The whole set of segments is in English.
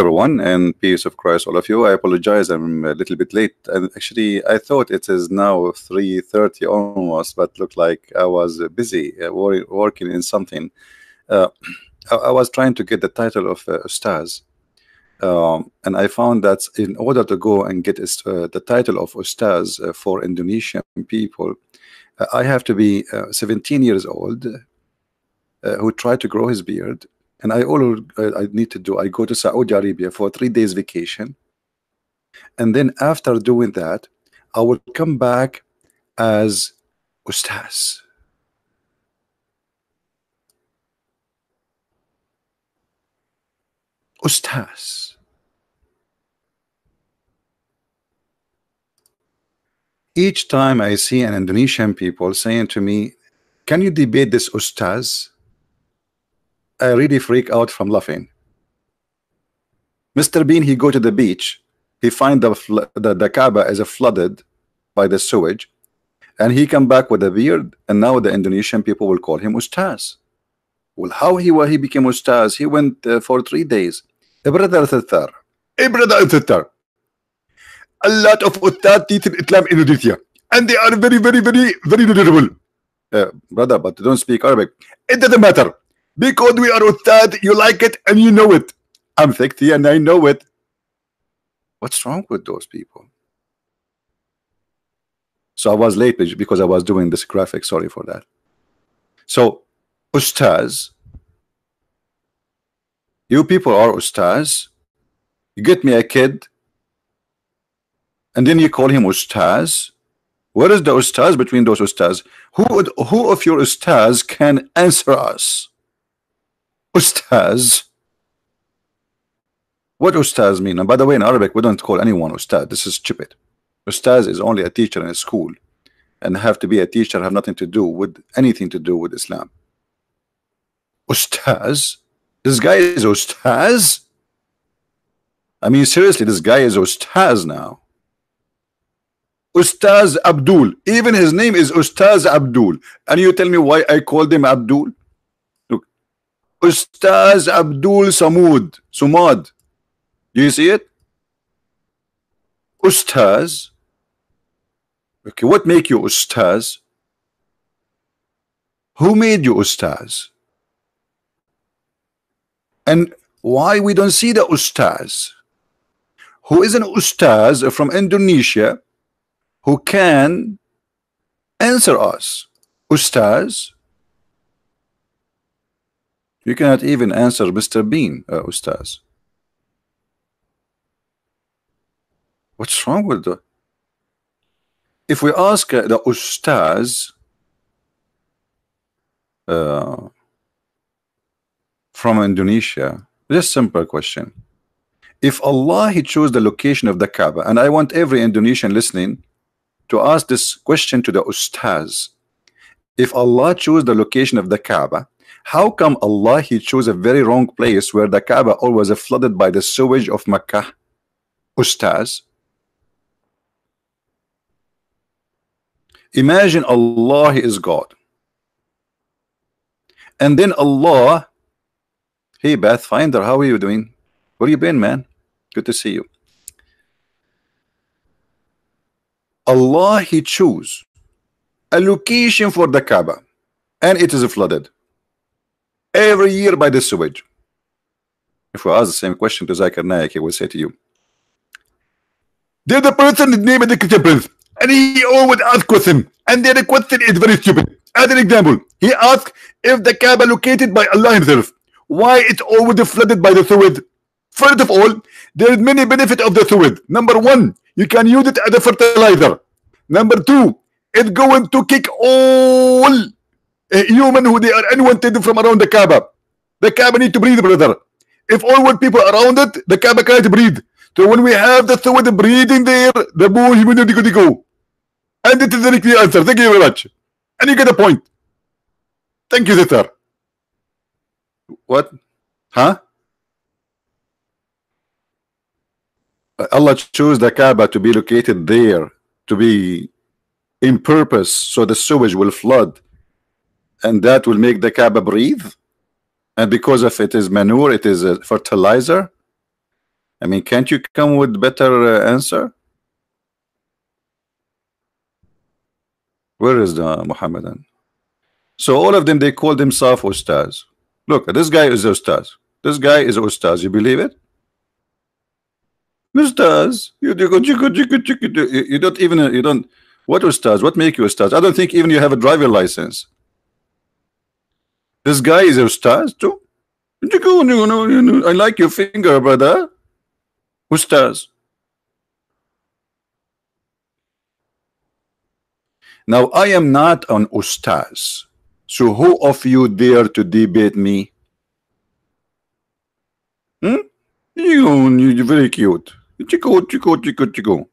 everyone, and peace of Christ, all of you. I apologize, I'm a little bit late. And actually, I thought it is now 3:30 almost, but looked like I was busy uh, wor working in something. Uh, I, I was trying to get the title of uh, Ustaz, um, and I found that in order to go and get uh, the title of Ustaz uh, for Indonesian people, uh, I have to be uh, 17 years old, who tried to grow his beard, and I all I need to do I go to Saudi Arabia for three days vacation. And then after doing that I will come back as Ustaz. Ustaz. Each time I see an Indonesian people saying to me can you debate this Ustaz I really freak out from laughing. Mr. Bean, he go to the beach, he find the, the, the Kaaba a flooded by the sewage, and he come back with a beard, and now the Indonesian people will call him Ustaz. Well, how he he became Ustaz? He went uh, for three days. Brother Thittar. A brother Thittar. A lot of Ustaz teach in Islam in Indonesia, and they are very, very, very, very knowledgeable. Uh, brother, but don't speak Arabic. It doesn't matter because we are Ustad, you like it and you know it. I'm Thikti and I know it. What's wrong with those people? So I was late because I was doing this graphic. Sorry for that. So, Ustaz, you people are Ustaz. You get me a kid, and then you call him Ustaz. Where is the Ustaz between those Ustaz? Who, who of your Ustaz can answer us? Ustaz. What Ustaz mean? And by the way, in Arabic, we don't call anyone Ustaz. This is stupid. Ustaz is only a teacher in a school. And have to be a teacher, have nothing to do with anything to do with Islam. Ustaz? This guy is Ustaz? I mean, seriously, this guy is Ustaz now. Ustaz Abdul. Even his name is Ustaz Abdul. And you tell me why I called him Abdul? Ustaz Abdul Samud Sumad. Do you see it? Ustaz. Okay, what make you Ustaz? Who made you Ustaz? And why we don't see the Ustaz? Who is an Ustaz from Indonesia who can answer us? Ustaz you cannot even answer Mr. Bean, uh, Ustaz. What's wrong with the? If we ask uh, the Ustaz uh, from Indonesia, just simple question. If Allah he chose the location of the Kaaba, and I want every Indonesian listening to ask this question to the Ustaz. If Allah chose the location of the Kaaba, how come Allah he chose a very wrong place where the Kaaba always flooded by the sewage of Makkah? Ustaz. Imagine Allah is God. And then Allah, hey Pathfinder, how are you doing? Where you been, man? Good to see you. Allah he chose a location for the Kaaba and it is flooded every year by the sewage. If we ask the same question to Zakir Naik, he will say to you, There's a person named the Prince, and he always ask question, and the question is very stupid. As an example, he asked if the Kaaba located by Allah himself, why it's always flooded by the sewage. First of all, there is many benefit of the sewage. Number one, you can use it as a fertilizer. Number two, it's going to kick all human who they are unwanted from around the Kaaba. The Kaaba need to breathe, brother. If all want people around it, the Kaaba can't breathe. So when we have the Sawad breathing there, the boy human to go. And it is the clear answer. Thank you very much. And you get the point. Thank you, sister. What? Huh? Uh, Allah chose the Kaaba to be located there, to be in purpose, so the sewage will flood and that will make the Kaaba breathe. And because of it is manure it is a fertilizer. I mean can't you come with better uh, answer? Where is the Muhammadan? So all of them they call themselves ustaz. Look this guy is ustaz. This guy is ustaz. You believe it? Ustaz, you, you, you, you don't even you don't what ustaz? What make you ustaz? I don't think even you have a driver license. This guy is a ustaz too. I like your finger, brother. Ustaz. Now I am not an ustaz. So who of you dare to debate me? Hmm? You, you're very cute. Chico, chico, chico, chico.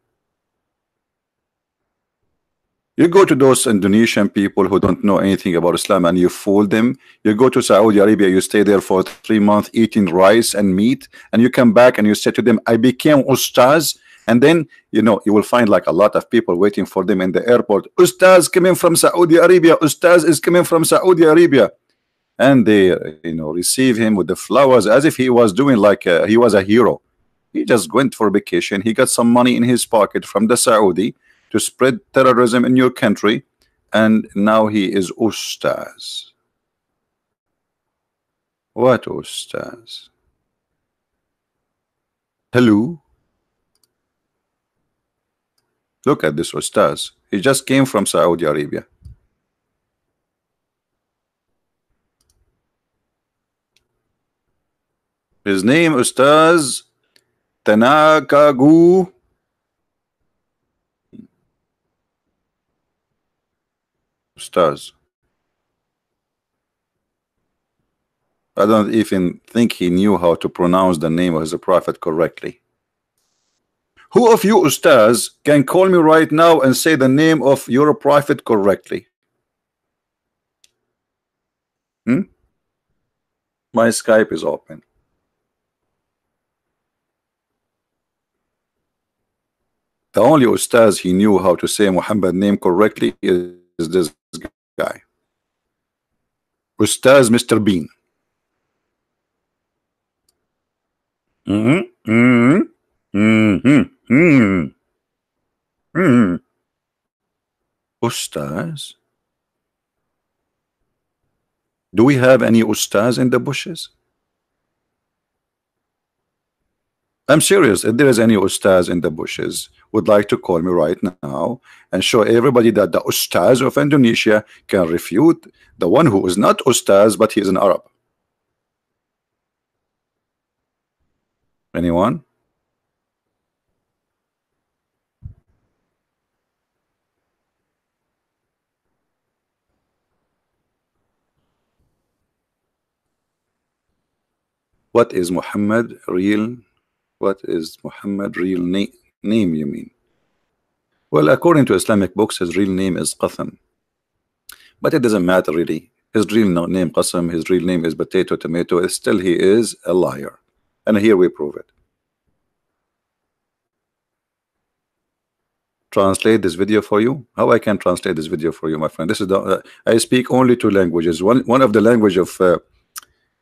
You go to those Indonesian people who don't know anything about Islam and you fool them. You go to Saudi Arabia, you stay there for three months eating rice and meat, and you come back and you say to them, I became Ustaz. And then, you know, you will find like a lot of people waiting for them in the airport. Ustaz coming from Saudi Arabia. Ustaz is coming from Saudi Arabia. And they, you know, receive him with the flowers as if he was doing like a, he was a hero. He just went for vacation. He got some money in his pocket from the Saudi to spread terrorism in your country and now he is ustaz. What ustaz? Hello? Look at this ustaz. He just came from Saudi Arabia. His name ustaz Tanakagu stars. I don't even think he knew how to pronounce the name of his prophet correctly. Who of you ustaz can call me right now and say the name of your prophet correctly? Hmm? My Skype is open. The only ustaz he knew how to say Muhammad name correctly is this guy. Ustaz Mr. Bean. Mm-hmm. Mm-hmm. Mm-hmm. Mm-hmm. Ustaz? Do we have any ustaz in the bushes? I'm serious. If there is any ustaz in the bushes, would like to call me right now and show everybody that the ustaz of Indonesia can refute the one who is not ustaz, but he is an Arab. Anyone? What is Muhammad real what is Muhammad real na name you mean? Well, according to Islamic books, his real name is Qatham. But it doesn't matter really. His real name Qasim, his real name is potato, tomato. Still, he is a liar. And here we prove it. Translate this video for you. How I can translate this video for you, my friend? This is the uh, I speak only two languages. One one of the language of uh,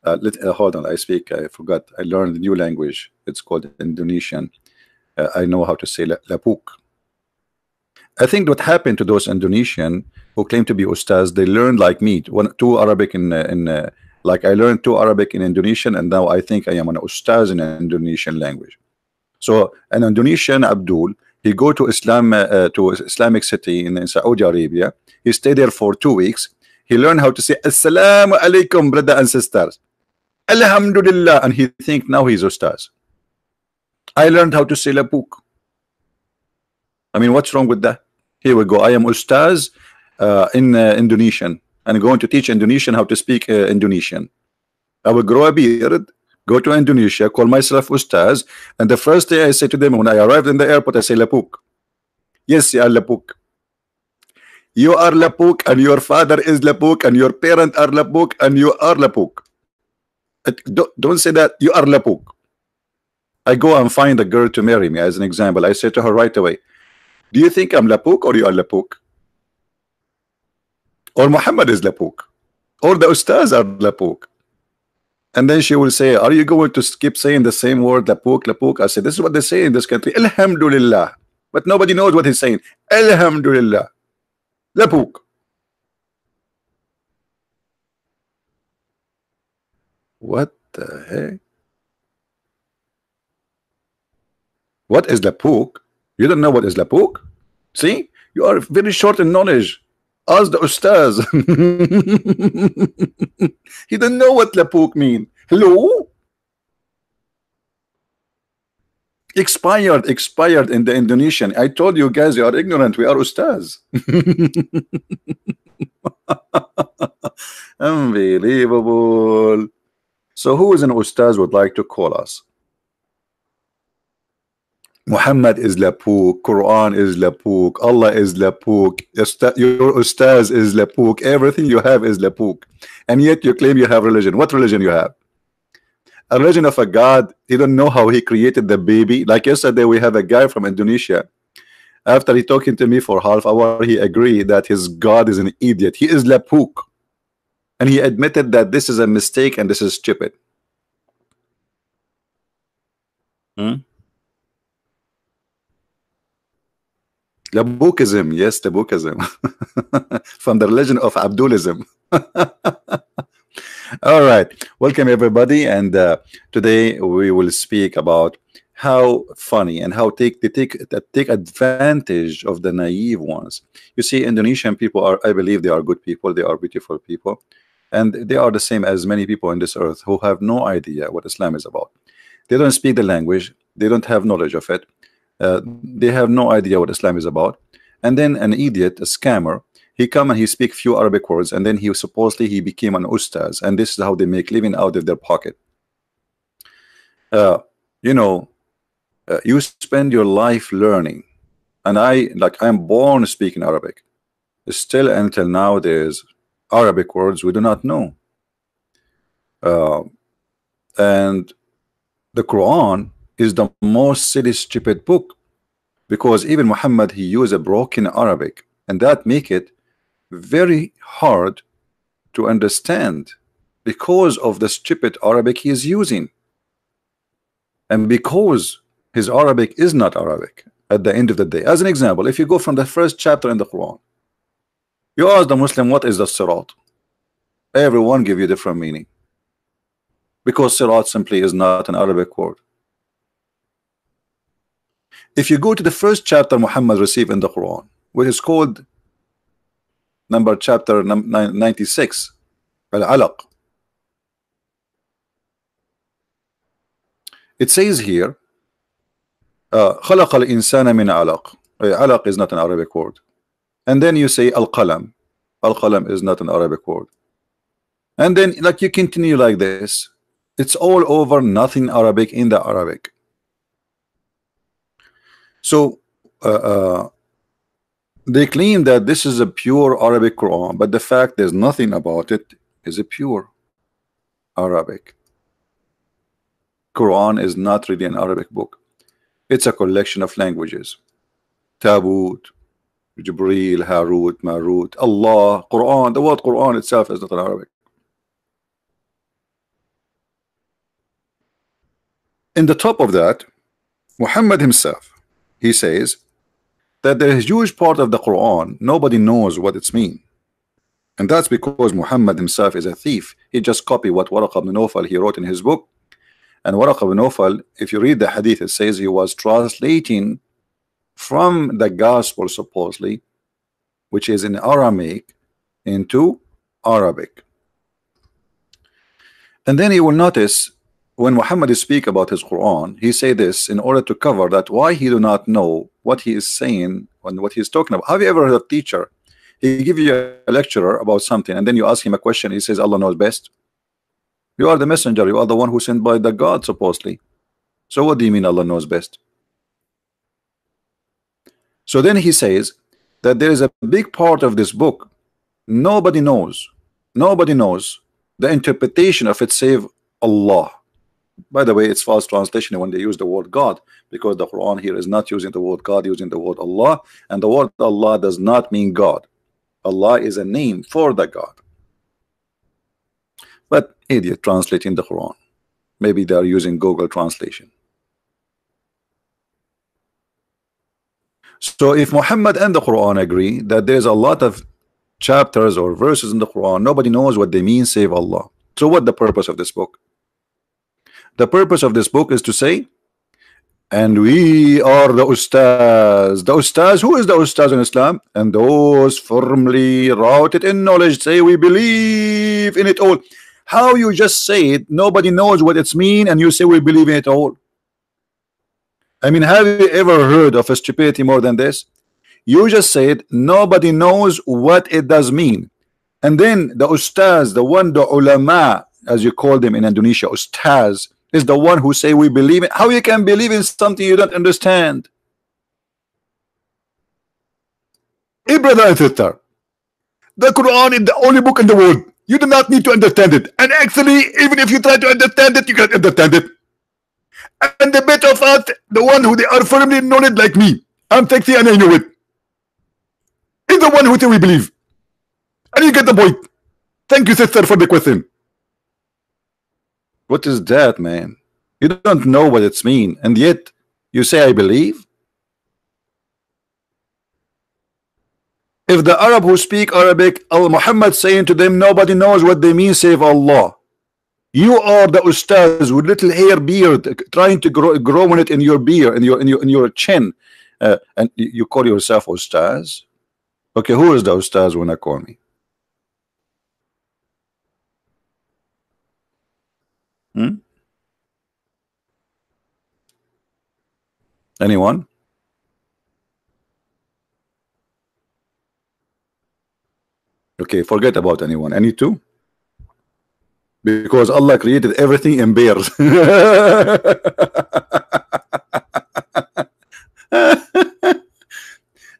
uh, let, uh, hold on, I speak, I forgot, I learned a new language. It's called Indonesian. Uh, I know how to say Lapuk. I think what happened to those Indonesian who claim to be ustaz, they learned like me, one, two Arabic in, uh, in uh, like I learned two Arabic in Indonesian, and now I think I am an ustaz in Indonesian language. So an Indonesian Abdul, he go to Islam uh, to Islamic city in, in Saudi Arabia. He stay there for two weeks. He learned how to say Assalamu alaikum, brother and sisters. Alhamdulillah. And he think now he's Ustaz. I learned how to say Lapuk. I mean, what's wrong with that? Here we go. I am Ustaz uh, in uh, Indonesian. And going to teach Indonesian how to speak uh, Indonesian. I will grow a beard, go to Indonesia, call myself Ustaz. And the first day I say to them, when I arrived in the airport, I say Lapuk. Yes, you are Lapuk. You are Lapuk, and your father is Lapuk, and your parent are Lapuk, and you are Lapuk. Don't don't say that you are lapuk. I go and find a girl to marry me as an example. I say to her right away, do you think I'm lapuk or you are lapuk? Or Muhammad is lapuk? Or the ustaz are lapuk. And then she will say, Are you going to skip saying the same word, lapuk, lapuk? I say, This is what they say in this country. Alhamdulillah. But nobody knows what he's saying. Alhamdulillah. Lapuk. What the heck? What is lapuk? You don't know what is lapuk? See, you are very short in knowledge. Ask the ustaz. he don't know what lapuk mean. Hello? Expired, expired in the Indonesian. I told you guys you are ignorant. We are ustaz. Unbelievable. So who is an ustaz would like to call us? Muhammad is lapuk, Quran is lapuk, Allah is lapuk, your ustaz is lapuk, everything you have is lapuk. And yet you claim you have religion. What religion you have? A religion of a God, you don't know how he created the baby. Like yesterday, we have a guy from Indonesia. After he talking to me for half hour, he agreed that his God is an idiot. He is lapuk. And he admitted that this is a mistake and this is stupid. Hmm? Lapukism, yes, the Lapukism. From the religion of Abdulism. All right, welcome everybody, and uh, today we will speak about how funny and how take they take take advantage of the naive ones. You see, Indonesian people are, I believe, they are good people. They are beautiful people, and they are the same as many people on this earth who have no idea what Islam is about. They don't speak the language. They don't have knowledge of it uh, they have no idea what Islam is about and then an idiot a scammer he come and he speak few Arabic words and then he supposedly he became an ustaz and this is how they make living out of their pocket uh, you know uh, you spend your life learning and I like I'm born speaking Arabic still until now there's Arabic words we do not know. Uh, and the Quran is the most silly stupid book because even Muhammad he used a broken Arabic and that make it very hard to understand because of the stupid Arabic he is using. And because his Arabic is not Arabic at the end of the day. As an example if you go from the first chapter in the Quran you ask the Muslim what is the Sirat everyone give you different meaning because Sirat simply is not an Arabic word if you go to the first chapter Muhammad received in the Quran, which is called number chapter 96, Al-Alaq. It says here, خلق الإنسان من علق. Alaq is not an Arabic word. And then you say Al-Qalam. Al-Qalam is not an Arabic word. And then like you continue like this. It's all over nothing Arabic in the Arabic. So uh, uh, they claim that this is a pure Arabic Quran, but the fact there's nothing about it is a pure Arabic. Quran is not really an Arabic book. It's a collection of languages. Tabut, Jibril, Harut, Marut, Allah, Quran. The word Quran itself is not an Arabic. In the top of that, Muhammad himself he says that there is huge part of the Quran nobody knows what it's mean and that's because Muhammad himself is a thief he just copied what Waraq ibn Nawfal he wrote in his book and Waraq ibn Nawfal if you read the hadith it says he was translating from the gospel supposedly which is in Aramaic into Arabic and then you will notice when Muhammad speak about his Quran, he say this in order to cover that why he do not know what he is saying and what he is talking about. Have you ever heard a teacher? He give you a lecturer about something and then you ask him a question. He says Allah knows best. You are the messenger. You are the one who sent by the God supposedly. So what do you mean Allah knows best? So then he says that there is a big part of this book nobody knows. Nobody knows the interpretation of it save Allah. By the way it's false translation when they use the word God because the Quran here is not using the word God using the word Allah and the word Allah does not mean God. Allah is a name for the God. But idiot translating the Quran. Maybe they are using Google translation so if Muhammad and the Quran agree that there's a lot of chapters or verses in the Quran nobody knows what they mean save Allah. So what the purpose of this book? The purpose of this book is to say and we are the ustaz. The ustaz who is the ustaz in Islam? And those firmly rooted in knowledge say we believe in it all. How you just say it nobody knows what it's mean and you say we believe in it all I mean have you ever heard of a stupidity more than this? You just said nobody knows what it does mean. And then the ustaz the one the ulama as you call them in Indonesia ustaz is the one who say we believe in how you can believe in something you don't understand? Hey brother and sister the Quran is the only book in the world. You do not need to understand it. And actually even if you try to understand it you can't understand it and the better of us the one who they are firmly knowledge like me I'm sexy and I know it. is the one who we believe and you get the point thank you sister for the question what is that, man? You don't know what it's mean, and yet you say I believe. If the Arab who speak Arabic, Al Muhammad saying to them, nobody knows what they mean save Allah. You are the ustaz with little hair beard, trying to grow growing it in your beard, in your in your in your chin, uh, and you call yourself ustaz. Okay, who is the ustaz when I call me? Hmm? Anyone? Okay, forget about anyone. Any two? Because Allah created everything in bears.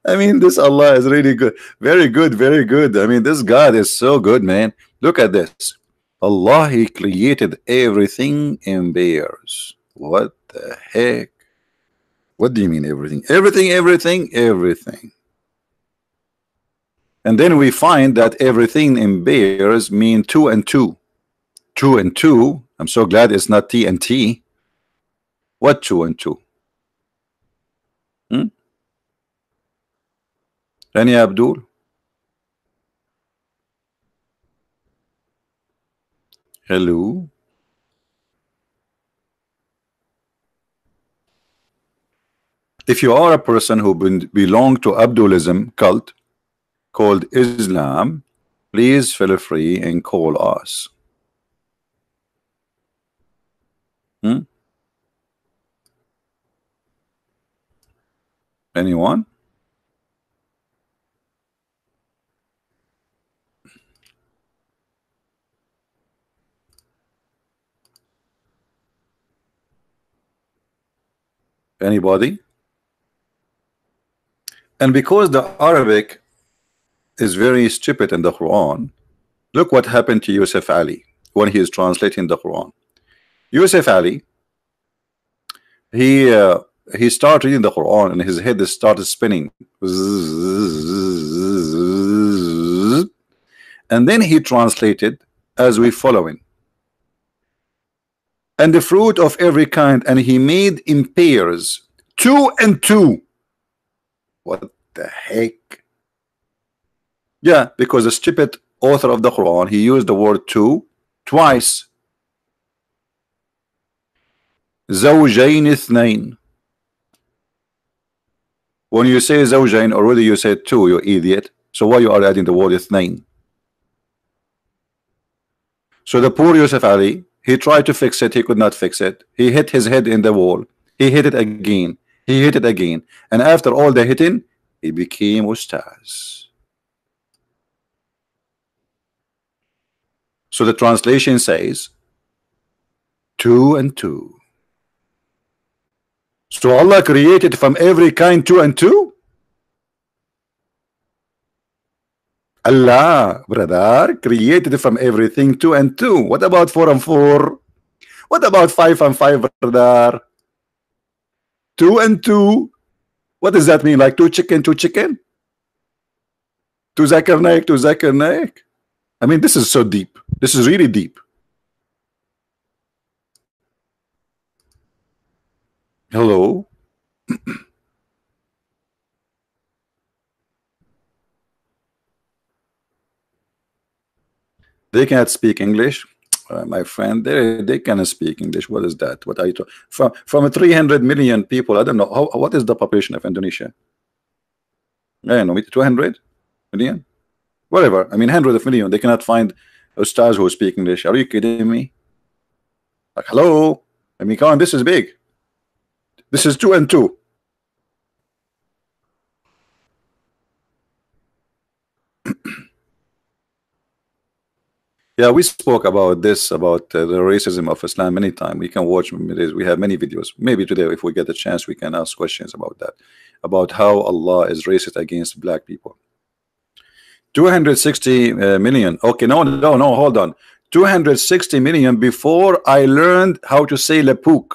I mean, this Allah is really good. Very good, very good. I mean, this God is so good, man. Look at this. Allah he created everything in bears. What the heck? What do you mean everything? Everything, everything, everything. And then we find that everything in bears mean two and two. Two and two. I'm so glad it's not T and T. What two and two? Hmm? Any Abdul? Hello. If you are a person who belong to Abdulism cult called Islam, please feel free and call us. Hmm? Anyone? Anybody? And because the Arabic is very stupid in the Quran, look what happened to Yusuf Ali when he is translating the Quran. Yusuf Ali, he uh, he started reading the Quran and his head started spinning. And then he translated as we following and the fruit of every kind, and he made in pairs, two and two. What the heck? Yeah, because the stupid author of the Quran, he used the word two twice. زوجين اثنين When you say زوجين, already you said two, you idiot. So why you are adding the word اثنين? So the poor Yusuf Ali, he tried to fix it. He could not fix it. He hit his head in the wall. He hit it again. He hit it again. And after all the hitting, he became Ustaz. So the translation says, two and two. So Allah created from every kind two and two? Allah, brother, created from everything two and two. What about four and four? What about five and five, brother? Two and two. What does that mean? Like two chicken, two chicken? Two Zakir Naik, two Zakir Naik? I mean, this is so deep. This is really deep. Hello. they cannot speak English. Uh, my friend, they they cannot speak English. What is that? What are you talking from from 300 million people? I don't know how. What is the population of Indonesia? I don't know, 200 million, whatever. I mean, hundreds of million. They cannot find stars who speak English. Are you kidding me? Like, hello. I mean, come on, this is big. This is two and two. Yeah, we spoke about this about uh, the racism of Islam many times. We can watch we have many videos. Maybe today, if we get a chance, we can ask questions about that, about how Allah is racist against black people. 260 uh, million. Okay, no, no, no, hold on. 260 million before I learned how to say Lapuk.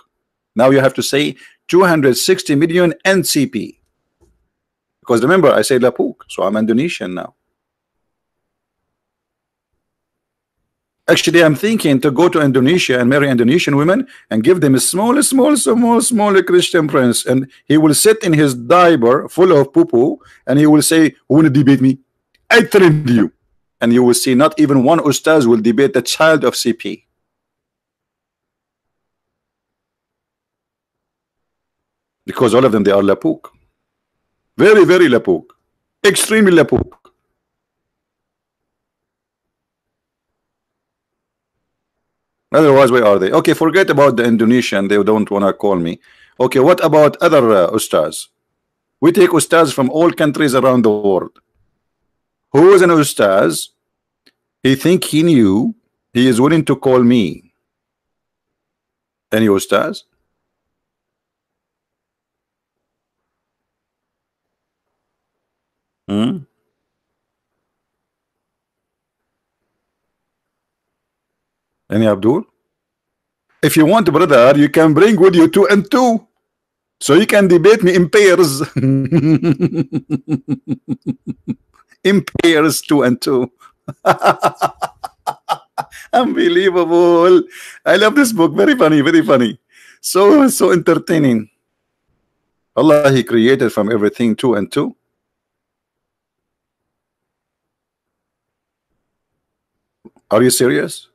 Now you have to say 260 million NCP. Because remember, I say Lapuk, so I'm Indonesian now. Actually, I'm thinking to go to Indonesia and marry Indonesian women and give them a small, small, small, small Christian prince. And he will sit in his diaper full of poo-poo and he will say, who want to debate me? I trained you. And you will see not even one ustaz will debate the child of CP. Because all of them, they are lapuk. Very, very lapuk. Extremely lapuk. Otherwise, where are they? Okay, forget about the Indonesian. They don't want to call me. Okay, what about other uh? We take ustaz from all countries around the world. Who is an ustaz? He think he knew. He is willing to call me. Any ustaz? Hmm? Any Abdul? If you want, brother, you can bring with you two and two. So you can debate me in pairs. in pairs, two and two. Unbelievable. I love this book. Very funny, very funny. So, so entertaining. Allah, He created from everything two and two. Are you serious?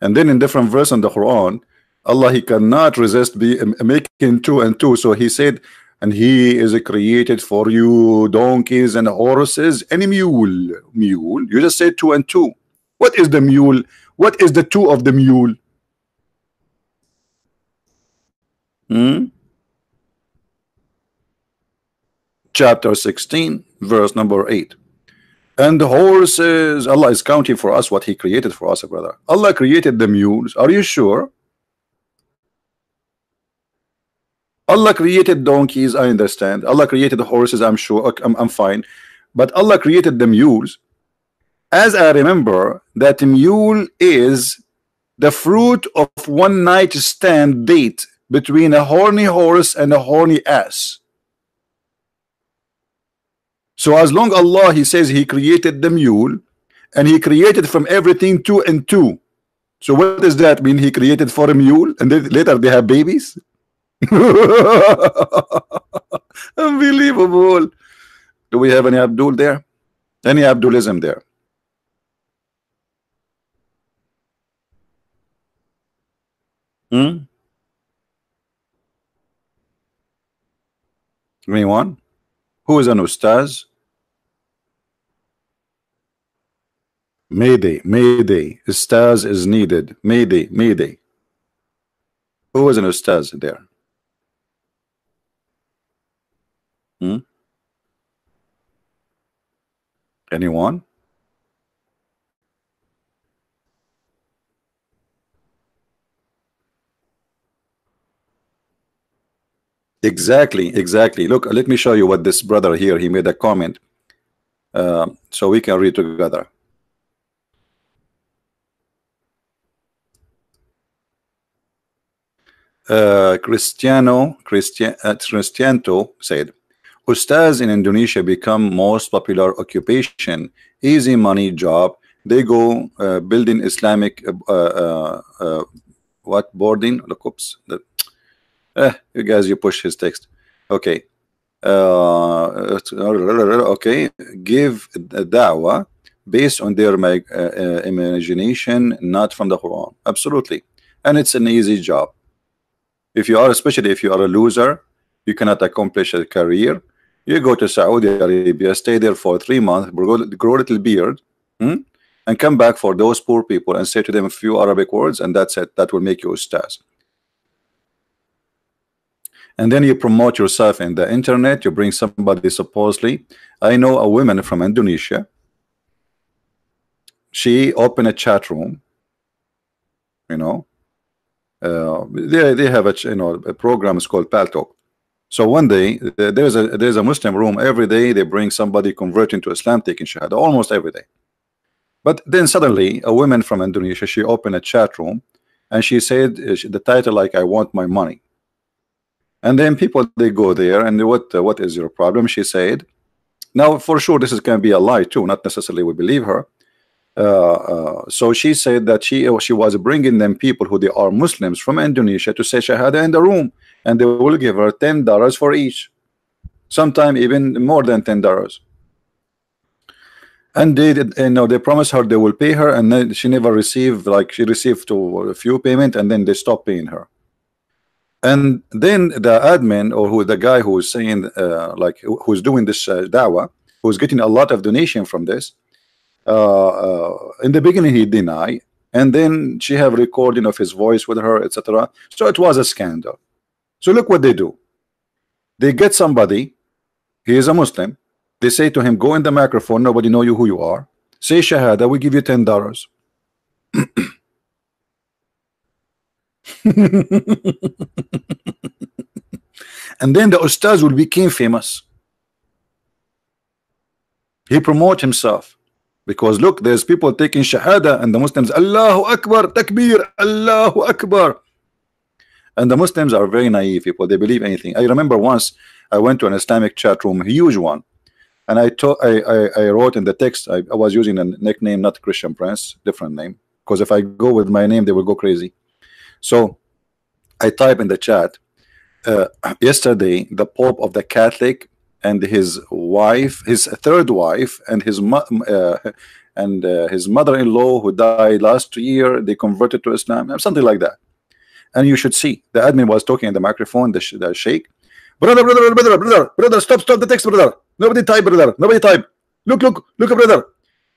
And then in different verse in the Quran, Allah He cannot resist be making two and two. So He said, and He is created for you donkeys and horses and mule. Mule. You just said two and two. What is the mule? What is the two of the mule? Hmm? Chapter 16, verse number 8 and the horses Allah is counting for us what he created for us brother. Allah created the mules. Are you sure? Allah created donkeys I understand. Allah created the horses I'm sure. I'm, I'm fine. But Allah created the mules. As I remember that mule is the fruit of one night stand date between a horny horse and a horny ass so as long Allah he says he created the mule and he created from everything two and two. So what does that mean? He created for a mule and then later they have babies? Unbelievable. Do we have any Abdul there? Any Abdulism there? Hmm? Anyone? Who is an ustaz? Mayday, Mayday. Ustaz is needed. Mayday, Mayday. Who is an ustaz there? Hmm? Anyone? Exactly, exactly. Look, let me show you what this brother here, he made a comment. Uh, so we can read together. Uh, Cristiano uh, Cristianto said, Ustaz in Indonesia become most popular occupation, easy money job. They go uh, building Islamic uh, uh, what boarding? Look, oops, the Eh, you guys, you push his text. Okay. Uh, okay. Give a da'wah based on their uh, uh, imagination, not from the Quran. Absolutely. And it's an easy job. If you are, especially if you are a loser, you cannot accomplish a career. You go to Saudi Arabia, stay there for three months, grow, a little beard, hmm? and come back for those poor people and say to them a few Arabic words, and that's it. That will make you ustaz. And then you promote yourself in the internet. You bring somebody supposedly. I know a woman from Indonesia. She opened a chat room. You know, uh, they they have a you know a program is called Paltalk. So one day there's a there's a Muslim room every day. They bring somebody converting to Islam, taking shahada almost every day. But then suddenly, a woman from Indonesia, she opened a chat room, and she said uh, the title like "I want my money." And then people they go there, and what uh, what is your problem? She said. Now, for sure, this is going to be a lie too. Not necessarily we believe her. Uh, uh, so she said that she she was bringing them people who they are Muslims from Indonesia to say shahada in the room, and they will give her ten dollars for each, sometime even more than ten dollars and they did you know they promised her they will pay her and then she never received like she received a few payment and then they stopped paying her and then the admin or who the guy who is saying uh, like who's doing this uh, dawah who's getting a lot of donation from this uh, uh, in the beginning he denied. And then she have recording of his voice with her etc so it was a scandal. So look what they do. They get somebody he is a Muslim. They say to him, go in the microphone, nobody know you who you are. Say Shahada, we give you ten dollars. and then the Ustaz will become famous. He promote himself because look, there's people taking Shahada and the Muslims, Allahu Akbar, Takbir, Allahu Akbar. And the Muslims are very naive people, they believe anything. I remember once I went to an Islamic chat room, a huge one, and I, I, I, I wrote in the text, I, I, was using a nickname, not Christian Prince, different name. Because if I go with my name, they will go crazy. So I type in the chat, uh, yesterday, the Pope of the Catholic and his wife, his third wife, and his uh, and uh, his mother-in-law who died last year, they converted to Islam, something like that. And you should see, the admin was talking in the microphone, the, sh the sheikh, brother, brother, brother, brother, brother, stop, stop the text, brother. Nobody type, brother. Nobody type. Look, look, look, brother.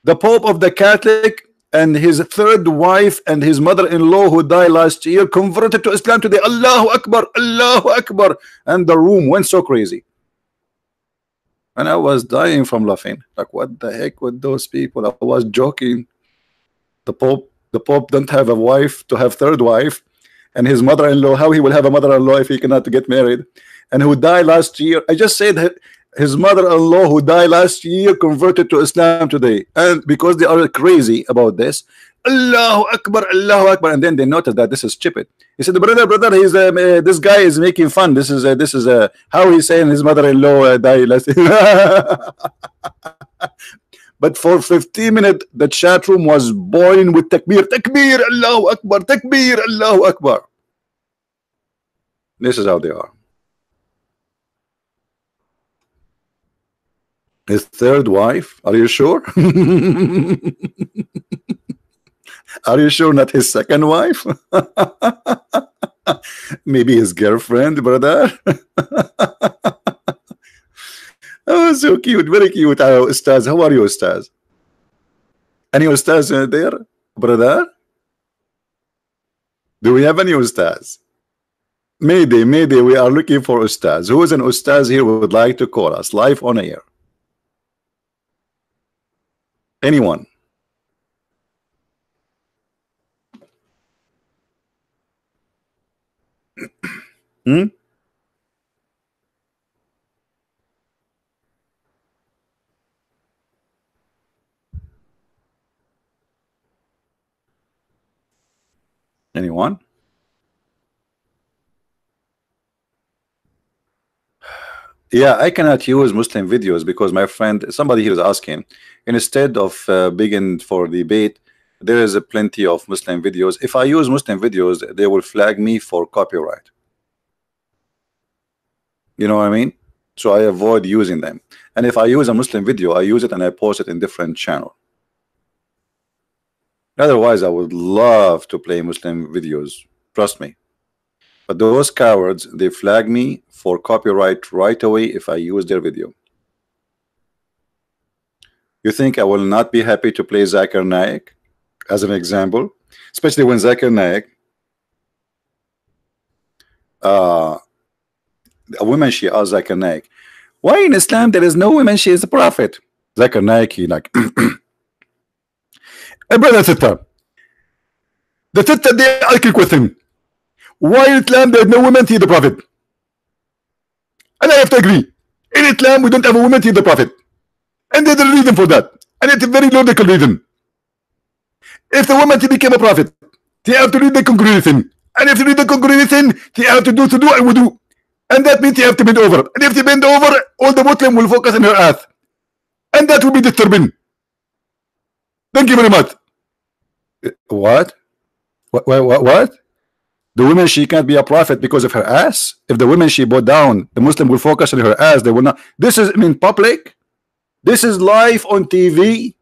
The Pope of the Catholic and his third wife and his mother-in-law who died last year converted to Islam today. Allahu Akbar, Allahu Akbar. And the room went so crazy. And I was dying from laughing. Like, what the heck with those people? I was joking. The Pope, the Pope don't have a wife to have third wife. And his mother-in-law, how he will have a mother-in-law if he cannot get married? And who died last year. I just said his mother-in-law who died last year converted to Islam today. And because they are crazy about this Allahu Akbar Allahu Akbar. And then they noticed that this is stupid. He said brother brother he's uh, this guy is making fun. This is uh, this is uh, how he's saying his mother-in-law uh, died last year. but for 15 minutes the chat room was boiling with takbir takbir Allahu Akbar takbir Allahu Akbar. This is how they are His third wife? Are you sure? Are you sure not his second wife? Maybe his girlfriend, brother? oh, so cute, very cute. Uh, Ustaz, how are you, Ustaz? Any Ustaz there, brother? Do we have any Ustaz? Maybe, maybe we are looking for Ustaz. Who is an Ustaz here would like to call us live on air? Anyone? hmm? Anyone? Yeah, I cannot use Muslim videos because my friend, somebody here is asking, instead of uh, for debate, there is a plenty of Muslim videos. If I use Muslim videos, they will flag me for copyright. You know what I mean? So I avoid using them. And if I use a Muslim video, I use it and I post it in different channel. Otherwise, I would love to play Muslim videos. Trust me. But those cowards, they flag me for copyright right away if I use their video. You think I will not be happy to play Zakir Naik as an example? Especially when Zakir Naik, uh, a woman she asked Zakir Naik, why in Islam there is no woman she is a prophet? Zakir Naik, he like, hey brother sister, the sister they ask you question. Why in Islam there is no woman to the prophet? And I have to agree. In Islam we don't have a woman to the prophet. And there's a reason for that. And it's a very logical reason. If the woman to become a prophet, she have to read the congregation. And if you read the congregation, she have to do to do and do. And that means you have to bend over. And if you bend over, all the Muslim will focus on her ass. And that will be disturbing. Thank you very much. What? What? What? What? The woman she can't be a prophet because of her ass. If the woman she bowed down, the Muslim will focus on her ass. They will not. This is I mean public. This is live on TV.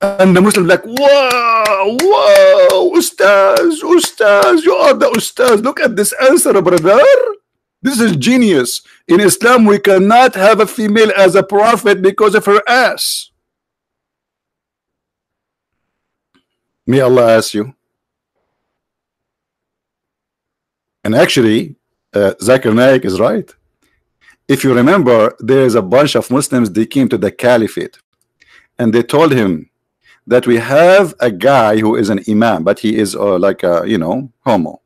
And the Muslim like, whoa, whoa, Ustaz, Ustaz, you are the Ustaz. Look at this answer, brother. This is genius. In Islam, we cannot have a female as a prophet because of her ass. May Allah ask you. And actually, uh, Zakir Naik is right. If you remember, there is a bunch of Muslims, they came to the caliphate and they told him that we have a guy who is an imam, but he is uh, like a, you know, homo.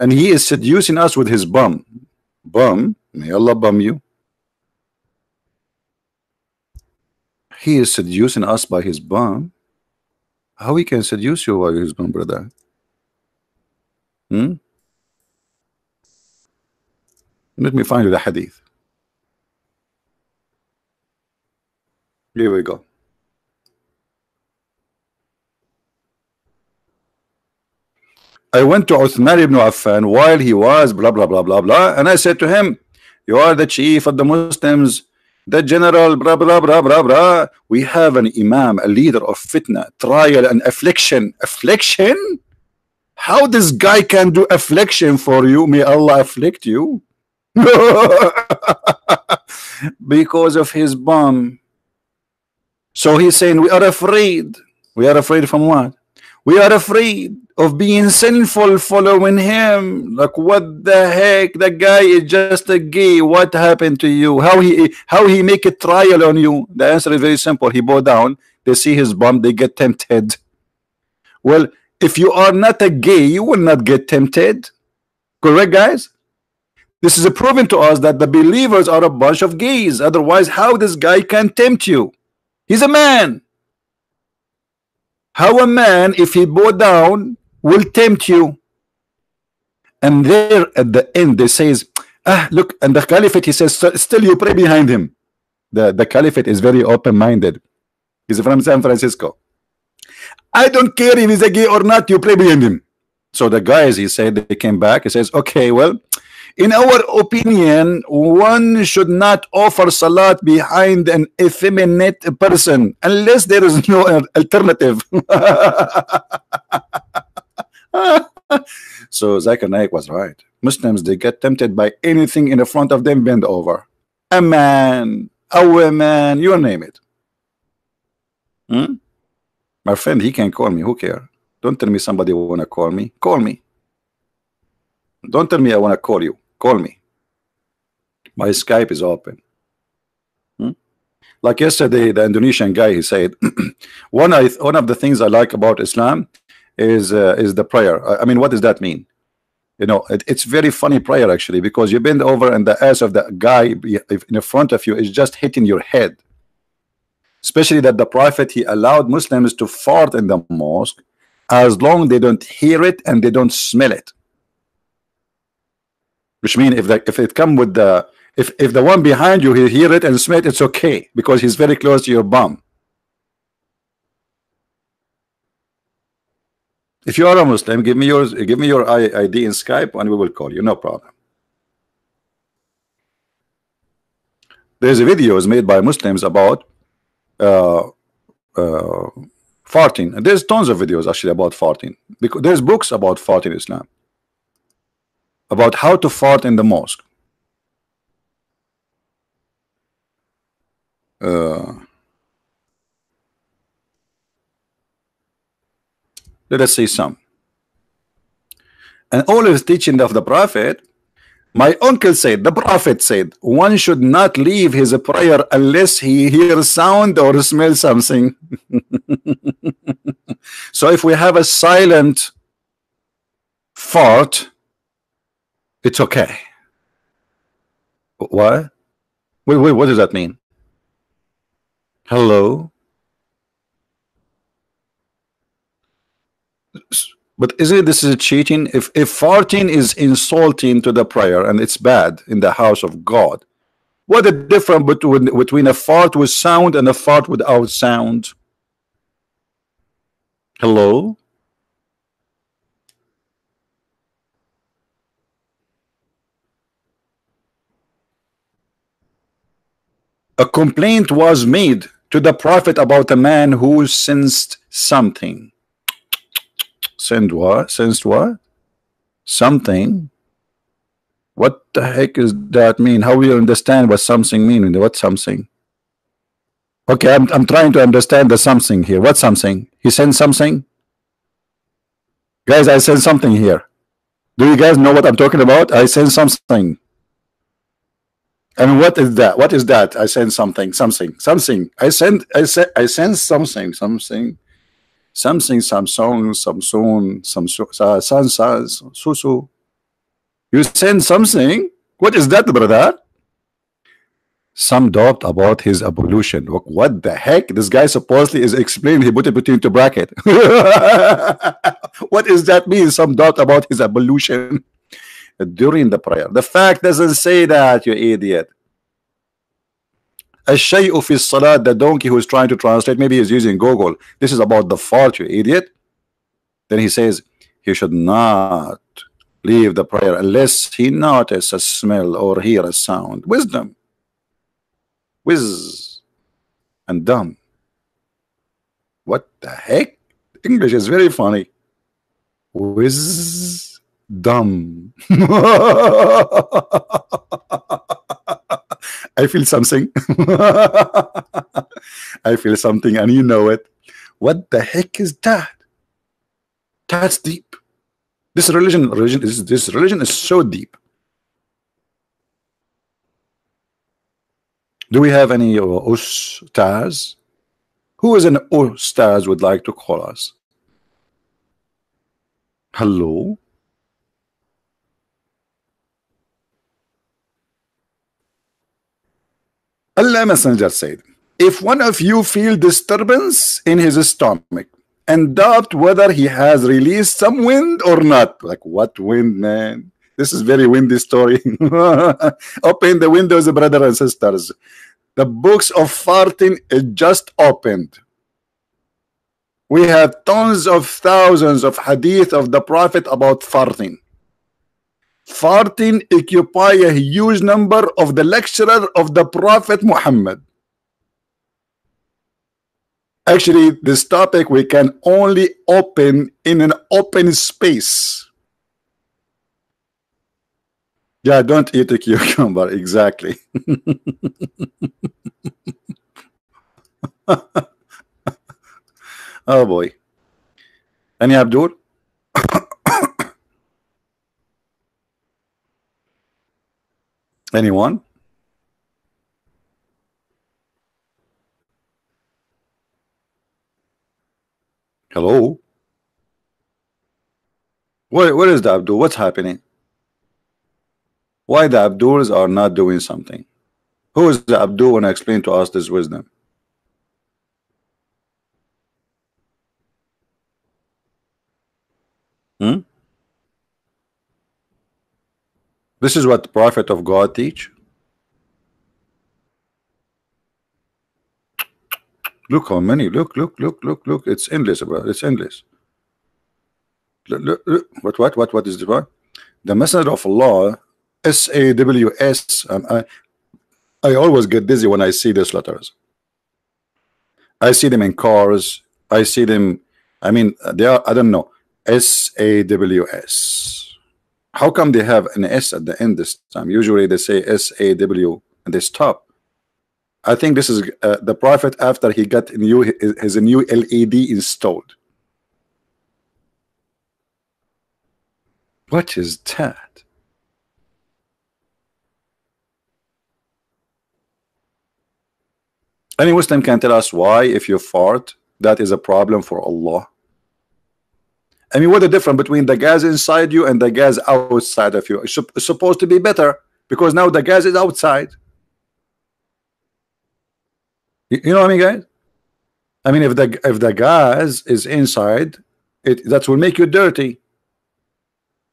And he is seducing us with his bum. Bum, may Allah bum you. He is seducing us by his bum. How he can seduce you by his bum, brother? Hmm? Let me find you the hadith. Here we go. I went to Uthman ibn Affan while he was blah blah blah blah blah and I said to him you are the chief of the Muslims the general blah blah blah blah blah we have an imam a leader of fitna trial and affliction. Affliction? How this guy can do affliction for you? May Allah afflict you. Because of his bomb so he's saying we are afraid we are afraid from what we are afraid of being sinful following him. Like what the heck? The guy is just a gay. What happened to you? How he how he make a trial on you? The answer is very simple. He bow down. They see his bum. They get tempted. Well, if you are not a gay, you will not get tempted. Correct, guys? This is a proven to us that the believers are a bunch of gays. Otherwise, how this guy can tempt you? He's a man. How a man, if he bow down, will tempt you. And there at the end, they says, ah, look, and the caliphate, he says, still you pray behind him. The, the caliphate is very open-minded. He's from San Francisco. I don't care if he's a gay or not, you pray behind him. So the guys, he said, they came back. He says, okay, well, in our opinion, one should not offer salat behind an effeminate person unless there is no alternative. so Zakir Naik was right. Muslims, they get tempted by anything in the front of them, bend over. A man, a woman, you name it. Hmm? My friend, he can call me. Who care? Don't tell me somebody want to call me. Call me. Don't tell me I want to call you. Call me. My Skype is open. Hmm? Like yesterday, the Indonesian guy, he said, one, I, one of the things I like about Islam is uh, is the prayer. I, I, mean, what does that mean? You know, it, it's very funny prayer actually because you bend over and the ass of the guy in front of you is just hitting your head. Especially that the Prophet he allowed Muslims to fart in the mosque as long they don't hear it and they don't smell it which means if the, if it come with the if if the one behind you he hear it and smell it, it's okay because he's very close to your bum. If you are a Muslim, give me your give me your ID in Skype, and we will call you. No problem. there's videos made by Muslims about uh, uh, farting and there's tons of videos actually about farting because there's books about farting in Islam about how to fart in the mosque uh, let us see some and all is teaching of the prophet my uncle said, the prophet said, one should not leave his prayer unless he hears sound or smells something. so if we have a silent fart, it's okay. What? Wait, wait, what does that mean? Hello? But isn't this is cheating? If if farting is insulting to the prayer and it's bad in the house of God, what the difference between between a fart with sound and a fart without sound? Hello? A complaint was made to the prophet about a man who sensed something Send what? Sensed what? Something. What the heck does that mean? How you understand what something mean? What something? Okay, I'm I'm trying to understand the something here. What something? He sent something? Guys, I sent something here. Do you guys know what I'm talking about? I sent something. And what is that? What is that? I sent something, something, something. I sent, I sent, I sent something, something something, Samsung, Samsung, Samsung, Sans, Susu. You send something. What is that, brother? Some doubt about his ablution. What the heck? This guy supposedly is explaining. He put it between the bracket. what does that mean? Some doubt about his ablution during the prayer. The fact doesn't say that, you idiot. Ash-shay'u fi salat, the donkey who is trying to translate, maybe he's using Google. This is about the fault, you idiot. Then he says, he should not leave the prayer unless he notice a smell or hear a sound. Wisdom. Whiz and dumb. What the heck? English is very funny. Whiz dumb I feel something. I feel something and you know it. What the heck is that? That's deep. This religion, religion is this religion is so deep. Do we have any ustaz? Who is an ustaz would like to call us? Hello? Allah Messenger said, if one of you feel disturbance in his stomach and doubt whether he has released some wind or not, like what wind, man? This is very windy story. Open the windows, brothers and sisters. The books of farting just opened. We have tons of thousands of hadith of the Prophet about farting farting occupy a huge number of the lecturer of the Prophet Muhammad. Actually, this topic we can only open in an open space. Yeah, don't eat a cucumber, exactly. oh boy. Any Abdul? Anyone? Hello? What, what is the Abdul? What's happening? Why the Abduls are not doing something? Who is the Abdul when I explain to us this wisdom? Hmm? This is what the prophet of God teach. Look how many. Look, look, look, look, look. It's endless, bro. It's endless. Look, look, look. What, what, what, what is the? The Messenger of Allah, S A W S. Um, uh, I always get dizzy when I see these letters. I see them in cars. I see them. I mean, they are. I don't know. S A W S. How come they have an S at the end this time? Usually they say S A W and they stop. I think this is uh, the prophet after he got a new his a new LED installed. What is that? Any Muslim can tell us why, if you fart, that is a problem for Allah. I mean, what the difference between the gas inside you and the gas outside of you? It's, supposed to be better because now the gas is outside. You, you know what I mean, guys? I mean, if the if the gas is inside, it that will make you dirty.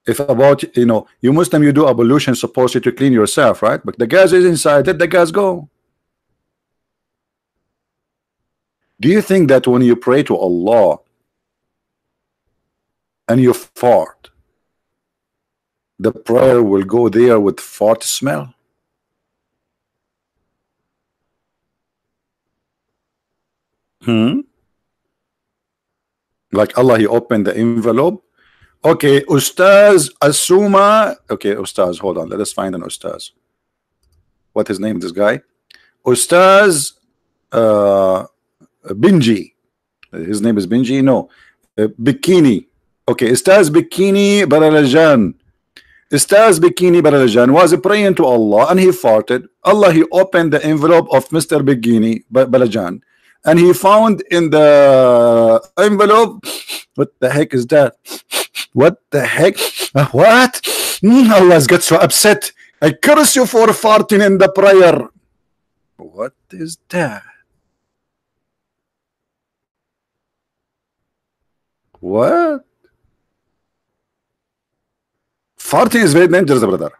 If about you know, you Muslim, you do ablution supposed to clean yourself, right? But the gas is inside. Let the gas go. Do you think that when you pray to Allah and you fart, the prayer will go there with fart smell? Hmm? Like Allah, He opened the envelope. Okay, Ustaz Asuma. Okay, Ustaz, hold on. Let us find an Ustaz. What his name, this guy? Ustaz uh, Benji. His name is Benji. No, uh, Bikini. Okay, Ustaz Bikini Baralajan. Ustaz Bikini Baralajan was praying to Allah and he farted. Allah, he opened the envelope of Mr. Bikini Balajan and he found in the envelope, what the heck is that? What the heck? Uh, what? Mm, Allah got so upset. I curse you for farting in the prayer. What is that? What? Farting is very dangerous, brother.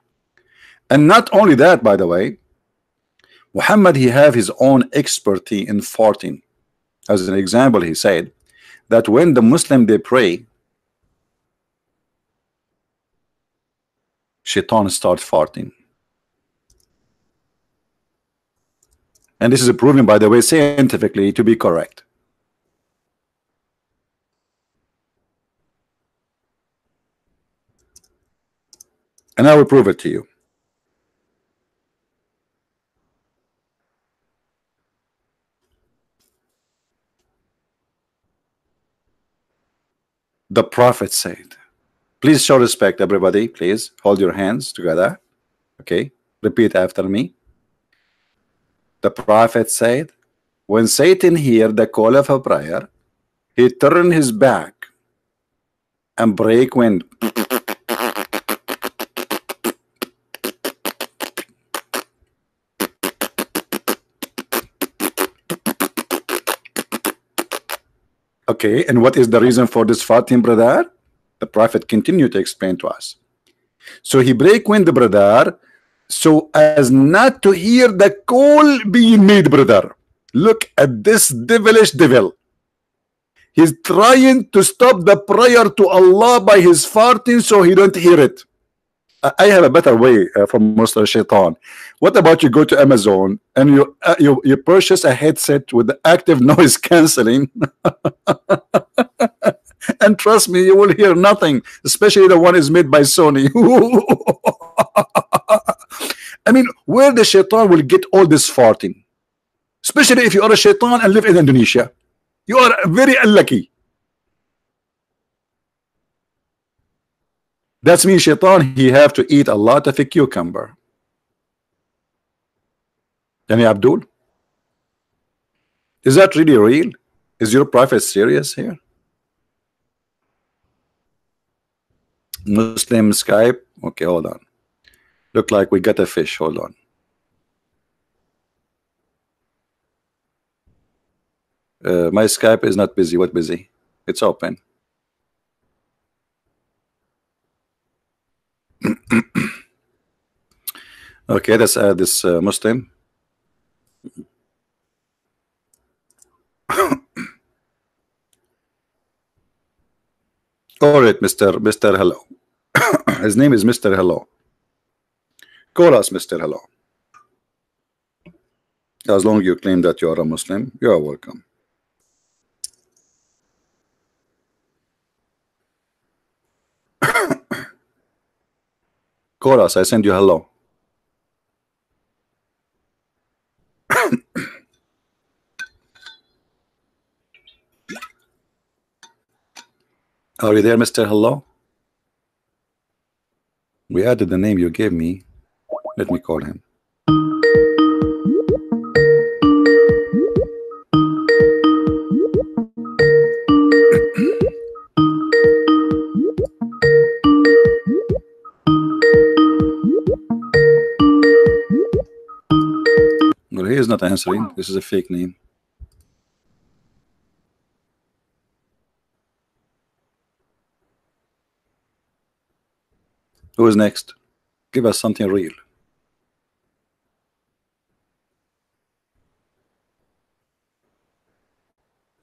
And not only that, by the way, Muhammad, he have his own expertise in farting. As an example, he said that when the Muslim they pray, shaitan start farting. And this is proven, by the way, scientifically to be correct. And I will prove it to you. The Prophet said, please show respect, everybody. Please hold your hands together. Okay, repeat after me. The Prophet said, when Satan heard the call of a prayer, he turned his back and break wind. Okay, and what is the reason for this farting, brother? The Prophet continued to explain to us. So he break wind, brother, so as not to hear the call being made, brother. Look at this devilish devil. He's trying to stop the prayer to Allah by his farting so he don't hear it. I have a better way uh, from Mr. Shaitan. What about you go to Amazon and you uh, you you purchase a headset with active noise canceling, and trust me, you will hear nothing, especially the one is made by Sony. I mean, where the Shaitan will get all this farting, especially if you are a Shaitan and live in Indonesia, you are very unlucky. That means shaitan, he have to eat a lot of a cucumber. Yani Abdul? Is that really real? Is your prophet serious here? Muslim Skype. Okay, hold on. Look like we got a fish. Hold on. Uh, my Skype is not busy. What busy? It's open. Okay, let's add this uh, Muslim. All right, Mr. Mr. Hello. His name is Mr. Hello. Call us Mr. Hello. As long as you claim that you are a Muslim, you are welcome. Call us, I send you hello. Are you there, Mr. Hello? We added the name you gave me. Let me call him. well, he is not answering. This is a fake name. Who is next? Give us something real.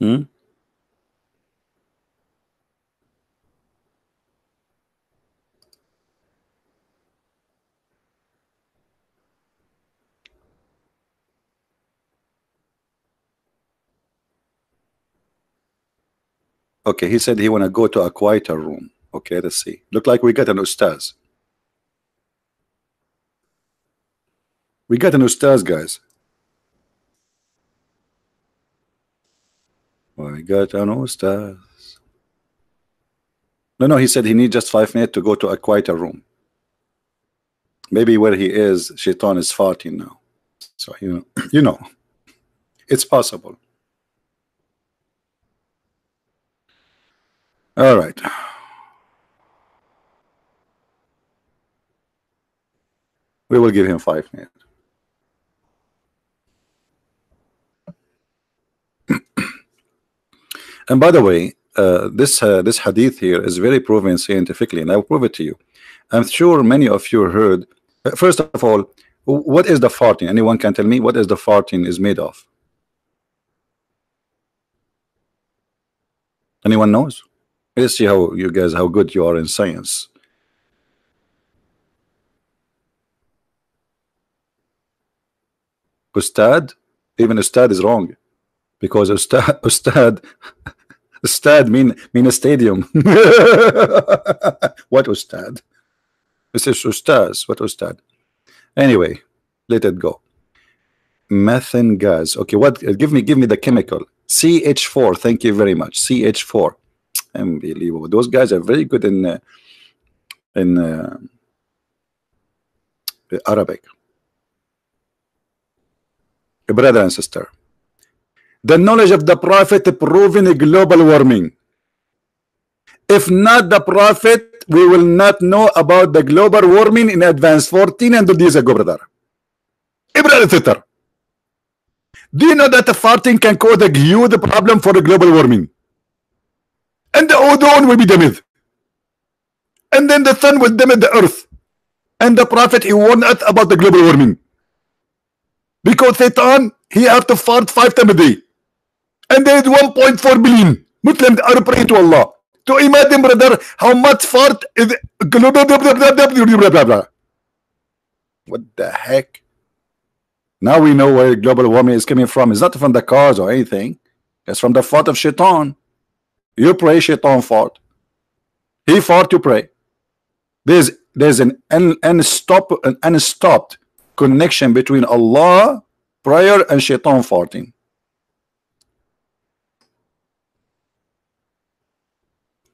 Hmm? Okay, he said he want to go to a quieter room. Okay, let's see. Look like we got an ustaz. We got an ustaz, guys. We got an ustaz. No, no, he said he needs just five minutes to go to a quieter room. Maybe where he is, Shaitan is farting now. So you know, you know, it's possible. All right. We will give him five minutes. And by the way, uh, this uh, this hadith here is very proven scientifically, and I will prove it to you. I'm sure many of you heard. uh, First of all, what is the farting? Anyone can tell me what is the farting is made of? Anyone knows? Let's see how you guys how good you are in science. Ustad, even Ustad is wrong because Ustad, Ustad, Ustad mean mean a stadium. what was Ustad? This is Ustaz. What was Ustad? Anyway, let it go. Methane gas. Okay, what? Give me, give me the chemical. CH4. Thank you very much. CH4. Unbelievable. Those guys are very good in uh, in uh, Arabic. A brother and sister, the knowledge of the prophet proving global warming. If not the prophet, we will not know about the global warming in advance 1400 years ago, brother. Brother do you know that the farting can cause a huge problem for the global warming? And the ozone will be damaged. And then the sun will damage the earth. And the prophet he warned us about the global warming. Because Satan, he have to fart five times a day. And there is 1.4 billion Muslims are praying to Allah. To imagine, brother, how much fart is what the heck? Now we know where global warming is coming from. It's not from the cars or anything. It's from the fart of Shaitan. You pray, Shaitan fart. He fart, you pray. There's there's an un, unstop, an unstopped connection between Allah, prayer, and Shaitan farting.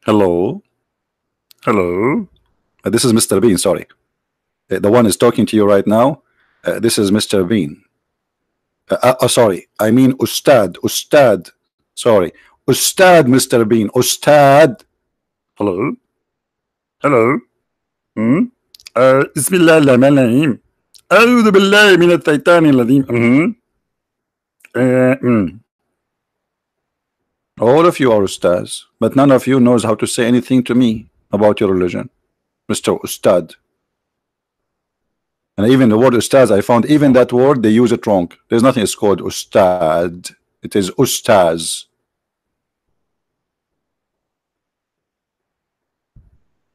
Hello, hello. Uh, this is Mr. Bean. Sorry, Uh, the one is talking to you right now. Uh, this is Mr. Bean. Uh, uh, uh, sorry, I mean Ustad. Ustad. Sorry, Ustad. Mr. Bean. Ustad. Hello. Hello. Hmm. Uh, Bismillah ar-Rahman ar-Rahim. أعوذ بالله من الشيطان الرجيم. All of you are Ustaz, but none of you knows how to say anything to me about your religion, Mr. Ustad. And even the word Ustaz, I found even that word they use it wrong. There's nothing it's called Ustad. It is Ustaz.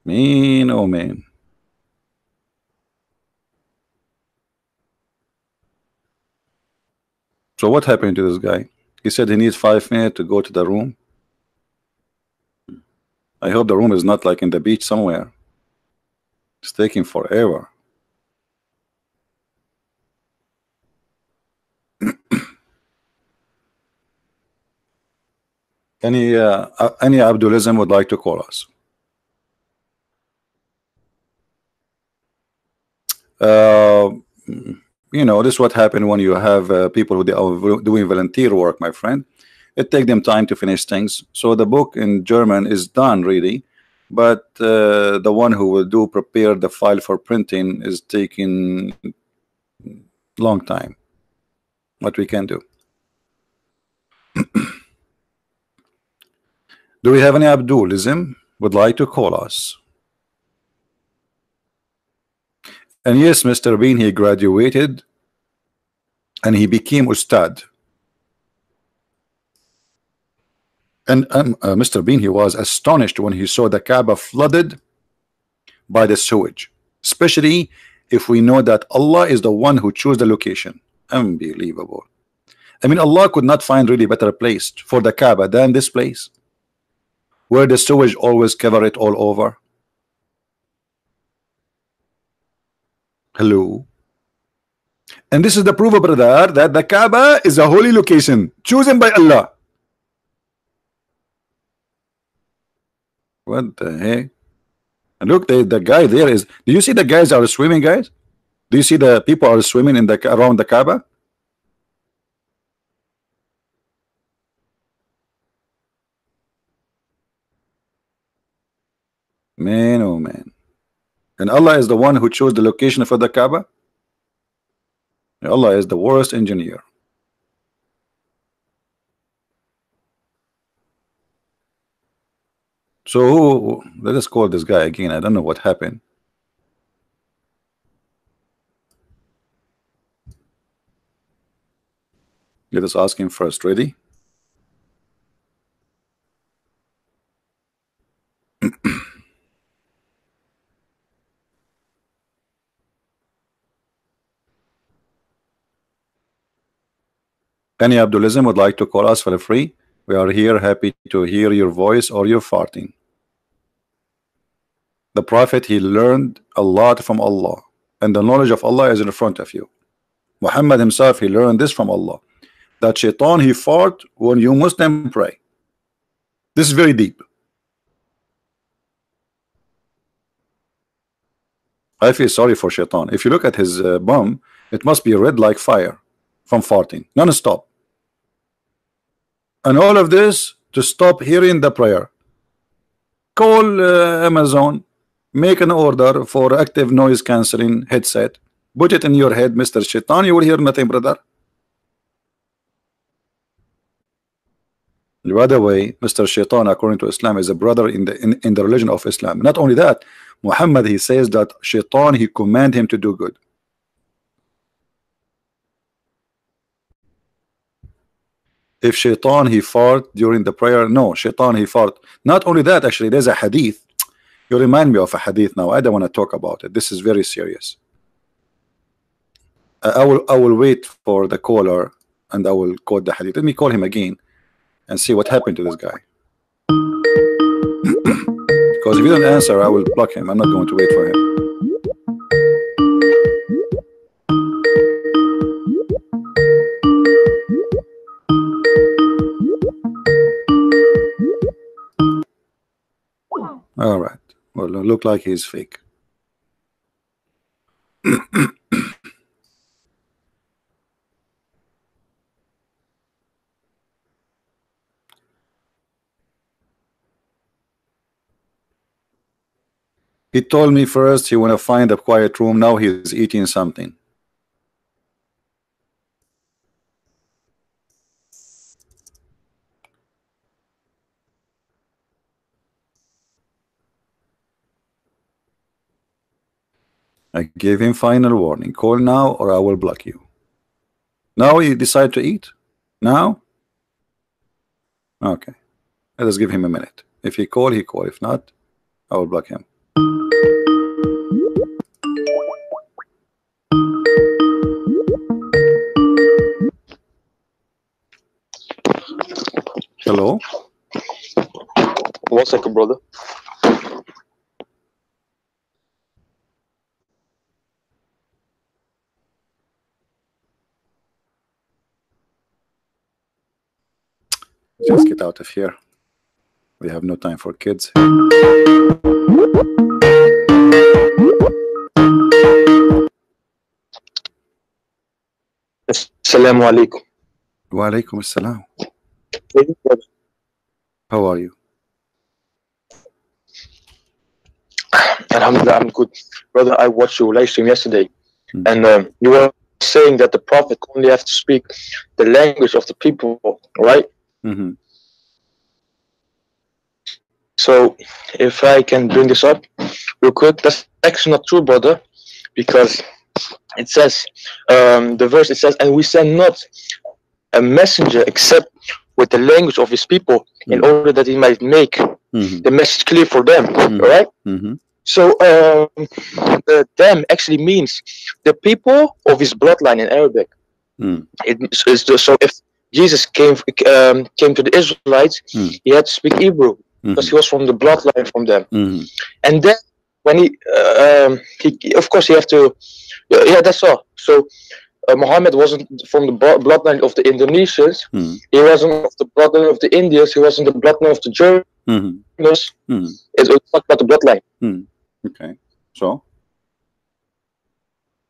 Mean, oh man. So what happened to this guy? He said he needs five minutes to go to the room. I hope the room is not like in the beach somewhere. It's taking forever. any uh, any Abdulism would like to call us? Uh, you know, this is what happened when you have uh, people who are doing volunteer work, my friend. It takes them time to finish things. So the book in German is done really, but uh, the one who will do prepare the file for printing is taking long time. What we can do. do we have any Abdulism would like to call us? And yes, Mr. Bean, he graduated and he became Ustad. And um, uh, Mr. Bean, he was astonished when he saw the Kaaba flooded by the sewage, especially if we know that Allah is the one who chose the location. Unbelievable. I mean, Allah could not find really better place for the Kaaba than this place, where the sewage always cover it all over. Hello. And this is the proof, of brother, that the Kaaba is a holy location chosen by Allah. What the heck? And look, the, the guy there is. Do you see the guys are swimming, guys? Do you see the people are swimming in the around the Kaaba? Man, oh man. And Allah is the one who chose the location for the Kaaba. Allah is the worst engineer. So who, let us call this guy again. I don't know what happened. Let us ask him first. Ready? Any Abdulism would like to call us for the free? We are here happy to hear your voice or your farting. The Prophet, he learned a lot from Allah. And the knowledge of Allah is in front of you. Muhammad himself, he learned this from Allah. That shaitan, he fought when you Muslim pray. This is very deep. I feel sorry for shaitan. If you look at his uh, bum, it must be red like fire from farting, non-stop and all of this to stop hearing the prayer. Call uh, Amazon. Make an order for active noise cancelling headset. Put it in your head Mr. Shaitan. You will hear nothing brother. By the way Mr. Shaitan according to Islam is a brother in the in, in the religion of Islam. Not only that Muhammad he says that Shaitan he command him to do good if shaitan he fought during the prayer no shaitan he fought not only that actually there's a hadith. You remind me of a hadith now. I don't want to talk about it. This is very serious. Uh, I will I will wait for the caller and I will quote the hadith. Let me call him again and see what happened to this guy. Because if you don't answer I will block him. I'm not going to wait for him All right. Well, look like he's fake. he told me first he want to find a quiet room. Now he's eating something. I gave him final warning. Call now or I will block you. Now he decide to eat? Now? Okay. Let us give him a minute. If he call, he call. If not, I will block him. Hello. One second, brother. Just get out of here. We have no time for kids. Assalamu alaikum. Wa alaikum assalam. How are you? Alhamdulillah, I'm good. Brother, I watched your live stream yesterday, Hmm. and um, you were saying that the Prophet only have to speak the language of the people, right? Mhm. So, if I can bring this up real quick, that's actually not true, brother, because it says, um, the verse it says, and we send not a messenger except with the language of his people in Hmm. order that he might make Mhm. the message clear for them, Hmm. right? Mhm. So um, the them actually means the people of his bloodline in Arabic. Mm. It the, so if Jesus came um, came to the Israelites, Mm. he had to speak Hebrew because Mhm. he was from the bloodline from them. Mhm. And then when he, uh, um, he of course he have to, yeah, that's all. So uh, Muhammad wasn't from the bloodline of the Indonesians. Mhm. He wasn't of the bloodline of the Indians. He wasn't the bloodline of the Germans. Mhm. Mhm. It's not about the bloodline. Okay. So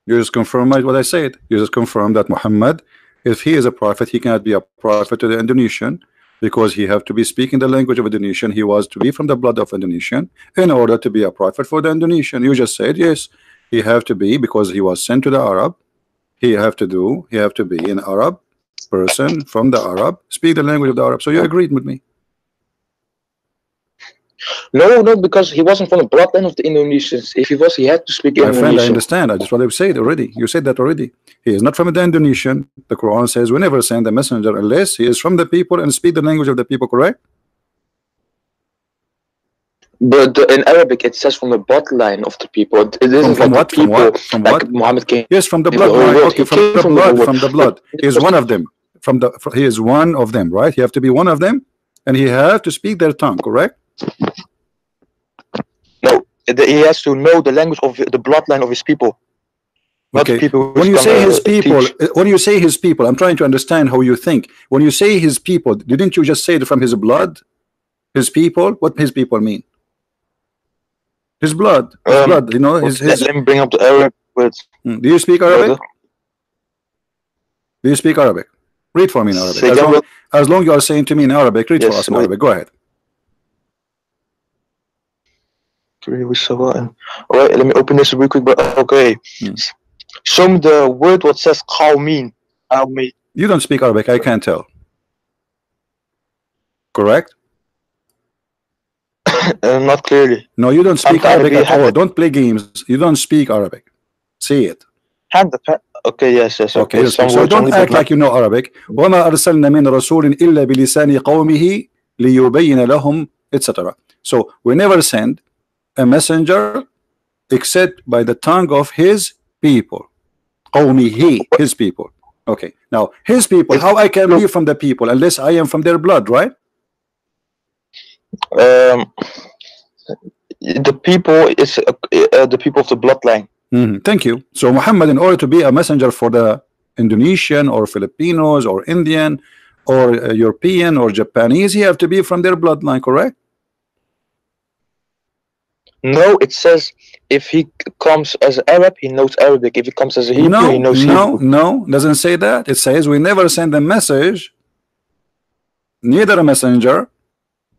you just confirm what I said. You just confirm that Muhammad, if he is a prophet, he cannot be a prophet to the Indonesian because he have to be speaking the language of Indonesian. He was to be from the blood of Indonesian in order to be a prophet for the Indonesian. You just said yes. He have to be because he was sent to the Arab. He have to do. He have to be an Arab person from the Arab, speak the language of the Arab. So you agreed with me. No, no, because he wasn't from the bloodline of the Indonesians. If he was, he had to speak My friend, I understand. I just what I've said already. You said that already. He is not from the Indonesian. The Quran says we never send a messenger unless he is from the people and speak the language of the people, correct? But the, in Arabic, it says from the bloodline of the people. It isn't from like what? the From people what? From like what? Muhammad came. Yes, from the He blood. right? Okay, from the from blood. word. From the blood. He is one of them. From the he is one of them, right? You have to be one of them, and he have to speak their tongue, correct? No, the- he has to know the language of the bloodline of his people. Okay. people When you say his people, teach. uh, when you say his people, I'm trying to understand how you think. When you say his people, didn't you just say it from his blood? His people? What his people mean? His blood. His Um, blood. You know, his, his let me bring up the Arabic words. Mm. Do you speak Arabic? Do you speak Arabic? Read for me in Arabic. As long, as long you are saying to me in Arabic, read for us in. Arabic. Go ahead. All right, let me open this real quick. But okay, Hmm. show me the word what says qawmin. Qawmin. You don't speak Arabic, I can't tell. Correct? Uh, not clearly. No, you don't speak I'm Arabic Arabic, at all. Arabic. Don't play games. You don't speak Arabic. See it. Hand the pen. Okay, yes, yes. Okay, Okay, you speak. some so words don't only, act but like you know Arabic. وَمَا أَرْسَلْنَا مِنْ رَسُولٍ إِلَّا بِلِسَانِ قَوْمِهِ لِيُبَيِّنَ لَهُمْ etc. So we never send a messenger except by the tongue of his people. Only he, his people. Okay. Now, his people, how I can be from the people unless I am from their blood, right? Um, the people is uh, uh, the people of the bloodline. Mm -hmm. Thank you. So Muhammad, in order to be a messenger for the Indonesian or Filipinos or Indian or uh, European or Japanese, he have to be from their bloodline, correct? No, it says if he comes as Arab, he knows Arabic. If he comes as a Hebrew, no, he knows no, Hebrew. no, doesn't say that. It says we never send a message, neither a messenger,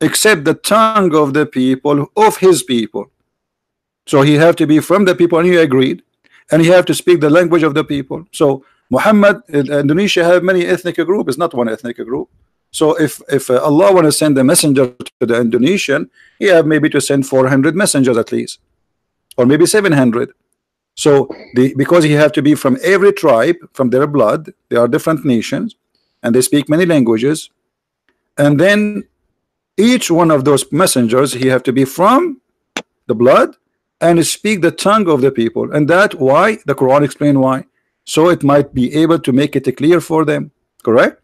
except the tongue of the people of his people. So he have to be from the people, and he agreed, and he have to speak the language of the people. So Muhammad, uh, Indonesia have many ethnic group. It's not one ethnic group. So if if uh, Allah want to send a messenger to the Indonesian, he have maybe to send 400 messengers at least, or maybe 700. So the because he have to be from every tribe, from their blood, they are different nations, and they speak many languages, and then each one of those messengers he have to be from the blood and speak the tongue of the people, and that why the Quran explain why, so it might be able to make it clear for them. Correct?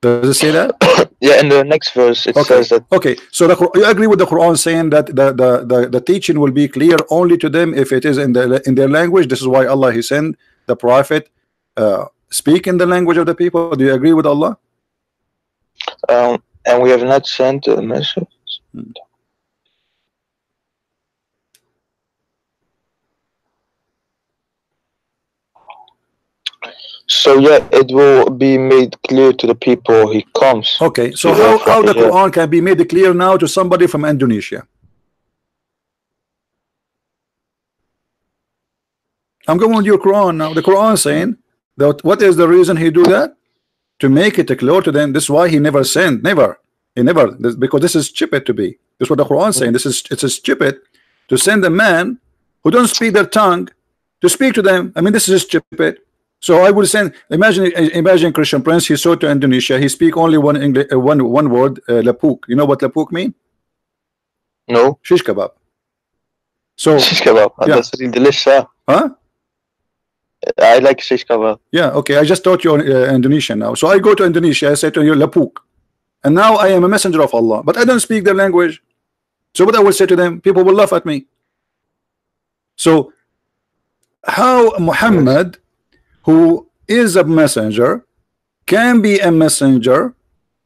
Does it say that? yeah, in the next verse it Okay. says that Okay, so the, you agree with the Quran saying that the, the, the, the teaching will be clear only to them if it is in the in their language. This is why Allah He sent the Prophet uh, speak in the language of the people. Do you agree with Allah? um, and we have not sent a message. So yeah, it will be made clear to the people he comes. Okay, so how, how the yeah. Quran can be made clear now to somebody from Indonesia? I'm going with your Quran now. The Quran saying that what is the reason he do that? To make it clear to them. This is why he never sent, never. He never this, because this is stupid to be. This is what the Quran saying. This is it's a stupid to send a man who don't speak their tongue to speak to them. I mean, this is stupid. So I will send. Imagine, imagine Christian Prince. He saw to Indonesia. He speak only one English, uh, one one word, uh, lapuk. You know what lapuk mean? No, Shish kebab. So, shish kebab. Yeah. That's really delicious. huh? I like shish kebab. Yeah. Okay. I just taught you uh, Indonesian now. So I go to Indonesia. I say to you lapuk, and now I am a messenger of Allah, but I don't speak their language. So what I will say to them, people will laugh at me. So, how Muhammad, who is a messenger, can be a messenger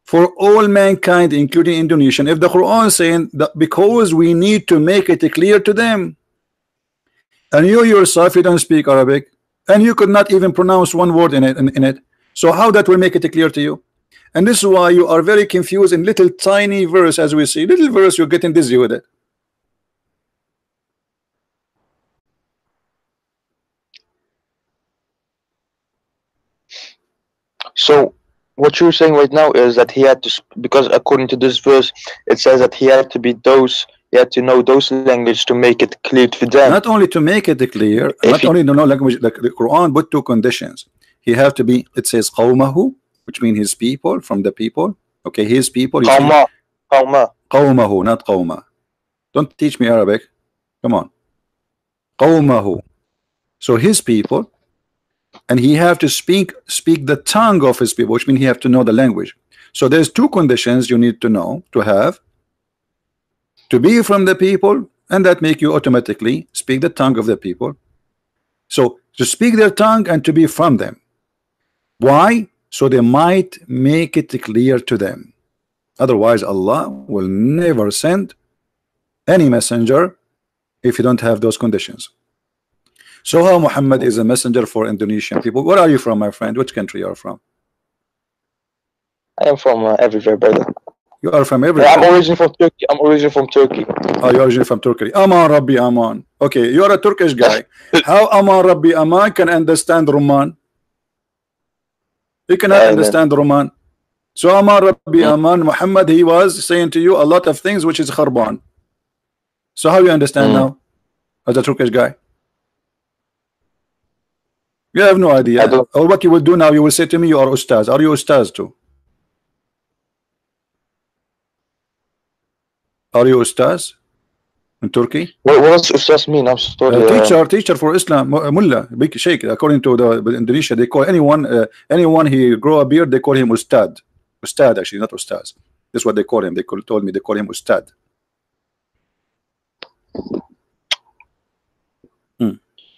for all mankind, including Indonesian, if the Quran is saying that because we need to make it clear to them, and you yourself you don't speak Arabic, and you could not even pronounce one word in it, in, in it. So how that will make it clear to you? And this is why you are very confused in little tiny verse, as we see, little verse, you're getting dizzy with it. So what you're saying right now is that he had to because according to this verse it says that he had to be those he had to know those language to make it clear to them. Not only to make it clear if not he, only to know language like the quran but two conditions. He have to be it says qawmahu which means his people from the people. Okay his people qawma qawma. Qawmahu not qawma. Don't teach me arabic. Come on. Qawmahu. So his people and he have to speak speak the tongue of his people which means he have to know the language. So there's two conditions you need to know to have to be from the people and that make you automatically speak the tongue of the people. So to speak their tongue and to be from them. Why? So they might make it clear to them. Otherwise, Allah will never send any messenger if you don't have those conditions. So how Muhammad is a messenger for Indonesian people? Where are you from, my friend? Which country are you are from? I am from uh, everywhere, brother. You are from Yeah, everywhere. I'm originally from Turkey. I'm originally from Turkey. Oh, you're originally from Turkey. Aman Rabbi Aman. Okay, you're a Turkish guy. How Aman Rabbi Aman can understand Roman? He cannot understand Roman. So Aman Rabbi Aman, Muhammad, he was saying to you a lot of things which is kharban. So how you understand Mm. now as a Turkish guy? You have no idea. Or what you will do now, you will say to me, you are ustaz. Are you ustaz too? Are you ustaz in Turkey? What, what does Ustaz mean? I'm sorry. Uh, teacher, teacher for Islam, mu- mullah, big sheikh. According to the Indonesia, they call anyone, uh, anyone he grow a beard, they call him ustad. Ustad, actually, not ustaz. That's what they call him. They call, told me they call him ustad.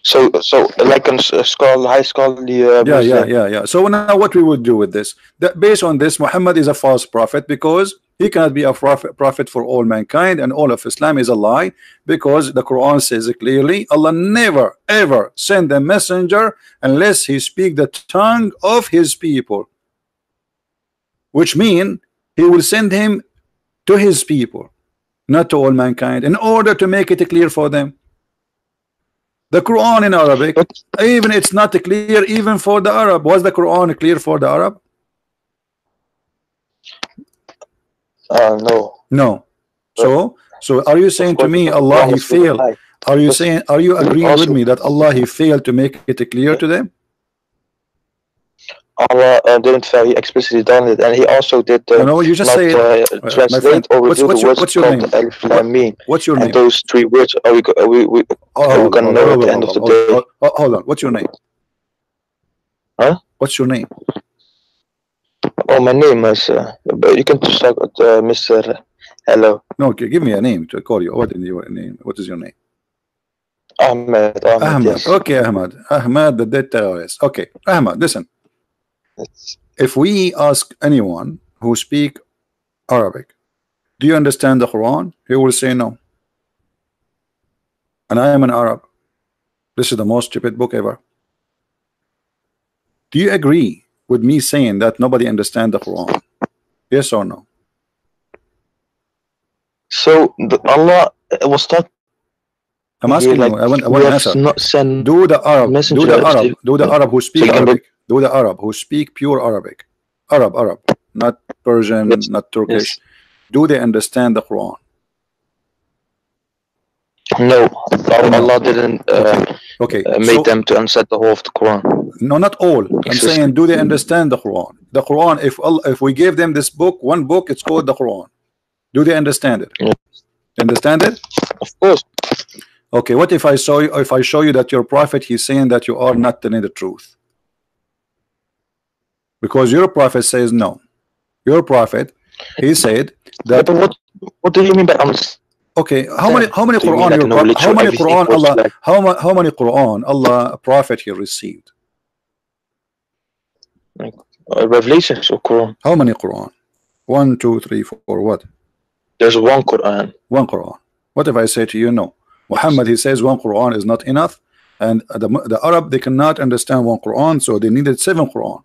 So, so like a scholar, high scholarly. Uh, Yeah, yeah, yeah, yeah. So now, what we would do with this? That based on this, Muhammad is a false prophet because he cannot be a prophet, prophet for all mankind, and all of Islam is a lie because the Quran says clearly. Allah never ever send a messenger unless he speak the tongue of his people, which mean he will send him to his people, not to all mankind, in order to make it clear for them. The Quran in Arabic But even it's not clear even for the Arab. Was the Quran clear for the Arab? uh, no. No. So, so are you saying to me Allah he failed? Are you saying are you agreeing with me that Allah he failed to make it clear to them? Allah uh, didn't very explicitly done it, and he also did uh, No, you just not say uh, my translate or what's- reveal what's the your- words what's your called name? Alif Lam Mim. What's your And name? those three words are we, are we, we Oh, we're hold, gonna know at the end of the day. hold, hold, hold on. What's your name? Huh? What's your name? Oh, my name is. Uh, you can just talk with uh, Mr. Hello. No, okay, give me a name to call you. What is your name? What is your name? Ahmed. Ahmed. Ahmed. Yes. Okay, Ahmed. Ahmed, the dead terrorist. Okay, Ahmed, listen. If we ask anyone who speak Arabic, do you understand the Quran? He will say no. And I am an Arab. This is the most stupid book ever. Do you agree with me saying that nobody understands the Quran? Yes or no? So the, Allah was talking. I'm asking like, you. I want, I want an have answer. not sent. do the Arab, do the Arab, do the Arab who speak can Arabic, do the Arab who speak pure Arabic, Arab, Arab, not Persian, Yes. not Turkish. Yes. Do they understand the Quran? No, Allah didn't uh, Okay, uh, so- make them to unset the whole of the Quran. no, not all. I'm saying, do they understand the Quran? The Quran, if Allah, if we gave them this book, one book, it's called the Quran. Do they understand it? Yes. Understand it? Of course. Okay, what if I show you if I show you that your prophet he's saying that you are not telling the truth? Because your prophet says no. Your prophet, he said that but what what do you mean by understand? okay, how many how many Quran like your how many Quran Allah like- how ma- how many Quran Allah prophet he received? Uh, revelations of Quran. How many Quran? One, two, three, four, what? There's one Quran. One Quran. What if I say to you no? Muhammad he says one Quran is not enough, and the the Arab they cannot understand one Quran, so they needed seven Quran.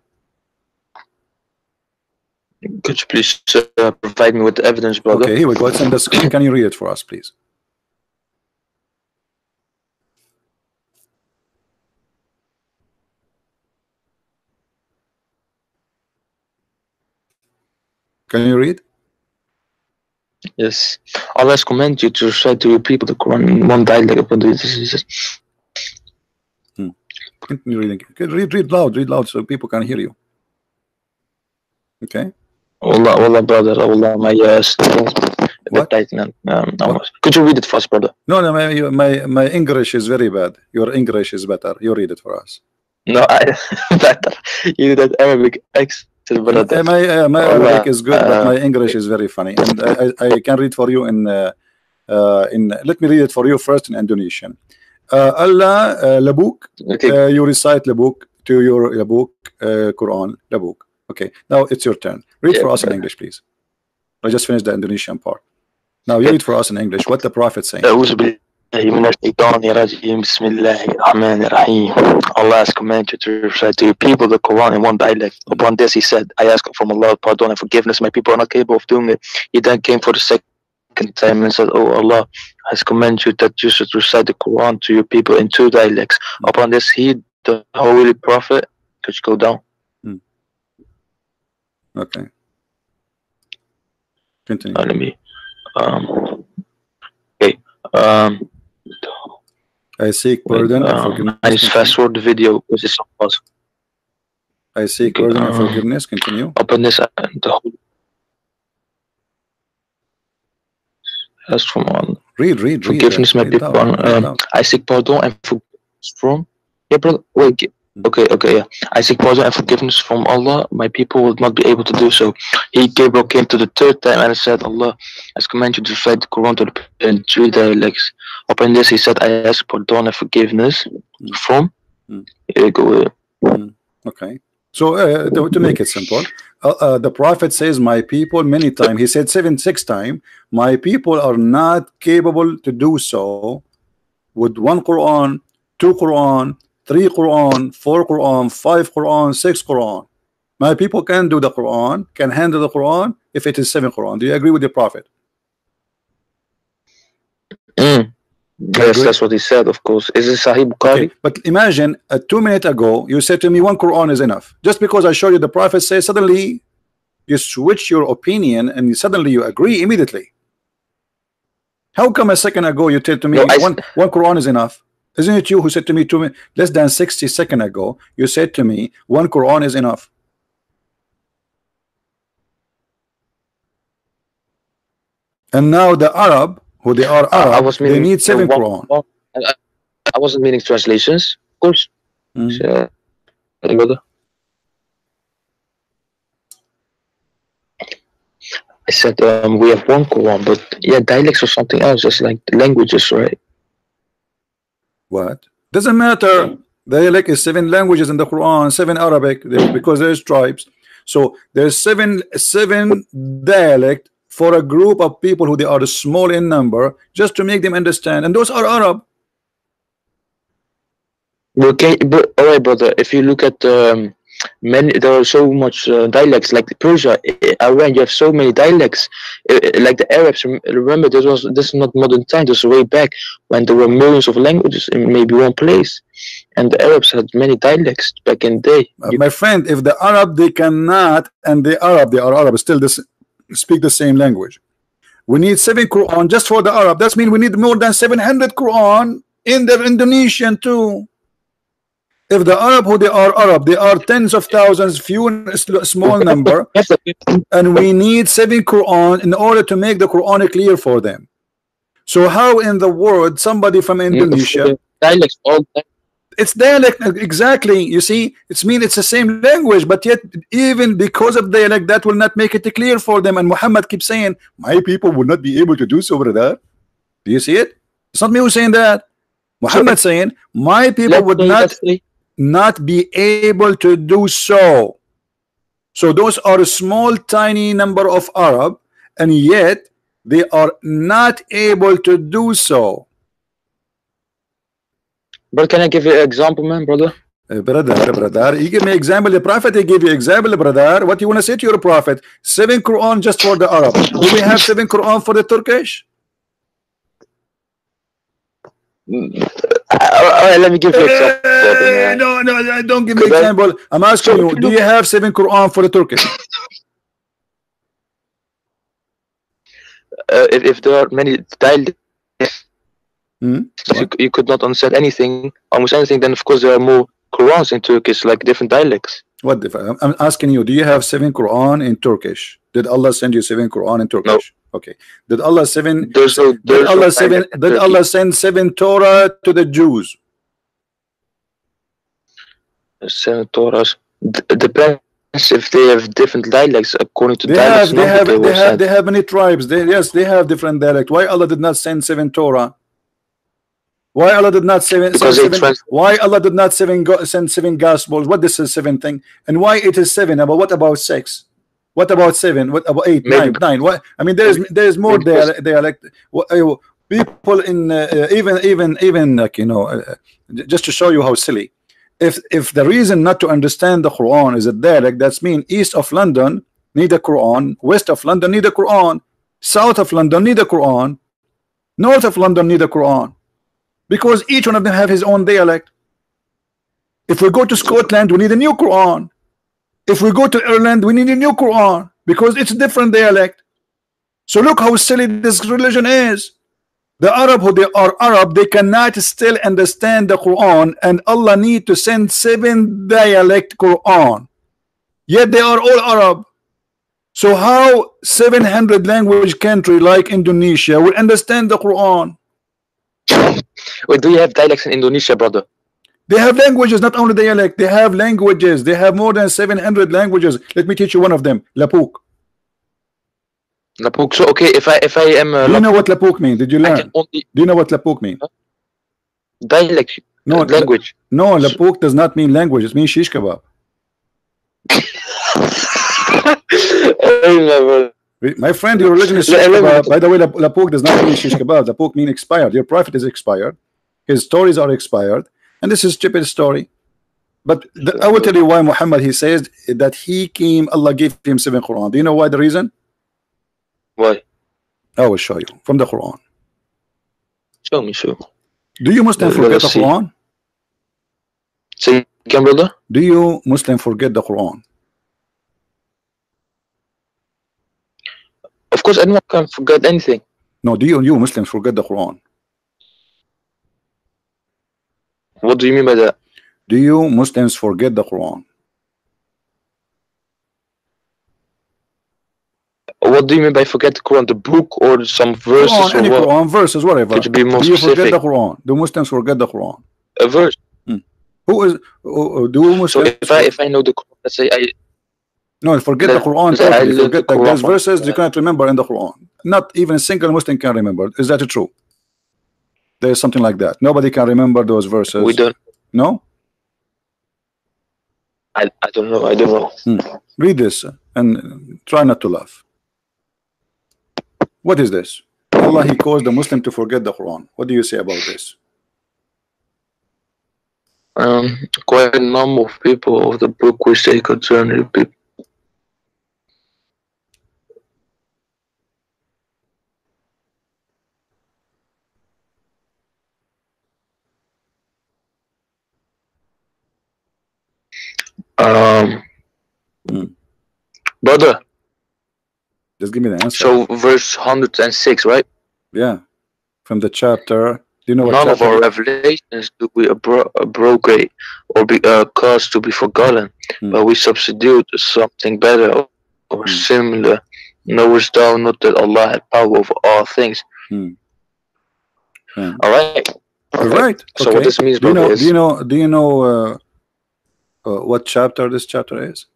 Could you please uh, provide me with the evidence, brother? Okay, here we go. It's in the screen. Can you read it for us, please? Can you read? Yes. Allah has commanded you to recite to your people the Quran in one dialect. But this is Continue reading. Read, read loud, read loud, so people can hear you. Okay. Allah, Allah, brother, Allah, my uh, students, the What? Um, almost. Could you read it for us, brother? No, no, my, my my English is very bad. Your English is better. You read it for us. No, I better. You did that Arabic accent, brother. Uh, my uh, my Arabic is good, but uh, my English is very funny, and I, I, I can read for you in uh, uh, in. Let me read it for you first in Indonesian. Uh, Allah uh, labuk, Okay. uh, you recite labuk to your labuk uh, Quran labuk. Okay, now it's your turn. Read yeah, for us in English, please. I just finished the Indonesian part. Now you read for us in English what the Prophet saying. Allah has commanded to recite to your people the Quran in one dialect. Upon this he said, I ask from Allah pardon and forgiveness, my people are not capable of doing it. He then came for the second time and said, Oh Allah has commanded you that you should recite the Quran to your people in two dialects. Upon this he, the Holy Prophet, could you go down? Okay. Continue. Uh, let me. Um, okay. Um, I seek pardon and um, forgiveness. I just Continue. fast forward the video because it's so fast. I seek pardon and uh, forgiveness. Continue. this uh, the whole as from on Read, read, read. forgiveness my read people um. I seek pardon and forgiveness from yeah brother wait. Okay okay yeah I seek pardon and forgiveness from Allah my people would not be able to do so he Gabriel came to the third time and said Allah has commanded you to recite the Quran to the in three dialects upon this he said I ask pardon and forgiveness from. Here go uh, Okay. So uh, to, to make it simple, uh, uh, the Prophet says, "My people." Many times he said seven, six times. My people are not capable to do so with one Quran, two Quran, three Quran, four Quran, five Quran, six Quran. My people can do the Quran, can handle the Quran if it is seven Quran. Do you agree with the Prophet? Mm. Yes, that's what he said, of course. Is it Sahih Bukhari? Okay, but imagine uh, two minutes ago you said to me one Quran is enough. Just because I showed you the Prophet says suddenly you switch your opinion and suddenly you agree immediately. How come a second ago you told to me No, one one Quran is enough? Isn't it you who said to me two less than 60 seconds ago you said to me one Quran is enough? And now the Arab, who they are I- I Arab, was they meaning need seven one- Quran. one- I, I wasn't meaning translations, of course. Mm. So. I said um, we have one Quran, but yeah, dialects or something else. just like languages, right? What? Doesn't matter. Dialect is seven languages in the Quran, seven Arabic, because there's tribes. So there's seven seven dialect for a group of people who they are small in number, just to make them understand. And those are Arab. Okay, but all right, brother. If you look at um, many, there are so much uh, dialects. Like Persia, Iran, you have so many dialects. like the Arabs, remember this was this is not modern time. This is way back when there were millions of languages in maybe one place, and the Arabs had many dialects back in the day. Uh, my friend, if the Arab they cannot, and the Arab they are Arab still this speak the same language. We need seven Quran just for the Arab. That means we need more than 700 Quran in the Indonesian too if the Arab who they are Arab they are tens of thousands few small number and we need seven Quran in order to make the Quran clear for them. So how in the world somebody from Indonesia it's dialect exactly you see it's mean it's the same language but yet even because of dialect that will not make it clear for them. And Muhammad keeps saying my people will not be able to do so over there do you see it? It's not me who's saying that. Muhammad saying my people would not not be able to do so. So those are a small tiny number of Arab and yet they are not able to do so. But can I give you an example, man, brother? Uh, brother, brother, you give me example. The prophet, he gave you example, brother. What do you want to say to your prophet? Seven Quran just for the Arab. Do we have seven Quran for the Turkish? Uh, let me give you an example. Uh, no, no, don't give me an example. I'm asking you, do you have seven Quran for the Turkish? Uh, if, if there are many dialects, hmm? you, you could not understand anything, almost anything, then of course there are more Qurans in Turkish, like different dialects. What different? I'm asking you, do you have seven Quran in Turkish? Did Allah send you seven Quran in Turkish? No. Okay. Did Allah seven? There's no, there's did Allah seven? Did Allah send seven Torah to the Jews? Seven Torahs depends if they have different dialects according to they dialects. Have, they have, they, they have, they have many tribes. They, yes, they have different dialect. Why Allah did not send seven Torah? Why Allah did not seven, send seven why Allah did not seven send seven gospels? What this is seven thing? And why it is seven? But what about six? What about seven? What about eight, Maybe. nine, nine? What I mean, there's there's more there. Dialect. Uh, people in uh, uh, even even even like you know, uh, just to show you how silly. If if the reason not to understand the Quran is a dialect, that's mean east of London need a Quran, west of London need a Quran, south of London need a Quran, north of London need a Quran because each one of them have his own dialect. If we go to Scotland, we need a new Quran. If we go to Ireland, we need a new Quran because it's a different dialect. So look how silly this religion is. The Arab who they are Arab, they cannot still understand the Quran, and Allah need to send seven dialect Quran. Yet they are all Arab. So how 700 language country like Indonesia will understand the Quran? Do you have dialects in Indonesia, brother? They have languages, not only dialect. They have languages. They have more than 700 languages. Let me teach you one of them. Lapuk. Lapuk. So okay, if I if I am. Uh, do you know what Lapuk means? Did you learn? Only... Do you know what Lapuk means? Dialect. No language. No, Lapuk does not mean language. It means shish kebab. My friend, your religion is shish kebab. By the way, Lapuk does not mean shish kebab. Lapuk means expired. Your prophet is expired. His stories are expired. And this is stupid story. But the, I will tell you why Muhammad, he says that he came, Allah gave him seven Quran. Do you know why the reason? Why? I will show you from the Quran. Show me, show. Do you Muslim forget the Quran? Say again, brother? Do you Muslim forget the Quran? Of course, anyone can forget anything. No, do you you Muslims forget the Quran? What do you mean by that? Do you Muslims forget the Quran? What do you mean by forget the Quran? The book or some verses? Quran, any what? Quran verses, whatever. Could you be more do you specific? forget the Quran? Do Muslims forget the Quran? A verse. Hmm. Who is? Uh, do Muslims? So if I if I know the Quran, let's say I. No, forget the Let- Quran totally. Forget the like there's Quran. verses you cannot remember in the Quran. Not even a single Muslim can remember. Is that true? There's something like that. Nobody can remember those verses. We don't. No? I, I don't know. I don't know. Read this and try not to laugh. What is this? Allah He caused the Muslim to forget the Quran. What do you say about this? Um, quite a number of people of the book which they concerning people. Um, Hmm. Brother. Just give me the answer. So verse hundred and six, right? yeah, from the chapter. Do you know what None of our revelations do we abro- abrogate or be uh, cause to be forgotten, Hmm. but we substitute something better or, or Hmm. similar. Knowest thou not that Allah had power over all things? Hmm. Yeah. All right. Okay. right. So okay. what this means, do you brother, know? is Do you know? Do you know uh, uh, what chapter this chapter is?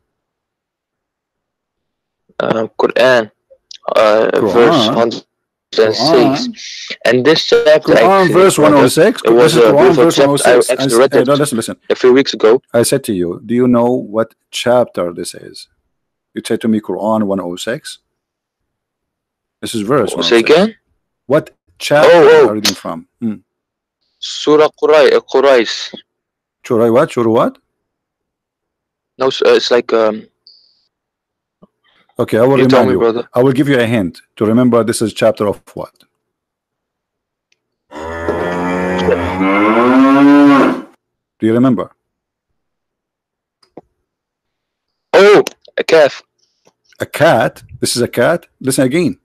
Uh, Quran, uh, verse Quran. hundred and six, and this chapter Quran verse 106. it was a Quran verse chapter. I 106. I, actually s- read hey, it. no, listen, listen. a few weeks ago. I said to you, do you know what chapter this is? You said to me Quran 106. This is verse. Say again. What chapter Oh, oh. are you reading from? Hmm. Surah Quray, uh, Quraysh. Chura what? Chura what? No, uh, it's like um. Okay, I will You remind me, you. brother. I will give you a hint to remember this is chapter of what? Do you remember? Oh, a calf, A cat. This is a cat. Listen again.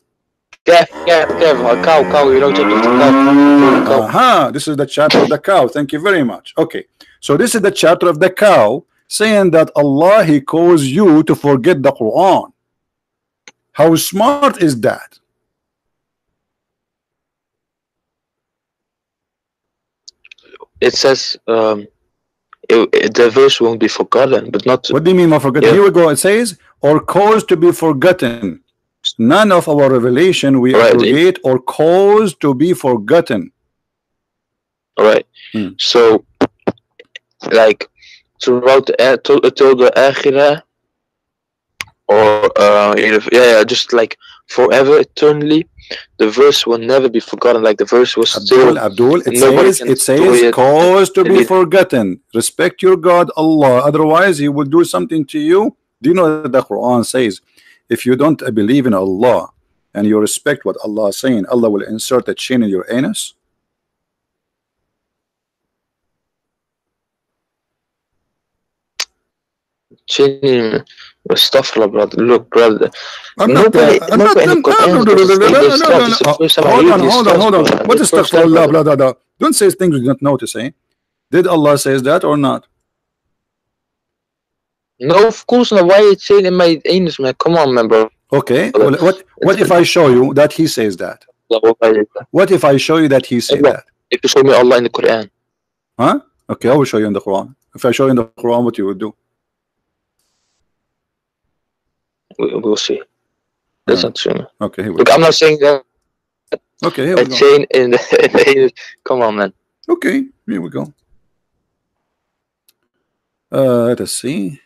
calf, calf, calf, a cow, cow. You know, of the cow. cow. Aha, this is the chapter of the cow. Thank you very much. Okay, so this is the chapter of the cow saying that Allah He caused you to forget the Quran. How smart is that? It says um, it, it- the verse won't be forgotten, but not. What do you mean by forgotten? Yeah. Here we go. It says, or cause to be forgotten. None of our revelation we Right. abrogate or cause to be forgotten. All right. Hmm. So, like throughout the till the akhirah, or uh, yeah, yeah, just like forever, eternally, the verse will never be forgotten. Like the verse was still. Abdul, Abdul, it says, it says, it. cause to be Delete. forgotten. Respect your God, Allah. Otherwise, He will do something to you. Do you know that the Quran says, if you don't believe in Allah and you respect what Allah is saying, Allah will insert a chain in your anus? Changing stuff, brother. Look, brother. I'm not, Nobody- I'm not, nobody in no, no, no, no, no, no, say no, no, stuff. no, This is no. the first time I Hold on, hold on, stuff, hold on. What is astaghfirullah, blah, blah, blah. Don't say things you don't notice, eh? Did Allah says that or not? No, of course not. Why you saying in my anus, man? Come on, man, bro. Okay. Well, what what if I show you that he says that? What if I show you that he said Allah. that? If you show me Allah in the Quran, Huh? Okay, I will show you in the Quran. If I show you in the Quran, what you would do? We, we'll see. That's not true. Okay, here we Look, go. I'm not saying that Okay, here we go. chain in the, in the. Come on, man. Okay, here we go. Uh, let us see.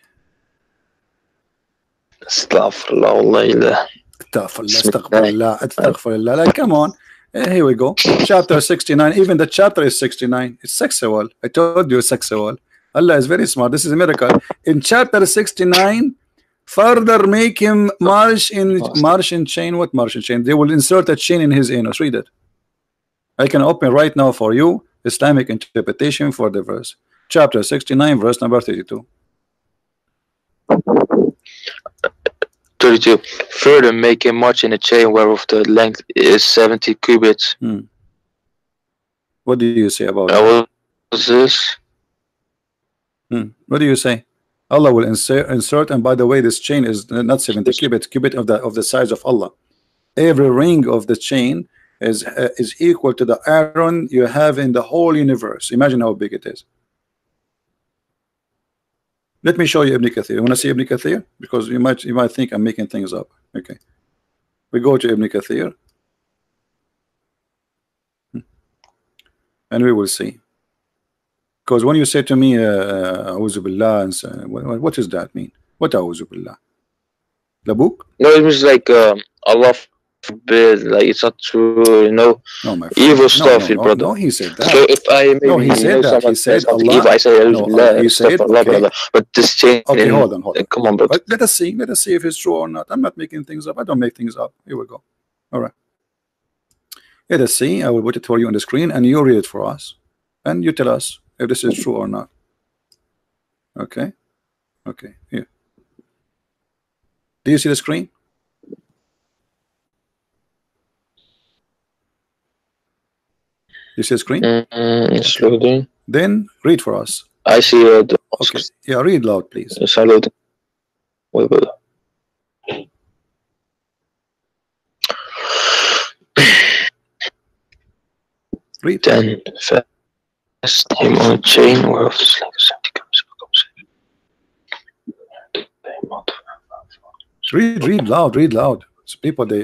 Astaghfirullah, Allah. Astaghfirullah, astaghfirullah, astaghfirullah. Like, come on. Here we go. Chapter 69. Even the chapter is 69. It's sexual. I told you it's sexual. Allah is very smart. This is a miracle. In chapter 69, further make him march in march in chain. What march in chain? They will insert a chain in his anus. Read it. I can open right now for you Islamic interpretation for the verse. Chapter 69, verse number 32. 32. Further, make him march in a chain whereof the length is 70 cubits. What do you say about Uh, that? what this? Hmm. What do you say? Allah will insert, insert, and by the way, this chain is not 70 cubit, cubit of the of the size of Allah. Every ring of the chain is uh, is equal to the iron you have in the whole universe. Imagine how big it is. Let me show you Ibn Kathir. You want to see Ibn Kathir? Because you might you might think I'm making things up. Okay. We go to Ibn Kathir. Hmm. And we will see. Because when you say to me, uh, Billah, and so, what, what does that mean? What A'udhu Billah? The book? No, it was like um, Allah forbid, like it's not true, you know, No, my friend. evil No, stuff, no, no, brother. no, he said that. So if I maybe No, he know that. someone He said says Allah- evil, I say No, Allah, he said, Allah, okay. brother. But this change. Okay, hold on, hold on. come on, brother. But let us see. Let us see if it's true or not. I'm not making things up. I don't make things up. Here we go. All right. Let us see. I will put it for you on the screen and you read it for us. And you tell us if this is true or not. Okay. Okay. Here. Do you see the screen? You see the screen? Mm, it's loading. Then read for us. I see it. Okay. Yeah, read loud, please. It's loading. Wait. Read. Then fast him on a chain whereof the slave is empty comes Read, read loud, read loud. So people, they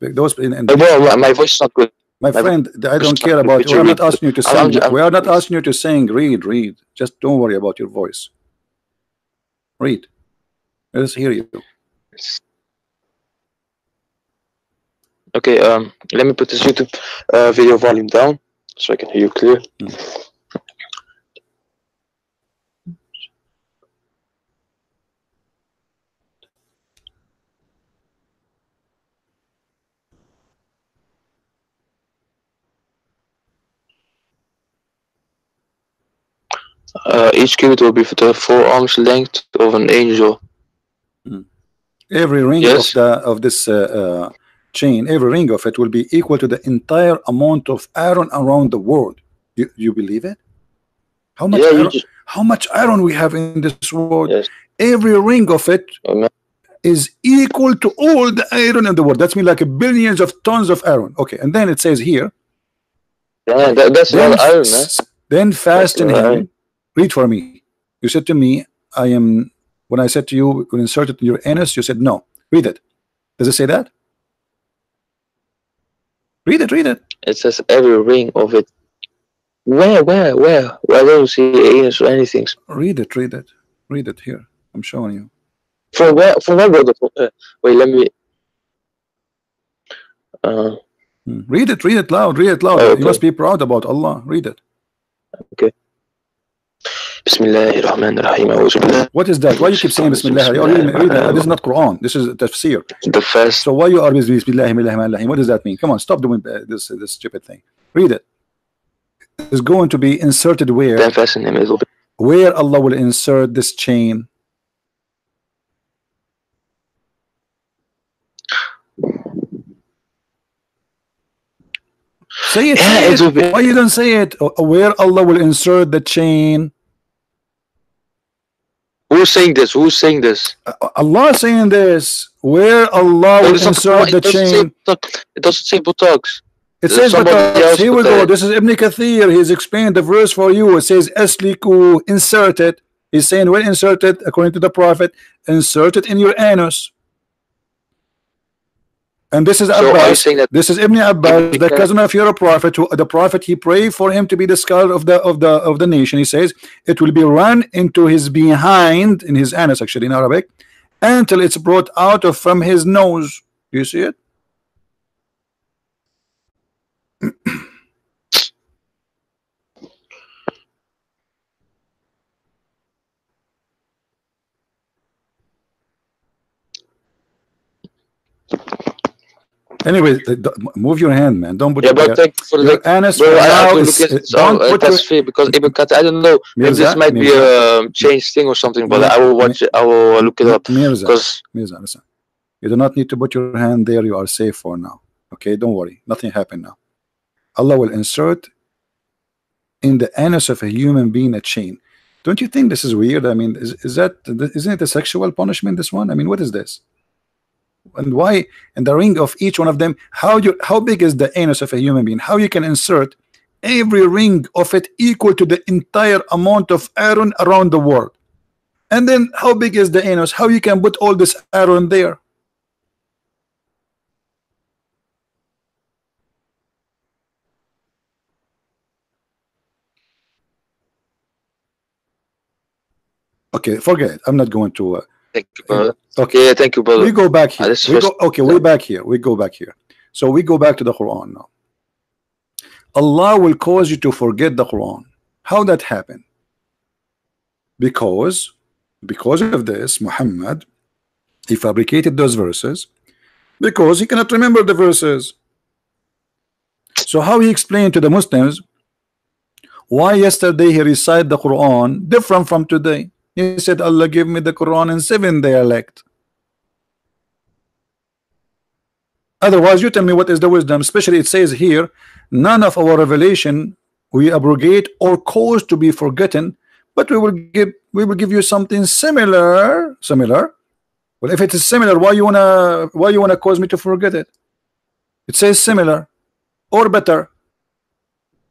those in, in Well, my- my voice is not good. My My- friend, I don't care about. with We you are not asking you to sing. We are not asking you to sing. Read, read. Just don't worry about your voice. Read. Let us hear you. Okay, um, let me put this YouTube uh, video volume down so I can hear you clear. Uh, each cubit will be for the four arms length of an angel. Every ring Yes. of the of this uh, uh, chain, every ring of it will be equal to the entire amount of iron around the world. You, you believe it? How much? Yeah, iron, just, how much iron we have in this world? Yes. Every ring of it man. is equal to all the iron in the world. That's mean like a billions of tons of iron. Okay, and then it says here, Yeah, that, that's then, iron, man. then fast in right. Read for me. You said to me, I am. When I said to you, insert it in your anus, you said no. Read it. Does it say that? Read it. Read it. It says every ring of it. Where, where, where? I don't see anus or anything. Read it. Read it. Read it here. I'm showing you. From where? From where, brother? Uh, wait, let me. Uh, Hmm. Read it. Read it loud. Read it loud. Oh, You must be proud about Allah. Read it. Bismillahir Rahmanir Rahim. What is that? Why you keep saying Bismillah? You already read that. This is not Quran. This is tafsir. The first. So why you always Bismillah? What does that mean? Come on, stop doing uh, this this stupid thing. Read it. It's going to be inserted where? Then fast in the. Where Allah will insert this chain? Say it. Say it will be- Why you don't say it? Uh, Where Allah will insert the chain? Who's saying this? Who's saying this? Allah saying this. Where Allah will insert the chain? It doesn't say buttocks. It says, but somebody uh, here we go. This is Ibn Kathir. He's explained the verse for you. It says, Esliku, insert it. He's saying, well, insert it according to the Prophet, insert it in your anus. And this is So Abbas. saying that? This is Ibn Abbas, the cousin of your prophet. Who, the prophet he prayed for him to be the scholar of the of the of the nation. He says it will be run into his behind in his anus, actually in Arabic, until it's brought out of from his nose. Do you see it? Anyway, move your hand, man. Don't put Yeah, your, but thank you for the. your anus Bro, I have to is, look at uh, don't uh, put your, fair because Ibn Kathir, I don't know if Mirza, this might be Mirza. a changed thing or something, but Mirza, I will watch it. I will look it up Mirza, because Mirza, listen. You do not need to put your hand there. You are safe for now. Okay, don't worry. Nothing happened now. Allah will insert in the anus of a human being a chain. Don't you think this is weird? I mean, is, is that isn't it a sexual punishment? This one? I mean, what is this? And why? And the ring of each one of them. How you? How big is the anus of a human being? How you can insert every ring of it equal to the entire amount of iron around the world? And then how big is the anus? How you can put all this iron there? Okay, forget it. I'm not going to. Uh, Thank you, brother. okay, Yeah, thank you, brother. we go back here. Uh, We go, okay, we back here. We go back here. So we go back to the Quran now. Allah will cause you to forget the Quran. How that happen? Because because of this, Muhammad he fabricated those verses because he cannot remember the verses. So how he explained to the Muslims why yesterday he recited the Quran different from today? He said, Allah give me the Quran in seven dialect. Otherwise, you tell me what is the wisdom. Especially it says here, none of our revelation we abrogate or cause to be forgotten, but we will give we will give you something similar. Similar. Well, if it is similar, why you wanna why you wanna cause me to forget it? It says similar or better.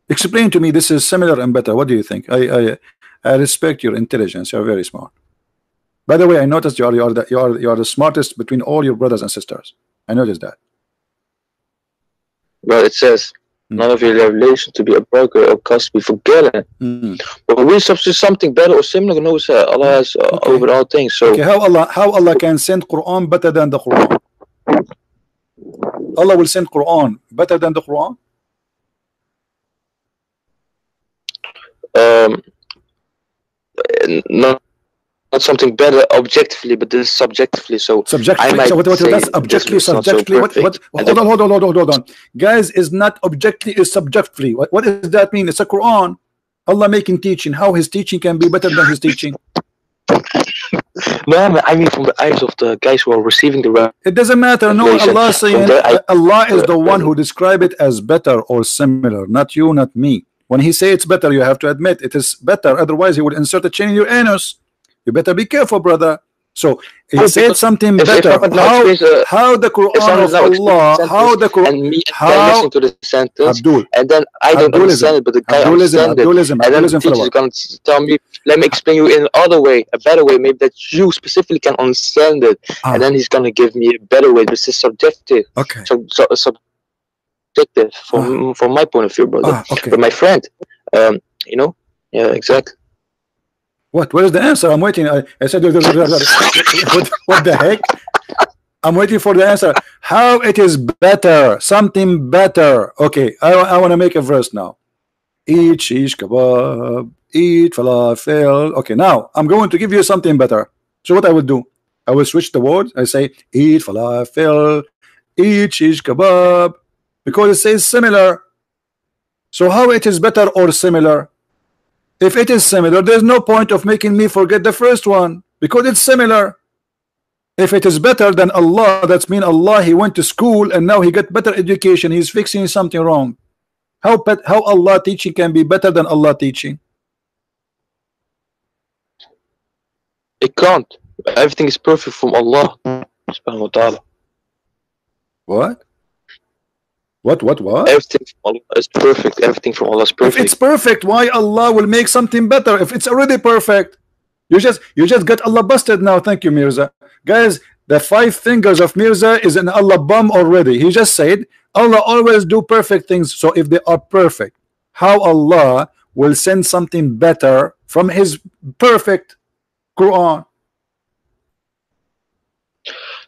Explain to me this is similar and better. What do you think? I I, I respect your intelligence. You're very smart. By the way, I noticed you are you are the you are you are the smartest between all your brothers and sisters. I noticed that. Well, it says Hmm. none of your revelation to be a broker or cause to be forgotten. Mhm. But we substitute something better or similar. No, sir. Allah has uh, Okay. over all things. So Okay, how Allah how Allah can send Quran better than the Quran? Allah will send Quran better than the Quran? um, not not something better objectively, but this is subjectively. So Subjectively. might So what, what say that's objectively, not so subjectively. what, what, hold on, hold on, hold on, hold on. Guys, is not objectively, is subjectively. What, what does that mean? It's a Quran. Allah making teaching. How his teaching can be better than his teaching? no, I mean- from the eyes of the guys who are receiving the re- It doesn't matter. No, Allah saying I- Allah is the one who describe it as better or similar, not you, not me. When he say it's better, you have to admit it is better. Otherwise, he would insert a chain in your anus. You better be careful, brother. So he Oh, said something better. How, experienced, uh, how the Quran of Allah, how the Quran, and me how- listen to the sentence, Abdul, and then I don't Abdulism. understand it, but the guy Abdulism, understands it. Abdulism, And then the teacher is going to tell me, let me explain you in another way, a better way, maybe that you specifically can understand it. Ah. And then he's going to give me a better way. This is subjective. Okay. So, so subjective from from my point of view, brother. Ah, okay. But my friend, um, you know, yeah, exactly. What? Where is the answer? I'm waiting. I, I said, what, what the heck? I'm waiting for the answer. How it is better? Something better. Okay, I, I want to make a verse now. Eat shish kebab, eat falafel. Okay, now I'm going to give you something better. So what I will do? I will switch the word. I say eat falafel, eat shish kebab, because it says similar. So how it is better or similar? If it is similar, there's no point of making me forget the first one because it's similar. If it is better than Allah, that's mean Allah he went to school and now he got better education. He's fixing something wrong. How how Allah teaching can be better than Allah teaching? It can't. Everything is perfect from Allah. Subhanahu wa ta'ala. What? What? What? What? Everything from Allah is perfect. Everything from Allah is perfect. If it's perfect, why Allah will make something better? If it's already perfect, you just you just got Allah busted now. Thank you, Mirza. Guys, the five fingers of Mirza is an Allah bum already. He just said Allah always do perfect things. So if they are perfect, how Allah will send something better from His perfect Quran?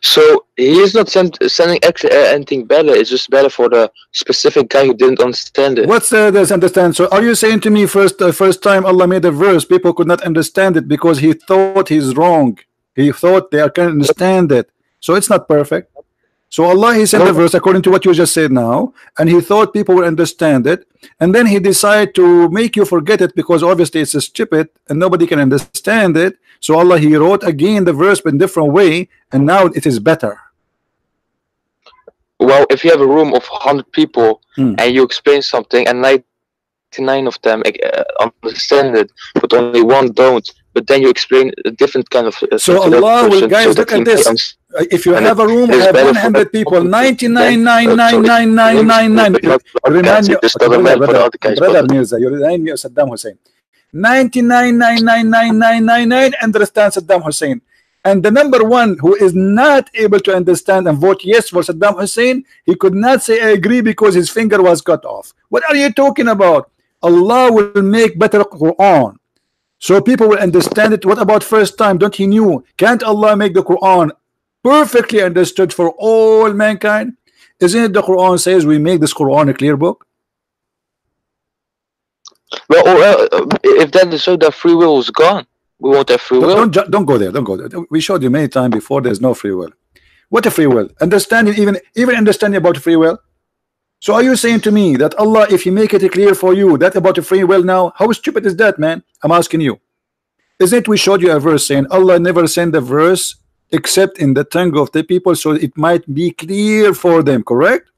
So he is not send, sending actually uh, anything better. It's just better for the specific guy who didn't understand it. What's uh, this understand? So are you saying to me first uh, first time Allah made a verse, people could not understand it because he thought he's wrong. He thought they can understand it. So it's not perfect. So Allah he sent a verse according to what you just said now, and he thought people will understand it, and then he decided to make you forget it because obviously it's a stupid and nobody can understand it. So Allah he wrote again the verse but in different way, and now it is better. Well, if you have a room of 100 people Hmm. and you explain something and 99 of them uh, understand it, but only one don't, but then you explain a different kind of. Uh, So Allah will- guys, so look at this. Uh, If you have a room, have better for 100 that people, people to- 99,999,999. It doesn't Brother, matter for the brother, other guys, brother but- Mirza, you remind me of Saddam Hussein. 99.99999 understand Saddam Hussein. And the number one who is not able to understand and vote yes for Saddam Hussein, he could not say I agree because his finger was cut off. What are you talking about? Allah will make better Quran. So people will understand it. What about first time? Don't he knew? Can't Allah make the Quran perfectly understood for all mankind? Isn't it the Quran says we make this Quran a clear book? Well, or, uh, if that is so, that free will is gone. We won't have free will. Don't, don't, don't go there. Don't go there. We showed you many times before. There's no free will. What a free will? Understanding even even understanding about free will. So are you saying to me that Allah, if He make it clear for you that about the free will now, how stupid is that, man? I'm asking you. Isn't it we showed you a verse saying Allah never sent a verse except in the tongue of the people so it might be clear for them, correct?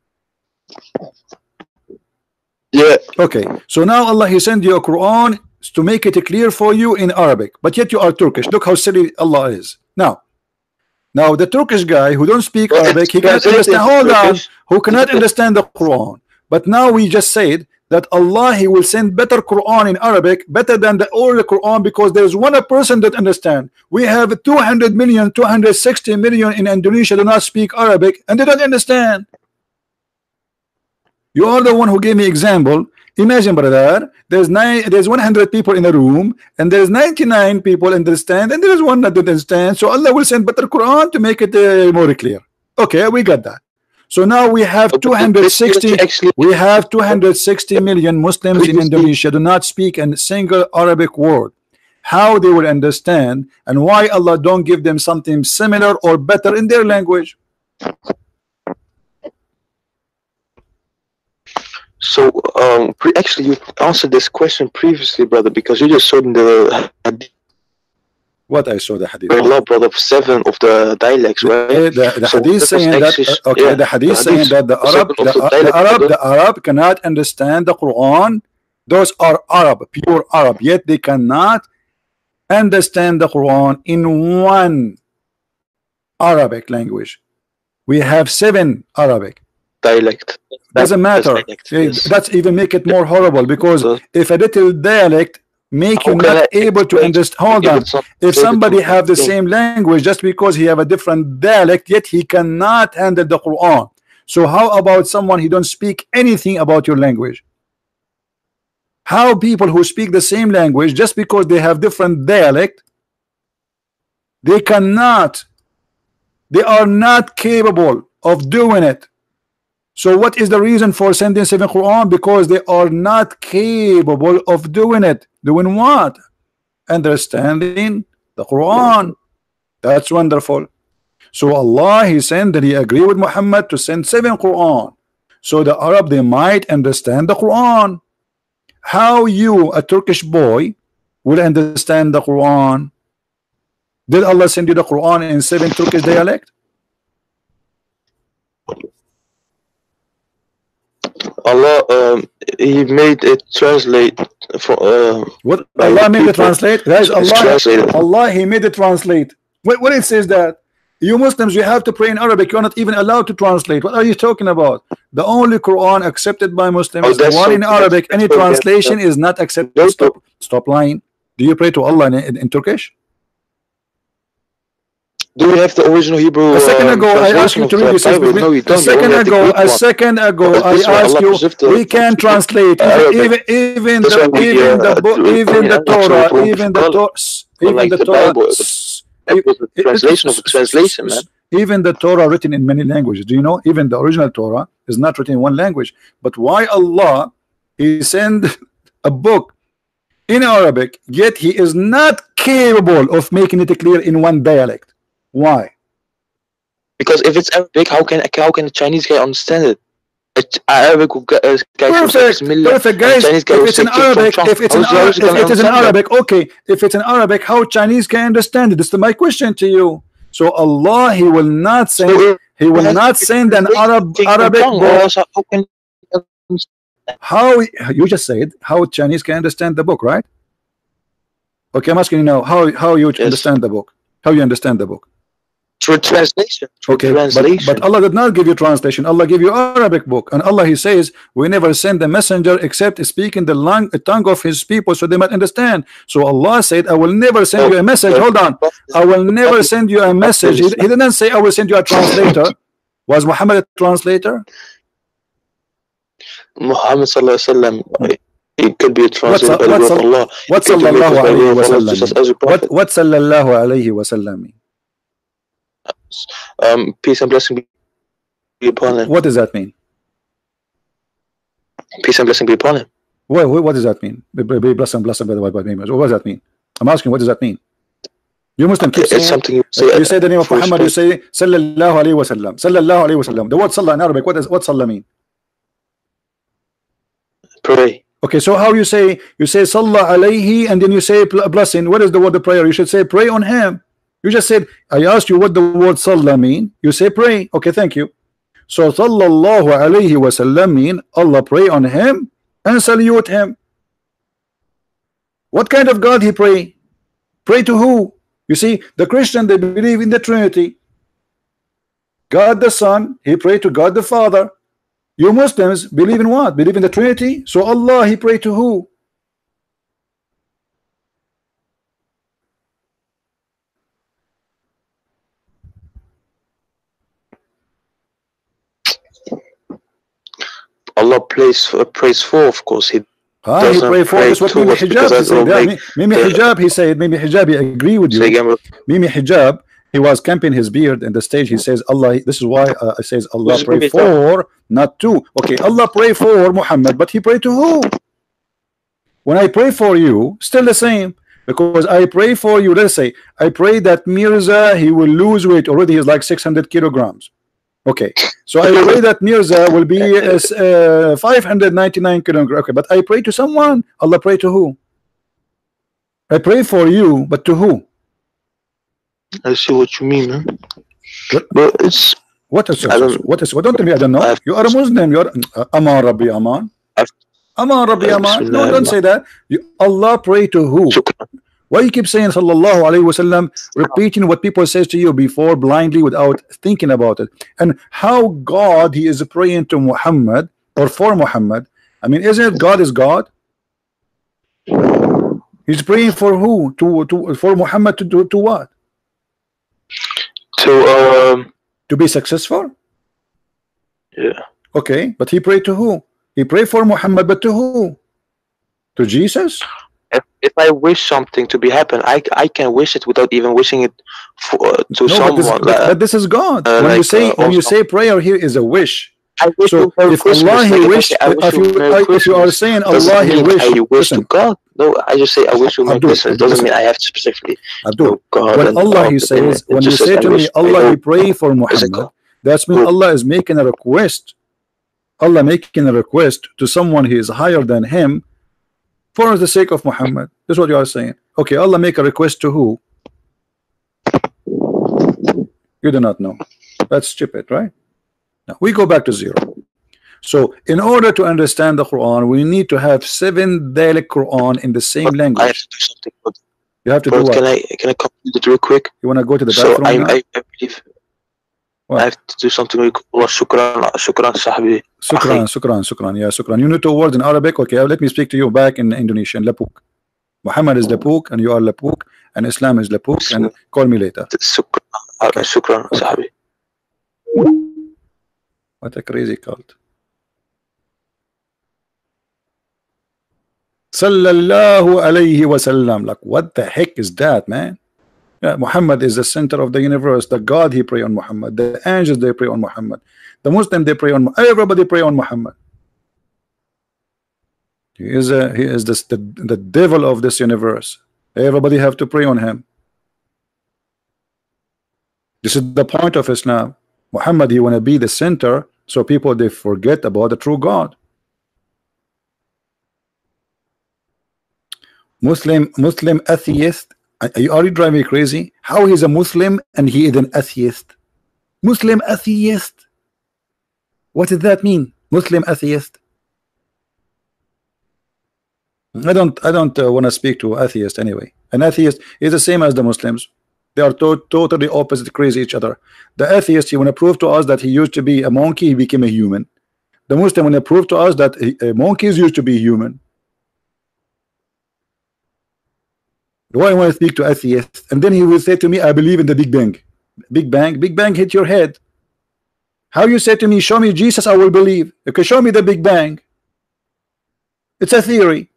Yeah. Okay. So now Allah He sent you a Quran to make it clear for you in Arabic, but yet you are Turkish. Look how silly Allah is. Now, now the Turkish guy who don't speak Arabic, he cannot understand. Hold on, who cannot understand the Quran. But now we just said that Allah He will send better Quran in Arabic, better than the old Quran, because there is one person that understand. We have 200 million, 260 million in Indonesia do not speak Arabic, and they don't understand. You are the one who gave me example. Imagine, brother, there's nine, there's 100 people in a room, and there's 99 people understand, and there's one that don't understand. So Allah will send better Quran to make it uh, more clear. Okay, we got that. So now we have But- but 260. Actually, We have 260 million Muslims in Indonesia do not speak a single Arabic word. How they will understand and why Allah don't give them something similar or better in their language? So um, pre- actually, you answered this question previously, brother, because you just showed in the hadith, What I saw the hadith. low, brother, seven of the dialects, right? Eh, the, the So hadith saying that uh, okay yeah, the hadith the saying that the Arab the, the the dialect, Arab brother. the Arab cannot understand the Quran those are Arab pure Arab yet they cannot understand the Quran in one Arabic language we have seven Arabic Dialect. doesn't matter. dialect, yes. that's even make it more horrible because So- if a little dialect make you not I able to understand hold on. if somebody have the same language just because he have a different dialect yet he cannot handle the Quran. So how about someone he don't speak anything about your language? How people who speak the same language just because they have different dialect they cannot they are not capable of doing it so what is the reason for sending seven Quran because they are not capable of doing it doing what understanding the Quran. That's wonderful. So Allah He sent that He agreed with Muhammad to send seven Quran. So the Arab they might understand the Quran. How you, a Turkish boy, will understand the Quran? Did Allah send you the Quran in seven Turkish dialect? Allah, um, He made it translate for. Uh, What Allah made it translate? Guys, Allah. Allah He made it translate. What, what it says that you Muslims you have to pray in Arabic. You are not even allowed to translate. What are you talking about? The only Quran accepted by Muslims Oh, is the one in Arabic. Any translation is not accepted. Stop, stop lying. Do you pray to Allah in, in, in Turkish? Do we have the original Hebrew? A second ago, I asked you to read this. No, A don't. You second only have the ago, a second ago, I this one, Allah asked you. We can translate even even the even uh, the book, do it even the Torah, even the Torah, even the Torah. Bible, was the translation of the translation, man. Even the Torah written in many languages. Do you know? Even the original Torah is not written in one language. But why Allah He send a book in Arabic, yet He is not capable of making it clear in one dialect? Why? Because if it's Arabic, how can how can a Chinese guy understand it? Arabic guy Perfect, perfect, guys. If it's in say, "Kick from Arabic, Trump." if it's How in is the Arabic, if it is in? Arabic, okay. If it's in Arabic, how Chinese can understand it? This is my question to you. So Allah, He will not send, He will not send an Arab Arabic book. how How you just said how Chinese can understand the book, right? Okay, I'm asking you now how how you Yes. understand the book. How you understand the book? Translation. Okay, but, translation. but Allah did not give you translation. Allah gave you Arabic book, and Allah He says, "We never send a messenger except speaking the lang tongue of His people, so they might understand." So Allah said, "I will never send you a message." Hold on, I will never send you a message. He, he didn't say, "I will send you a translator." Was Muhammad a translator? Muhammad sallallahu alaihi wasallam. It could be translated by the what's word of Allah. What It could be sallallahu translated by the alayhi word wa Um, peace and blessing be upon him. What does that mean? Peace and blessing be upon him. What, what, what does that mean? Be, be, blessed and blessed by the white name. What does that mean? I'm asking, what does that mean? You Muslim keep saying It's something you say. you say the name of Muhammad, you say sallallahu alayhi Wasallam. Sallallahu alayhi wa sallam. The word sallah in Arabic, what does what sallah mean? Pray. Okay, so how you say you say sallah alayhi and then you say blessing. What is the word of prayer? You should say pray on him. You just said I asked you what the word sallah mean. You say pray. Okay, thank you. So sallallahu alayhi wa sallam mean Allah pray on him and salute him. What kind of God he pray? Pray to who? You see, the Christian they believe in the Trinity. God the Son, he pray to God the Father. You Muslims believe in what? Believe in the Trinity? So Allah, He pray to who? Allah prays uh, prays for, of course. He Ah, he Doesn't pray for this. What Mimi us Hijab he said. Yeah, Mimi Hijab he said. Mimi Hijab he agree with you. Mimi Hijab he was camping his beard in the stage. He says Allah. This is why uh, it says Allah pray for, not to. Okay, Allah pray for Muhammad, but he pray to who? When I pray for you, still the same. Because I pray for you, let's say I pray that Mirza he will lose weight already. He's like 600 kilograms. Okay, so I pray that Mirza will be uh, uh, 599 kilograms. Okay, but I pray to someone. Allah pray to who? I pray for you, but to who? I see what you mean. What? But it's What is I don't- what is what don't tell me I don't know. I've- You are a Muslim. You are uh, Aman Rabbi Aman. Aman Rabbi Aman. No, don't say that. You, Allah pray to who? shukran. Why you keep saying Sallallahu Alaihi Wasallam, repeating what people says to you before blindly without thinking about it, and how God He is praying to Muhammad or for Muhammad. I mean, isn't it God is God? He's praying for who? To to for Muhammad to do to what? To um To be successful? yeah. Okay, but he prayed to who? He prayed for Muhammad, but to who? To Jesus? If, if I wish something to be happen, I I can wish it without even wishing it for to No, but someone. this, but, but this is God. uh, when you say uh, when you say prayer here is a wish. I wish So if Christmas. Allah Like, wish, I wish if you you if you are saying Allah He wish, I wish listen, to God. No, I just say I wish you Merry Abdul, Christmas. Abdul, Doesn't listen. mean I have to specifically. Abdul, know God when Allah all He says, when you say to me, Allah He pray for Muhammad, that's mean Allah is making a request. Allah making a request to someone He is higher than Him for the sake of Muhammad. That's what you are saying. Okay, Allah make a request to who? You do not know. That's stupid, right? Now we go back to zero. So, in order to understand the Quran, we need to have seven dialect Quran in the same language I have to do something. But, You have to do but what? can I can I complete it real quick? You want to go to the So bathroom I, now? I I believe I have to do something we call sukran, shukran Sukran, Shukran, shukran. Yeah, sukran. You know two words in Arabic. Okay, let me speak to you back in Indonesian. Lapuk. Muhammad is Lapuk, and you are Lapuk, and Islam is Lapuk, and call me later. Shukran, uh, sukran, sahbi. What a crazy cult. Sallallahu alayhi wasallam. Like, what the heck is that, man? Muhammad is the center of the universe. The God he pray on Muhammad. The angels they pray on Muhammad. The Muslim they pray on. Everybody pray on Muhammad. He is a, he is this, the the devil of this universe. Everybody have to pray on him. This is the point of Islam. Muhammad, he want to be the center, so people they forget about the true God. Muslim Muslim atheist. Are you, driving me crazy? How he's a Muslim and he is an atheist? Muslim atheist. What does that mean? Muslim atheist. I don't I don't uh, want to speak to atheist anyway. An atheist is the same as the Muslims. They are to totally opposite, crazy each other. The atheist, he want to prove to us that he used to be a monkey, he became a human. The Muslim want to prove to us that uh, monkeys used to be human. Why I want to speak to atheist? And then he will say to me, I believe in the Big Bang. Big Bang, Big Bang hit your head. How you say to me, show me Jesus, I will believe. Okay, show me the Big Bang. It's a theory.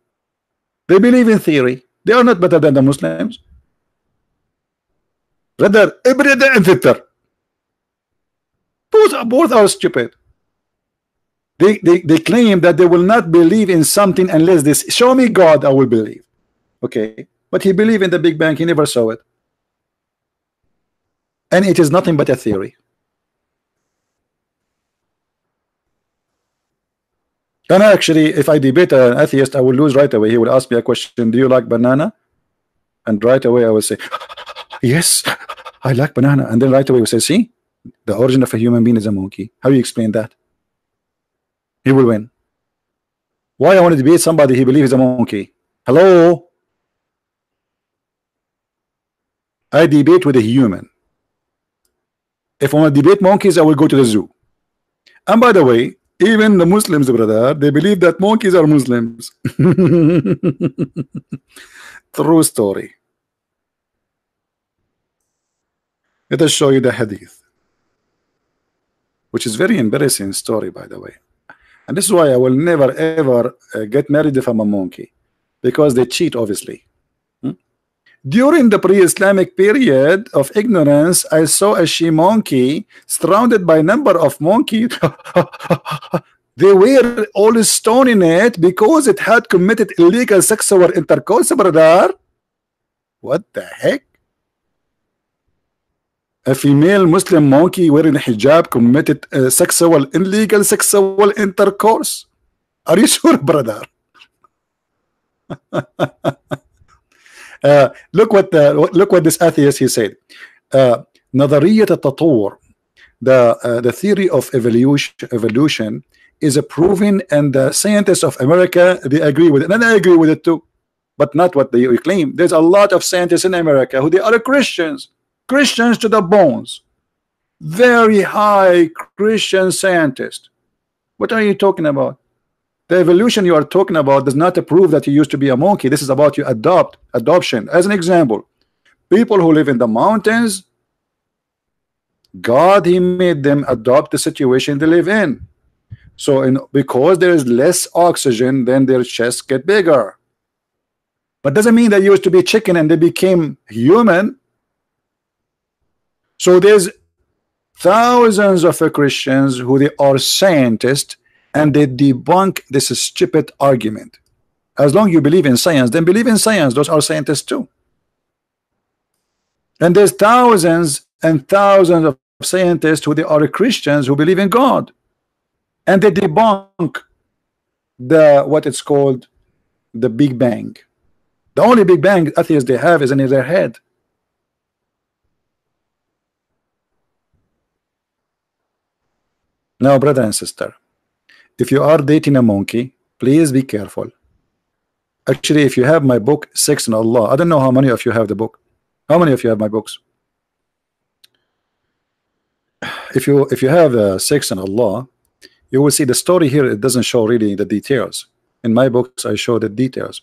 They believe in theory. They are not better than the Muslims. Brother, brother and sister. Both, both are stupid. They, they, they claim that they will not believe in something unless this show me God, I will believe. Okay, but he believed in the Big Bang, he never saw it. And it is nothing but a theory. And actually, if I debate an atheist, I will lose right away. He will ask me a question, do you like banana? And right away I will say, yes, I like banana. And then right away we say, see, the origin of a human being is a monkey. How do you explain that? He will win. Why I want to debate somebody he believes is a monkey? Hello? I debate with a human. If I want to debate monkeys, I will go to the zoo. And by the way, even the Muslims, brother, they believe that monkeys are Muslims. True story. Let us show you the hadith, which is very embarrassing story, by the way. And this is why I will never ever uh, get married if I'm a monkey, because they cheat, obviously. During the pre-Islamic period of ignorance, I saw a she monkey surrounded by a number of monkeys. they were all stoning it because it had committed illegal sexual intercourse, brother. What the heck? A female Muslim monkey wearing hijab committed uh, sexual illegal sexual intercourse. Are you sure, brother? uh, look what the, look what this atheist he said. Uh, نظرية التطور the uh, the theory of evolution evolution is a proven and the scientists of America they agree with it and I agree with it too but not what they claim there's a lot of scientists in America who they are Christians Christians to the bones very high Christian scientist what are you talking about The evolution you are talking about does not prove that you used to be a monkey. This is about you adopt adoption. As an example people who live in the mountains God he made them adopt the situation they live in. So in because there is less oxygen then their chests get bigger. But doesn't mean they used to be chicken and they became human. So there's thousands of Christians who they are scientists and they debunk this stupid argument. As long you believe in science then believe in science. Those are scientists too. And there's thousands and thousands of scientists who they are Christians who believe in God. And they debunk the what it's called the Big Bang. The only Big Bang atheists they have is in their head. Now brother and sister if you are dating a monkey please be careful. Actually if you have my book sex and Allah I don't know how many of you have the book. How many of you have my books? If you if you have uh, sex and Allah you will see the story here it doesn't show really the details. In my books I show the details.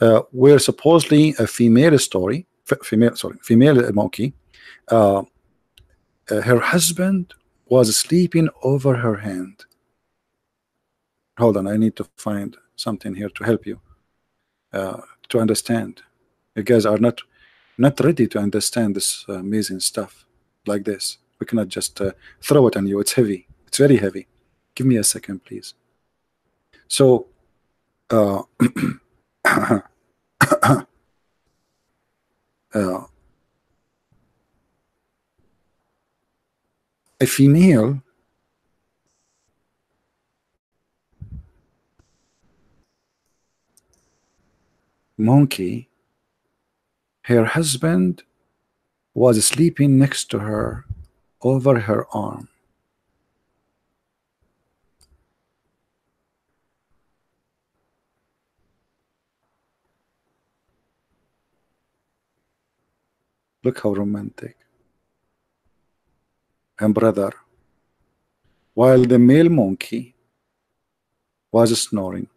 Uh, where supposedly a female story female sorry female monkey uh, uh, her husband was sleeping over her hand hold on I need to find something here to help you uh, to understand. You guys are not not ready to understand this amazing stuff like this. We cannot just uh, throw it on you. It's heavy. It's very heavy. Give me a second please. So uh, uh, a female monkey her husband was sleeping next to her over her arm Look how romantic. And brother, while the male monkey was snoring.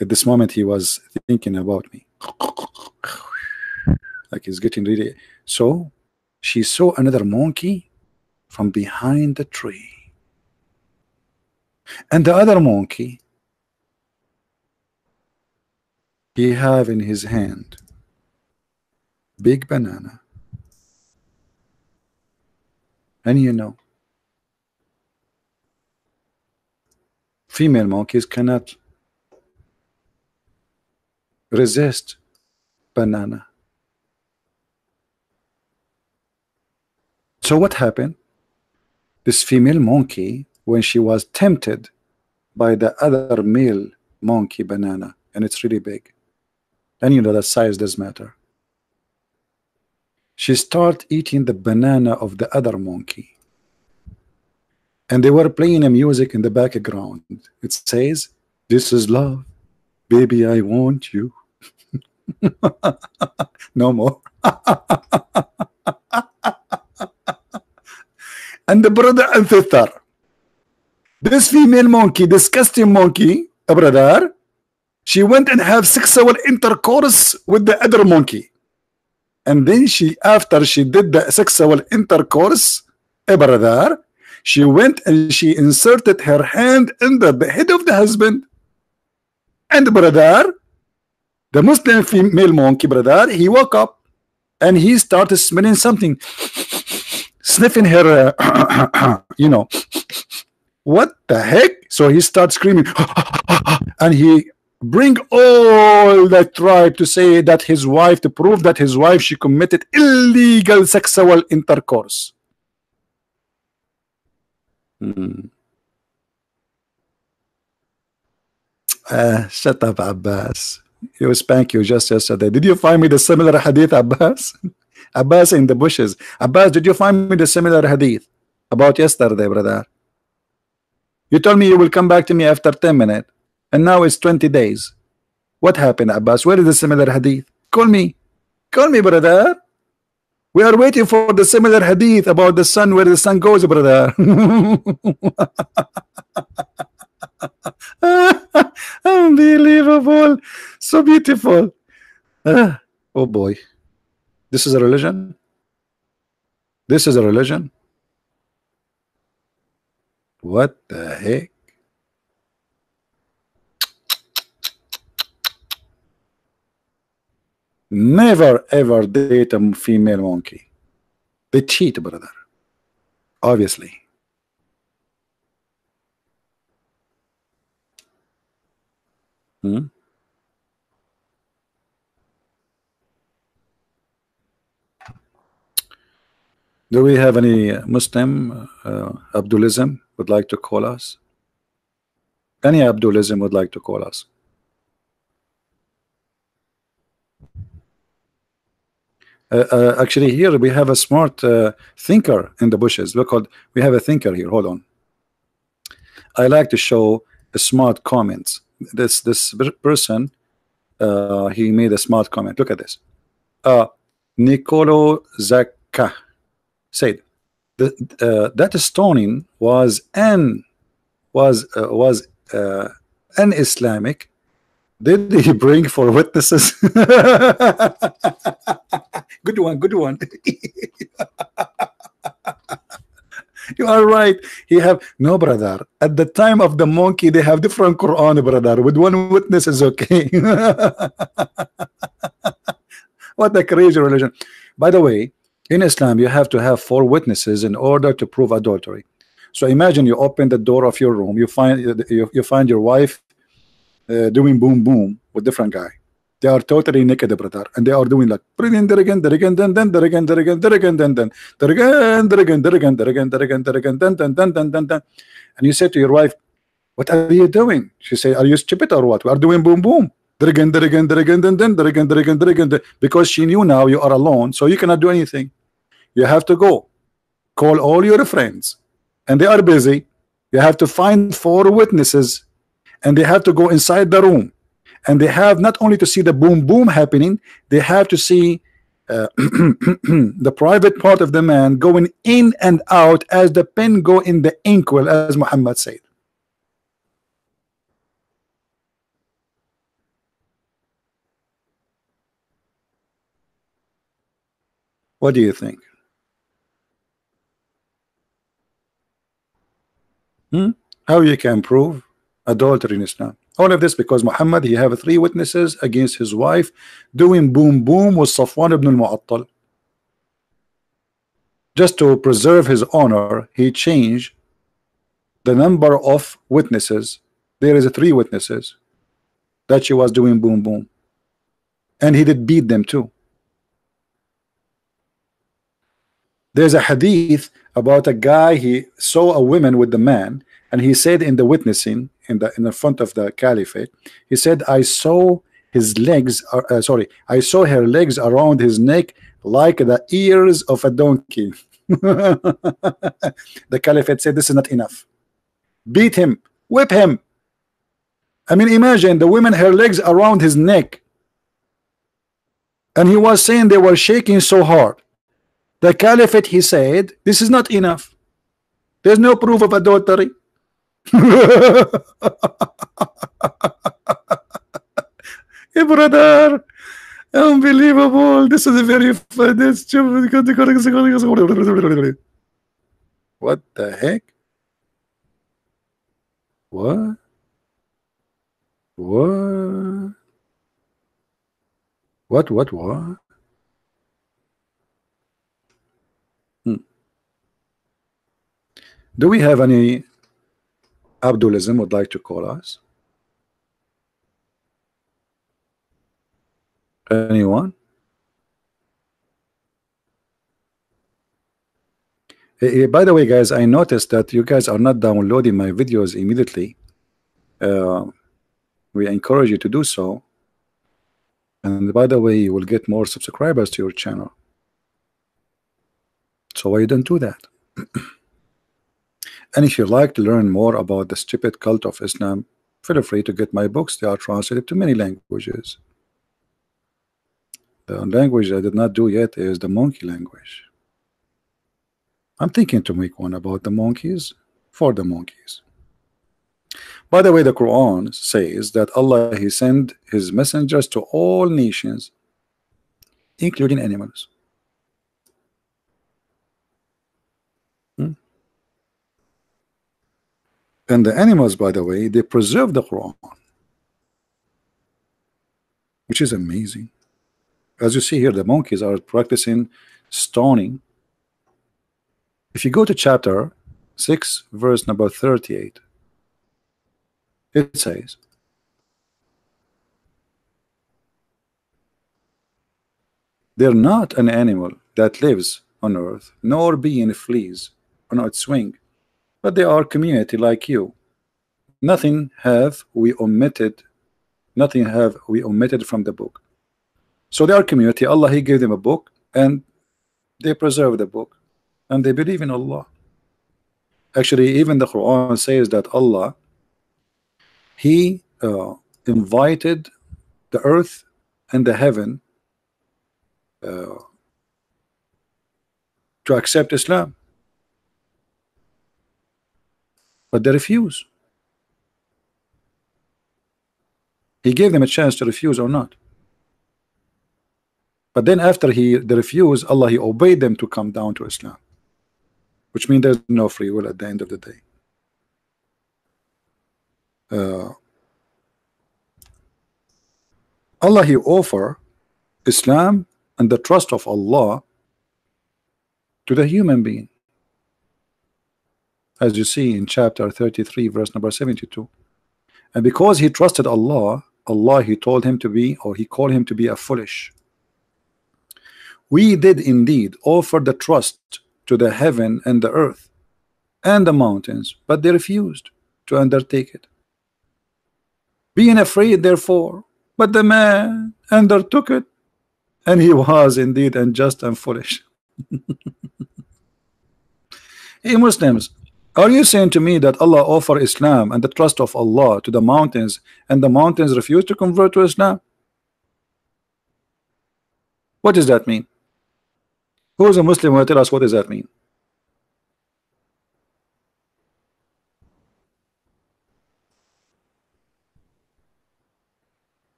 At this moment, he was thinking about me. Like he's getting ready. So she saw another monkey from behind the tree. And the other monkey, he have in his hand big banana. And you know, female monkeys cannot resist banana. So what happened? This female monkey, when she was tempted by the other male monkey banana, and it's really big, and you know that size does matter. She start eating the banana of the other monkey. And they were playing a music in the background. It says, This is love. Baby, I want you. no more. and the brother and sister. This female monkey, disgusting monkey, a brother, she went and have sexual intercourse with the other monkey. And then she, after she did the sexual intercourse, a brother, she went and she inserted her hand under the head of the husband. And the brother, the Muslim female monkey brother, he woke up and he started smelling something, sniffing her, uh, you know, what the heck? So he starts screaming, and he bring all the tribe to say that his wife to prove that his wife she committed illegal sexual intercourse. Hmm. Uh, shut up, Abbas. You spank you just yesterday. Did you find me the similar hadith, Abbas? Abbas in the bushes. Abbas, did you find me the similar hadith about yesterday, brother? You told me you will come back to me after 10 minutes, and now it's 20 days. What happened, Abbas? Where is the similar hadith? Call me. Call me, brother. We are waiting for the similar hadith about the sun, where the sun goes, brother. Unbelievable. So beautiful. Ah, oh boy. This is a religion? This is a religion? What the heck? Never ever date a female monkey. They cheat, brother. Obviously. Hmm? Do we have any Muslim uh, Abdulism would like to call us? Any Abdulism would like to call us? Uh, uh, actually, here we have a smart uh, thinker in the bushes. Look, hold, we have a thinker here. Hold on. I like to show smart comments. This this person, uh, he made a smart comment. Look at this. Uh, Nicolo Zacca said the, uh, that stoning was an was uh, was uh, an Islamic. Did he bring for witnesses? good one, good one. you are right. He have no brother. At the time of the monkey, they have different Quran, brother. With one witness is okay. what a crazy religion. By the way, in Islam, you have to have four witnesses in order to prove adultery. So imagine you open the door of your room, you find you, you find your wife uh, doing boom boom with different guy. They are totally naked, brother, and they are doing like again, there again, there again, then then there again, there again, there again, then then there again, there again, there again, there again, there again, there again, then then then then then then. And you say to your wife, "What are you doing?" She say, "Are you stupid or what? We are doing boom boom." There again, there again, there again, then then there again, there again, there again, because she knew now you are alone, so you cannot do anything you have to go call all your friends and they are busy you have to find four witnesses and they have to go inside the room. And they have not only to see the boom boom happening they have to see uh, the private part of the man going in and out as the pen go in the inkwell as Muhammad said. What do you think? Hmm? how you can prove adultery in Islam. All of this because Muhammad he have three witnesses against his wife doing boom boom with Safwan ibn al-Mu'attal. Just to preserve his honor he changed the number of witnesses. There is a three witnesses that she was doing boom boom. And he did beat them too. There's a hadith about a guy he saw a woman with the man and he said in the witnessing in the in the front of the caliphate he said I saw his legs uh, uh, sorry I saw her legs around his neck like the ears of a donkey. The caliphate said this is not enough. Beat him whip him. I mean imagine the women her legs around his neck. And he was saying they were shaking so hard. The caliphate he said this is not enough. There's no proof of adultery hey brother. Unbelievable. This is a very this what the heck? What? What? What? What? What? Hmm. do we have any Abdulism would like to call us? Anyone? By the way, guys, I noticed that you guys are not downloading my videos immediately. Uh, we encourage you to do so. And by the way, you will get more subscribers to your channel. So why you don't do that? And if you'd like to learn more about the stupid cult of Islam, feel free to get my books. They are translated to many languages. The language I did not do yet is the monkey language. I'm thinking to make one about the monkeys for the monkeys. By the way, the Quran says that Allah He sent His messengers to all nations, including animals. And the animals, by the way, they preserve the Quran, which is amazing. As you see here, the monkeys are practicing stoning. If you go to chapter 6, verse number 38, it says, They're not an animal that lives on earth, nor being fleas on its wing but they are community like you. Nothing have we omitted nothing have we omitted from the book. So they are community. Allah he gave them a book and they preserve the book and they believe in Allah. Actually even the Quran says that Allah he uh, invited the earth and the heaven uh, to accept Islam but they refuse. He gave them a chance to refuse or not. But then after he they refuse, Allah he obeyed them to come down to Islam. Which means there's no free will at the end of the day. Uh, Allah he offer Islam and the trust of Allah to the human being as you see in chapter 33 verse number 72 and because he trusted Allah Allah he told him to be or he called him to be a foolish. We did indeed offer the trust to the heaven and the earth and the mountains but they refused to undertake it. Being afraid therefore but the man undertook it and he was indeed unjust and foolish. Hey Muslims Are you saying to me that Allah offer Islam and the trust of Allah to the mountains and the mountains refuse to convert to Islam? What does that mean? Who is a Muslim will tell us what does that mean?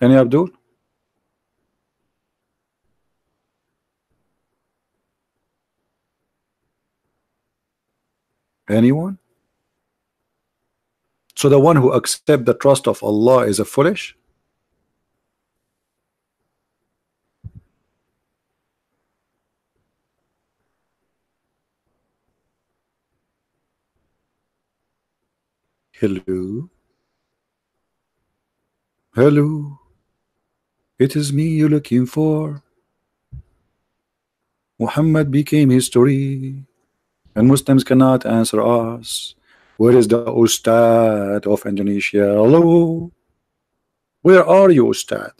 Any Abdul? Anyone? So the one who accept the trust of Allah is a foolish? Hello? Hello? It is me you're looking for. Muhammad became history, and Muslims cannot answer us. Where is the Ustad of Indonesia? Hello? Where are you, Ustad?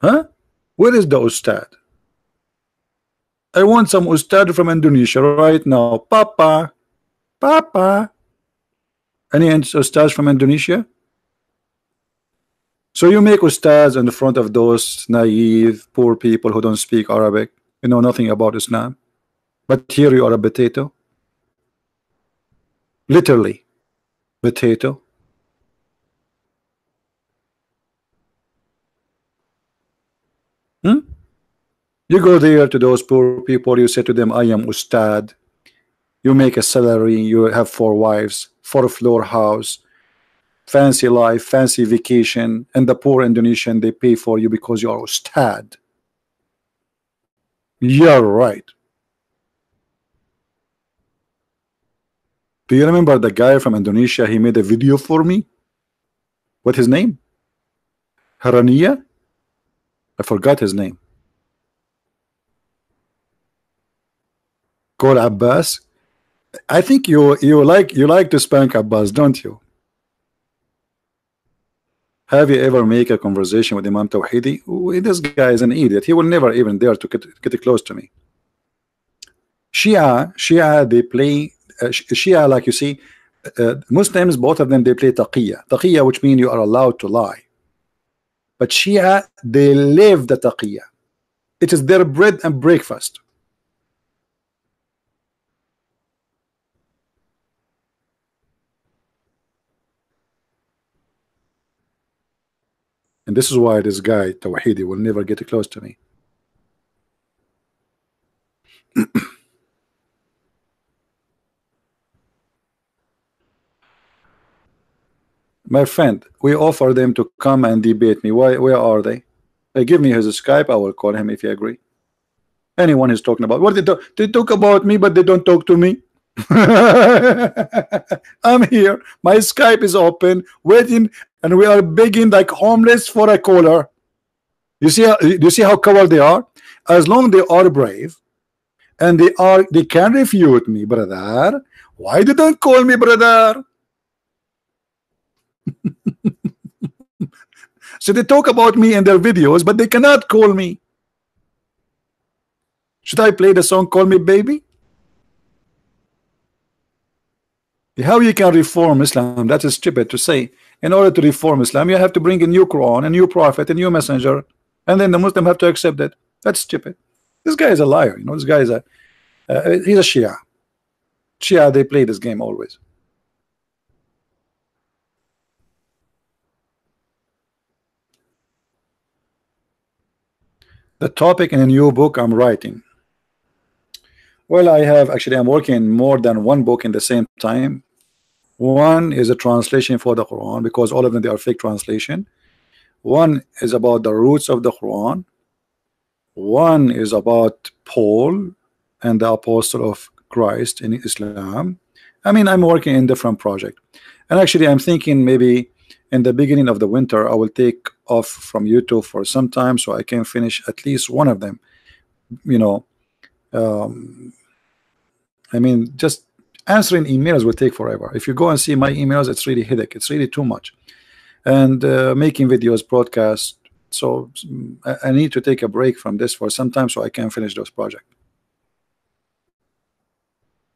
Huh? Where is the Ustad? I want some Ustad from Indonesia right now. Papa. Papa. Any Ustads from Indonesia? So you make ustads in the front of those naive, poor people who don't speak Arabic, you know nothing about Islam. But here you are a potato. Literally, potato. Hmm? You go there to those poor people, you say to them, I am ustad. You make a salary, you have four wives, four floor house, fancy life, fancy vacation, and the poor Indonesian they pay for you because you are ustad. You're right. Do you remember the guy from Indonesia? He made a video for me. What his name? Harania? I forgot his name. Call Abbas. I think you you like you like to spank Abbas, don't you? Have you ever make a conversation with Imam Tawhidi? This guy is an idiot. He will never even dare to get, get close to me. Shia, Shia, they play uh, Shia, like you see, uh, Muslims, both of them, they play taqiyya. Taqiyya, which means you are allowed to lie. But Shia, they live the taqiyya. It is their bread and breakfast. This is why this guy, Tawhidi, will never get close to me. My friend, we offer them to come and debate me. Why? Where are they? They give me his Skype. I will call him if he agree. Anyone is talking about what they talk, they talk about me, but they don't talk to me. I'm here. My Skype is open, waiting, and we are begging like homeless for a caller. You see, uh, you see how coward they are. As long they are brave, and they are, they can refute me, brother. Why they don't call me, brother? so they talk about me in their videos, but they cannot call me. Should I play the song "Call Me Baby"? How you can reform Islam? That is stupid to say. In order to reform Islam, you have to bring a new Quran, a new prophet, a new messenger, and then the Muslim have to accept it. That's stupid. This guy is a liar. You know, this guy is a uh, he's a Shia. Shia, they play this game always. The topic in a new book I'm writing. Well, I have actually I'm working more than one book in the same time one is a translation for the Quran because all of them they are fake translation. One is about the roots of the Quran. One is about Paul and the apostle of Christ in Islam. I mean, I'm working in different project, and actually, I'm thinking maybe in the beginning of the winter I will take off from YouTube for some time so I can finish at least one of them. You know, um, I mean, just answering emails will take forever. If you go and see my emails, it's really headache. It's really too much. And uh, making videos, broadcast, So mm, I, need to take a break from this for some time so I can finish those projects.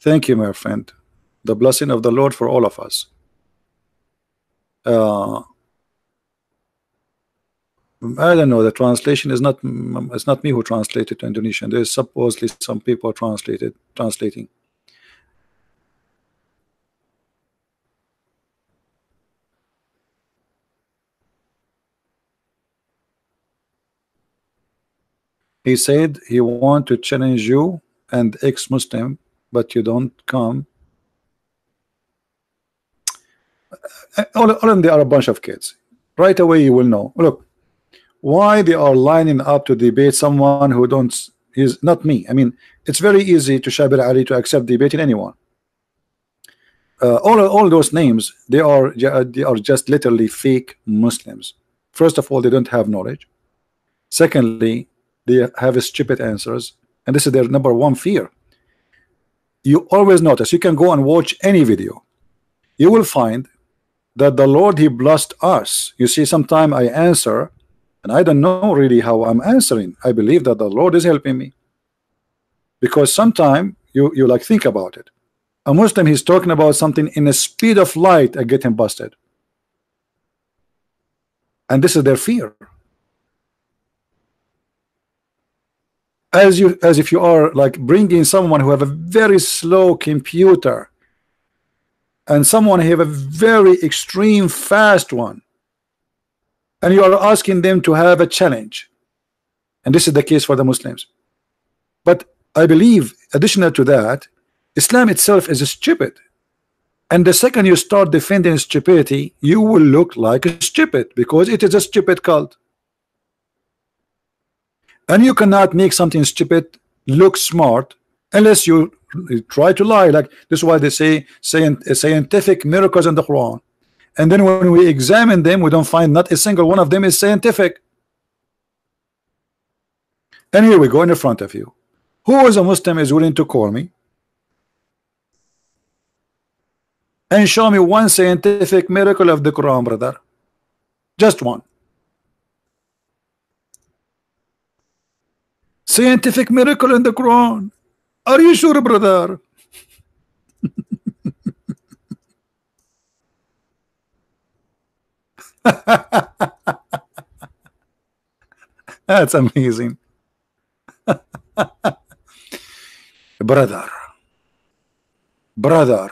Thank you, my friend. The blessing of the Lord for all of us. Uh, I don't know. The translation is not. It's not me who translated to Indonesian. There's supposedly some people translated translating. He said he want to challenge you and ex-Muslim, but you don't come. All, all of them, they are a bunch of kids. Right away, you will know. Look, why they are lining up to debate someone who don't. is not me. I mean, it's very easy to Shabir Ali to accept debating anyone. Uh, all all those names, they are uh, they are just literally fake Muslims. First of all, they don't have knowledge. Secondly, they have stupid answers and this is their number one fear. You always notice you can go and watch any video. You will find that the Lord he blessed us. You see sometime I answer and I don't know really how I'm answering. I believe that the Lord is helping me. Because sometime you you like think about it. A Muslim he's talking about something in the speed of light I get him busted. And this is their fear as you as if you are like bringing someone who have a very slow computer and someone have a very extreme fast one and you are asking them to have a challenge. And this is the case for the Muslims. But I believe additional to that Islam itself is stupid. And the second you start defending stupidity you will look like a stupid because it is a stupid cult and you cannot make something stupid look smart unless you try to lie. Like this is why they say saying scientific miracles in the Quran. And then when we examine them we don't find not a single one of them is scientific. And here we go in the front of you. Who is a Muslim is willing to call me and show me one scientific miracle of the Quran brother? Just one scientific miracle in the Quran. Are you sure, brother? That's amazing. brother. Brother.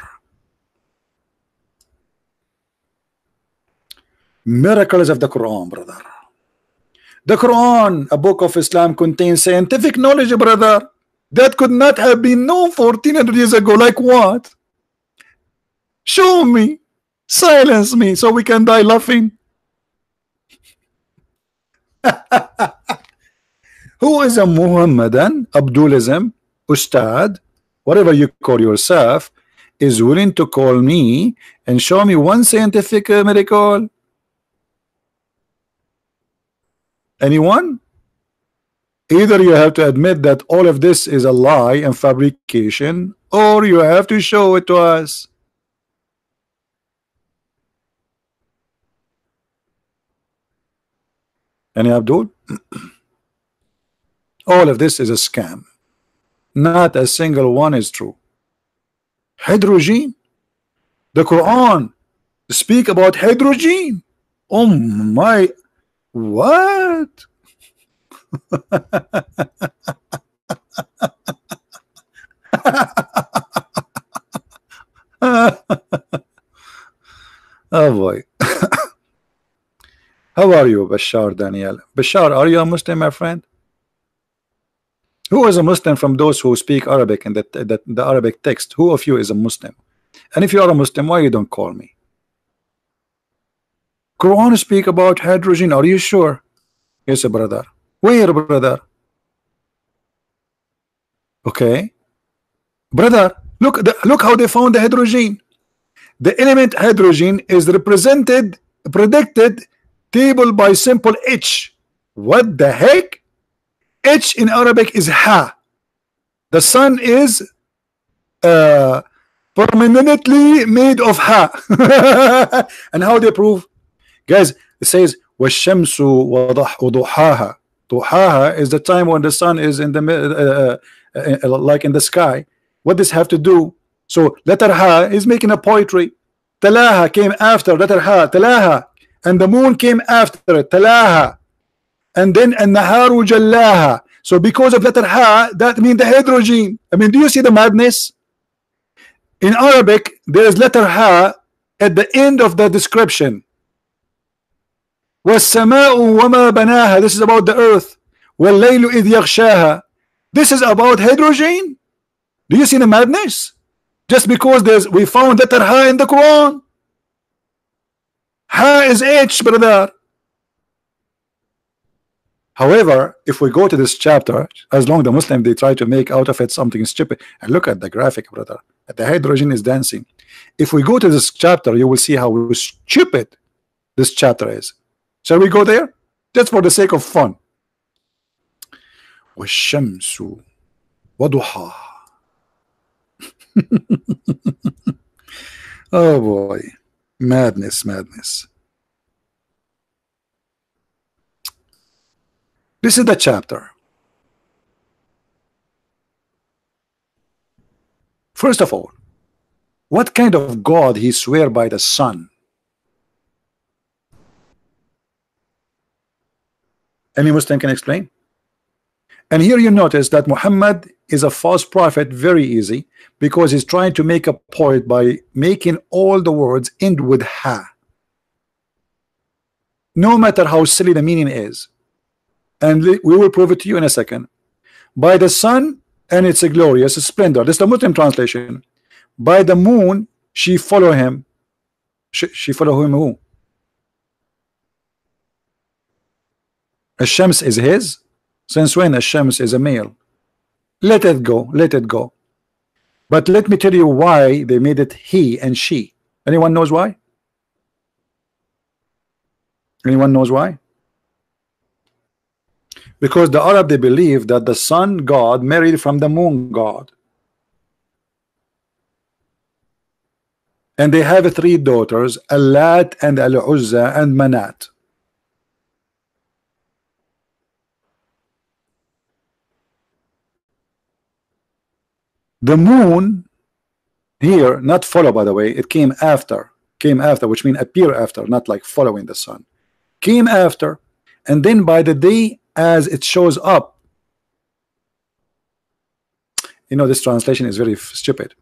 Miracles of the Quran, brother. The Quran, a book of Islam, contains scientific knowledge, brother, that could not have been known 1400 years ago. Like what? Show me, silence me, so we can die laughing. Who is a Muhammadan, Abdulism, Ustad, whatever you call yourself, is willing to call me and show me one scientific miracle Anyone? Either you have to admit that all of this is a lie and fabrication, or you have to show it to us. Any Abdul? all of this is a scam. Not a single one is true. Hydrogen? The Quran speak about hydrogen. Oh my what? oh boy. How are you, Bashar Daniel? Bashar, are you a Muslim, my friend? Who is a Muslim from those who speak Arabic and that, that the Arabic text? Who of you is a Muslim? And if you are a Muslim, why you don't call me? Quran speak about hydrogen. Are you sure? Yes, brother. Where, brother? Okay. Brother, look the, look how they found the hydrogen. The element hydrogen is represented, periodic table by simple H. What the heck? H in Arabic is ha. The sun is uh, permanently made of ha. and how they prove? Guys, it says والشمس وضح وضحاها Duhaha is the time when the sun is in the uh, uh, uh, like in the sky. What does have to do? So letter Ha is making a poetry. Talaha came after letter Ha. Talaha, and the moon came after it. Talaha, and then and Naharu Jallaha. So because of letter Ha, that means the hydrogen. I mean, do you see the madness? In Arabic, there is letter Ha at the end of the description. والسماء وما بناها this is about the earth والليل إذ يغشاها this is about hydrogen do you see the madness just because there's we found letter Ha in the Quran Ha is H brother However, if we go to this chapter, as long the Muslim they try to make out of it something stupid, and look at the graphic, brother. The hydrogen is dancing. If we go to this chapter, you will see how stupid this chapter is. Shall we go there? Just for the sake of fun. والشمس وضحاها oh boy madness madness this is the chapter first of all what kind of God he swear by the sun Any Muslim can explain? And here you notice that Muhammad is a false prophet very easy because he's trying to make a point by making all the words end with ha. No matter how silly the meaning is. And we will prove it to you in a second. By the sun and its a glorious splendor. This is the Muslim translation. By the moon she follow him. She, she follow him who? Shams is his? Since when Shams is a male? Let it go, let it go. But let me tell you why they made it he and she. Anyone knows why? Anyone knows why? Because the Arab they believe that the sun god married from the moon god. And they have three daughters, Allat and Al-Uzza and Manat. The moon here, not follow by the way, it came after, came after, which means appear after, not like following the sun. Came after, and then by the day as it shows up. You know, this translation is very stupid.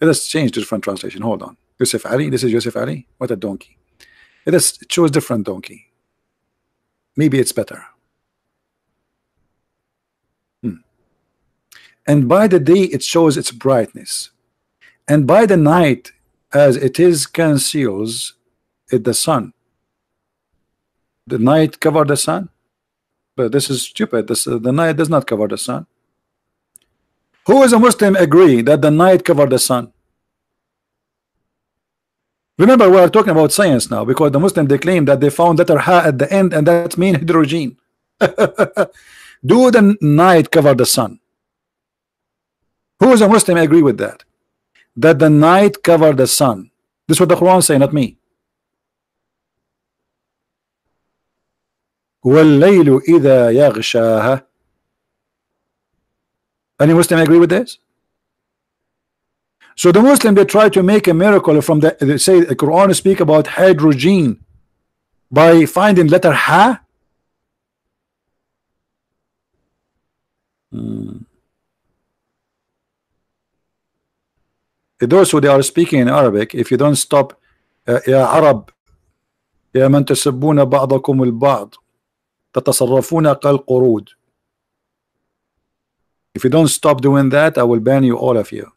Let us change different translation. Hold on. Yusuf Ali, this is Yusuf Ali. What a donkey. Let us choose different donkey. Maybe it's better. And by the day it shows its brightness. And by the night as it is conceals it the sun. The night cover the sun? But this is stupid. This uh, the night does not cover the sun. Who is a Muslim agree that the night cover the sun? Remember we are talking about science now because the Muslim they claim that they found letter ha at the end and that mean hydrogen. Do the night cover the sun who is a Muslim agree with that? That the night cover the sun. This is what the Quran say, not me. وَاللَّيْلُ إِذَا يَغْشَاهَا Any Muslim agree with this? So the Muslim they try to make a miracle from the they say the Quran speak about hydrogen by finding letter Ha. Hmm. those who they are speaking in Arabic if you don't stop يا عرب يا من تسبون بعضكم البعض تتصرفون كالقرود if you don't stop doing that I will ban you all of you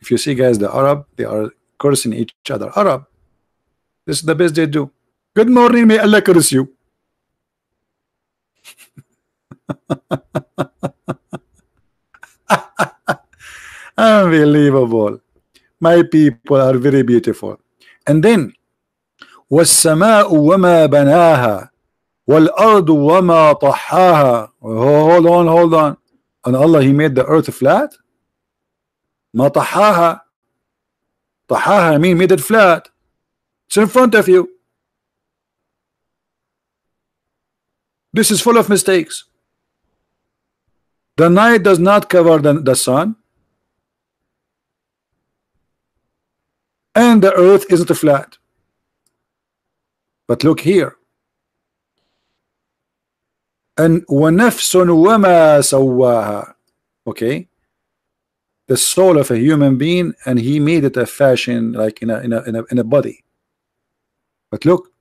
if you see guys the Arab they are cursing each other Arab this is the best they do good morning may Allah curse you Unbelievable. My people are very beautiful. And then والسماء وما بناها والأرض وما طحاها hold on hold on and Allah he made the earth flat ما طحاها طحاها mean made it flat it's in front of you This is full of mistakes. The night does not cover the, the sun. And the earth isn't flat. But look here. And ونفس وما سواها. Okay. The soul of a human being and he made it a fashion like in a in a in a, in a body. But look.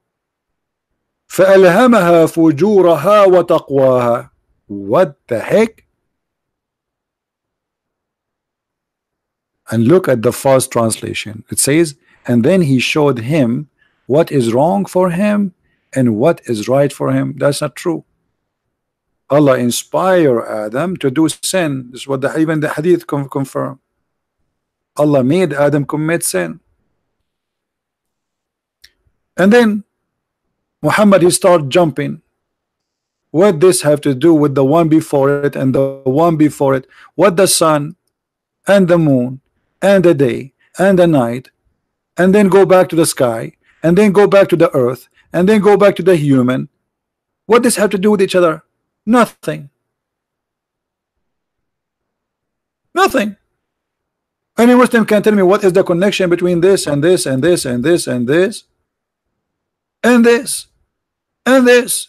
فألهمها فجورها وتقواها. What the heck? And look at the false translation. It says, and then he showed him what is wrong for him and what is right for him. That's not true. Allah inspire Adam to do sin. This is what the, even the hadith confirm. Allah made Adam commit sin. And then Muhammad he start jumping. What this have to do with the one before it and the one before it? What the sun and the moon and a day and a night and then go back to the sky and then go back to the earth and then go back to the human. What does have to do with each other? Nothing. Nothing. Any Muslim can tell me what is the connection between this and this and this and this and this? And this. And this.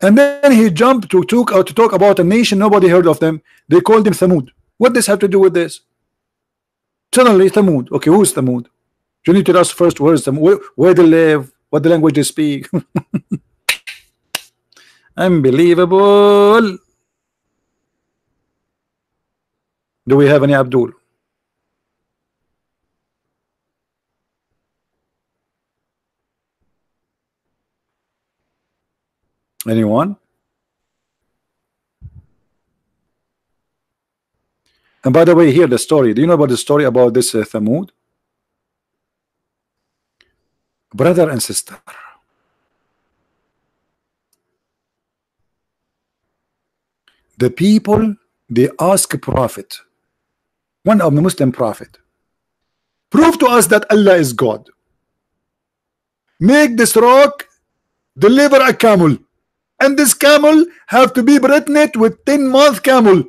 And then he jumped to talk uh, about a nation nobody heard of them. They called him Thamud. What does have to do with this Suddenly Thamud. Okay, who's Thamud? You need to ask first where is them, where, where they live, what the language they speak. Unbelievable. Do we have any Abdul? Anyone? And by the way, here the story. Do you know about the story about this uh, Thamud? Brother and sister. The people they ask a prophet, one of the Muslim prophet, prove to us that Allah is God. Make this rock deliver a camel, and this camel have to be pregnant with 10 month camel.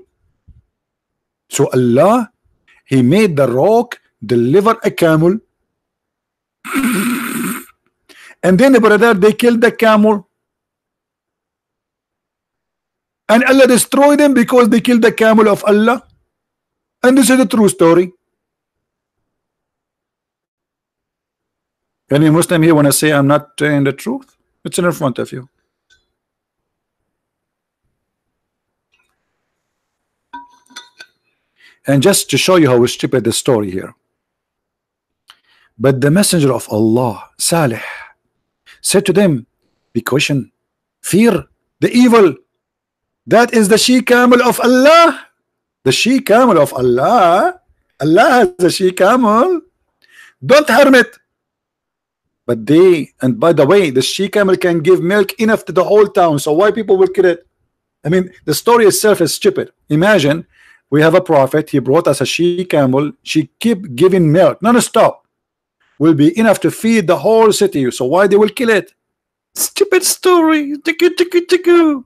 So Allah, He made the rock deliver a camel. and then the brother, they killed the camel. And Allah destroyed them because they killed the camel of Allah. And this is the true story. Any Muslim here want to say I'm not telling the truth? It's in front of you. And just to show you how stupid the story here. But the messenger of Allah, said to them, be caution, fear the evil. That is the she camel of Allah. The she camel of Allah. Allah has a she camel. Don't harm it. But they, and by the way, the she camel can give milk enough to the whole town. So why people will kill it? I mean, the story itself is stupid. Imagine we have a prophet. He brought us a she camel. She keep giving milk. Non-stop will be enough to feed the whole city. So why they will kill it? Stupid story. Tiku, tiku, tiku.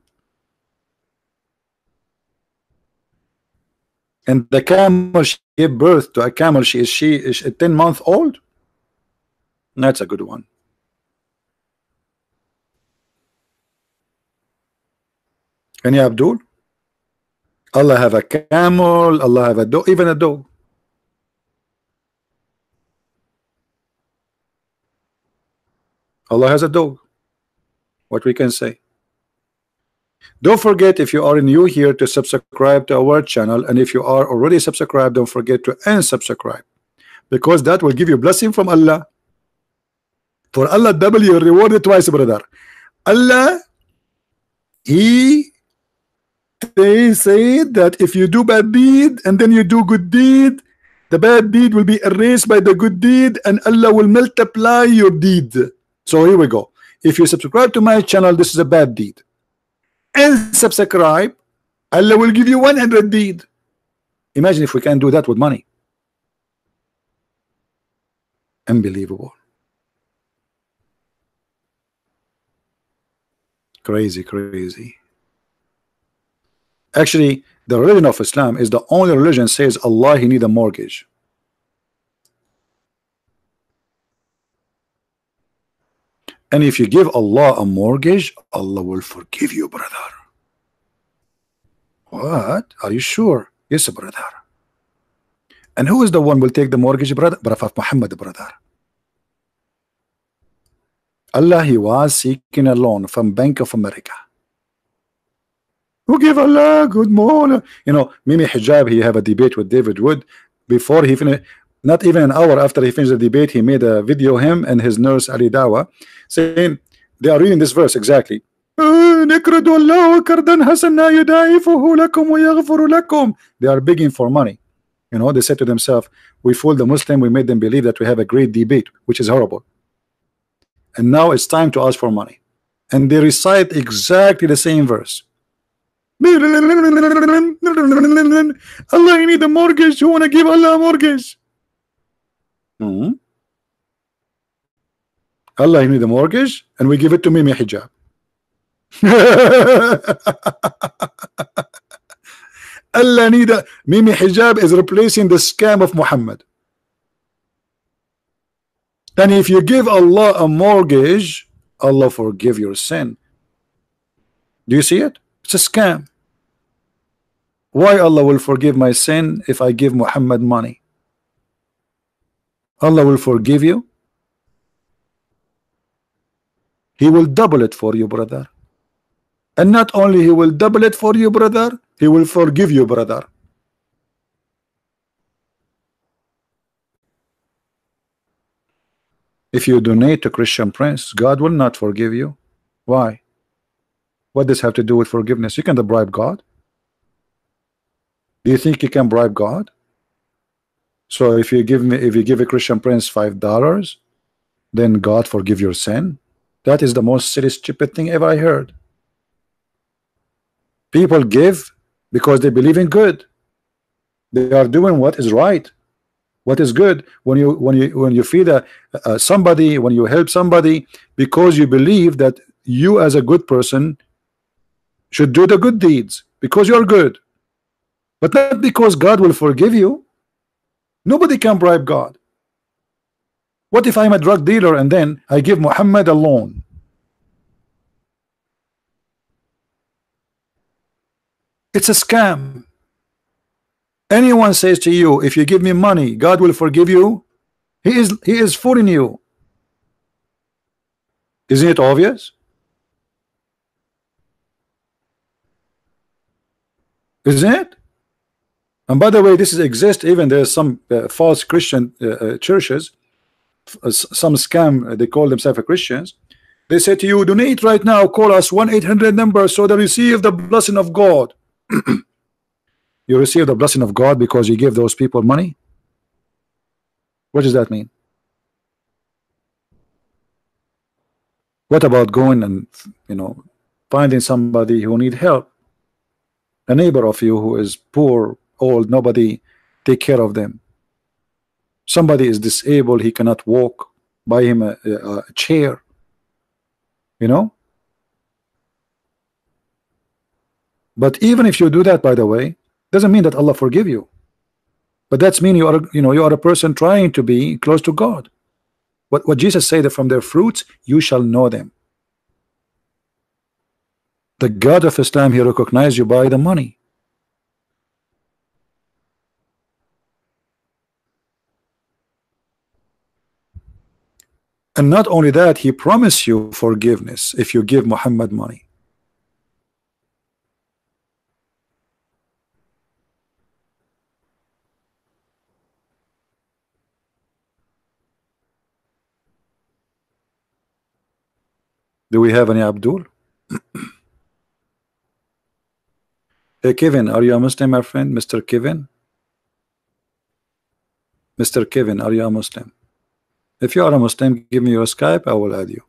and the camel she gave birth to a camel. She is she is a 10 month old. That's a good one. Any Abdul Allah have a camel, Allah have a dog, even a dog. Allah has a dog. What we can say. Don't forget if you are new here to subscribe to our channel and if you are already subscribed don't forget to unsubscribe because that will give you blessing from Allah for Allah double your reward twice brother Allah he they say that if you do bad deed and then you do good deed the bad deed will be erased by the good deed and Allah will multiply your deed. So here we go. If you subscribe to my channel this is a bad deed. And subscribe Allah will give you 100 deed. Imagine if we can do that with money. Unbelievable. Crazy, crazy. Actually, the religion of Islam is the only religion says Allah he need a mortgage. And if you give Allah a mortgage, Allah will forgive you, brother. What? Are you sure? Yes, brother. And who is the one will take the mortgage, brother? Prophet Muhammad, brother. Allah, he was seeking a loan from Bank of America. Who give Allah good morning? You know, Mimi Hijab, he have a debate with David Wood before he finished. Not even an hour after he finished the debate, he made a video him and his nurse Ali Dawah saying they are reading this verse exactly. Eh, they are begging for money. You know, they said to themselves, we fooled the Muslim, we made them believe that we have a great debate, which is horrible. And now it's time to ask for money. And they recite exactly the same verse. Allah, I need a mortgage. You want to give Allah a mortgage? Mm -hmm. Allah, you need a mortgage, and we give it to Mimi Hijab. Allah need a Mimi Hijab is replacing the scam of Muhammad. And if you give Allah a mortgage, Allah forgive your sin. Do you see it? It's a scam. Why Allah will forgive my sin if I give Muhammad money? Allah will forgive you. He will double it for you, brother. And not only he will double it for you, brother, he will forgive you, brother. If you donate to Christian Prince, God will not forgive you. Why? What does have to do with forgiveness? You can bribe God. Do you think you can bribe God? So if you give me, if you give a Christian Prince five dollars, then God forgive your sin. That is the most silly, stupid thing ever I heard. People give because they believe in good. They are doing what is right what is good when you when you when you feed a, uh, somebody when you help somebody because you believe that you as a good person should do the good deeds because you are good but not because God will forgive you nobody can bribe God. What if I'm a drug dealer and then I give Muhammad a loan? It's a scam. Anyone says to you if you give me money God will forgive you he is he is fooling you. Isn't it obvious? Isn't it and by the way this is exist even there's some uh, false Christian uh, uh, churches uh, some scam uh, they call themselves Christians. They say to you donate right now call us 1-800 number so they receive the blessing of God. You receive the blessing of God because you give those people money? What does that mean? What about going and you know finding somebody who need help? A neighbor of you who is poor old nobody take care of them. Somebody is disabled he cannot walk buy him a, a, a chair you know? But even if you do that by the way doesn't mean that Allah forgive you. But that's mean you are you know you are a person trying to be close to God. What, what Jesus said from their fruits you shall know them. The God of Islam he recognized you by the money and not only that he promised you forgiveness if you give Muhammad money Do we have any Abdul? hey Kevin, are you a Muslim, my friend? Mr. Kevin? Mr. Kevin, are you a Muslim? If you are a Muslim, give me your Skype, I will add you.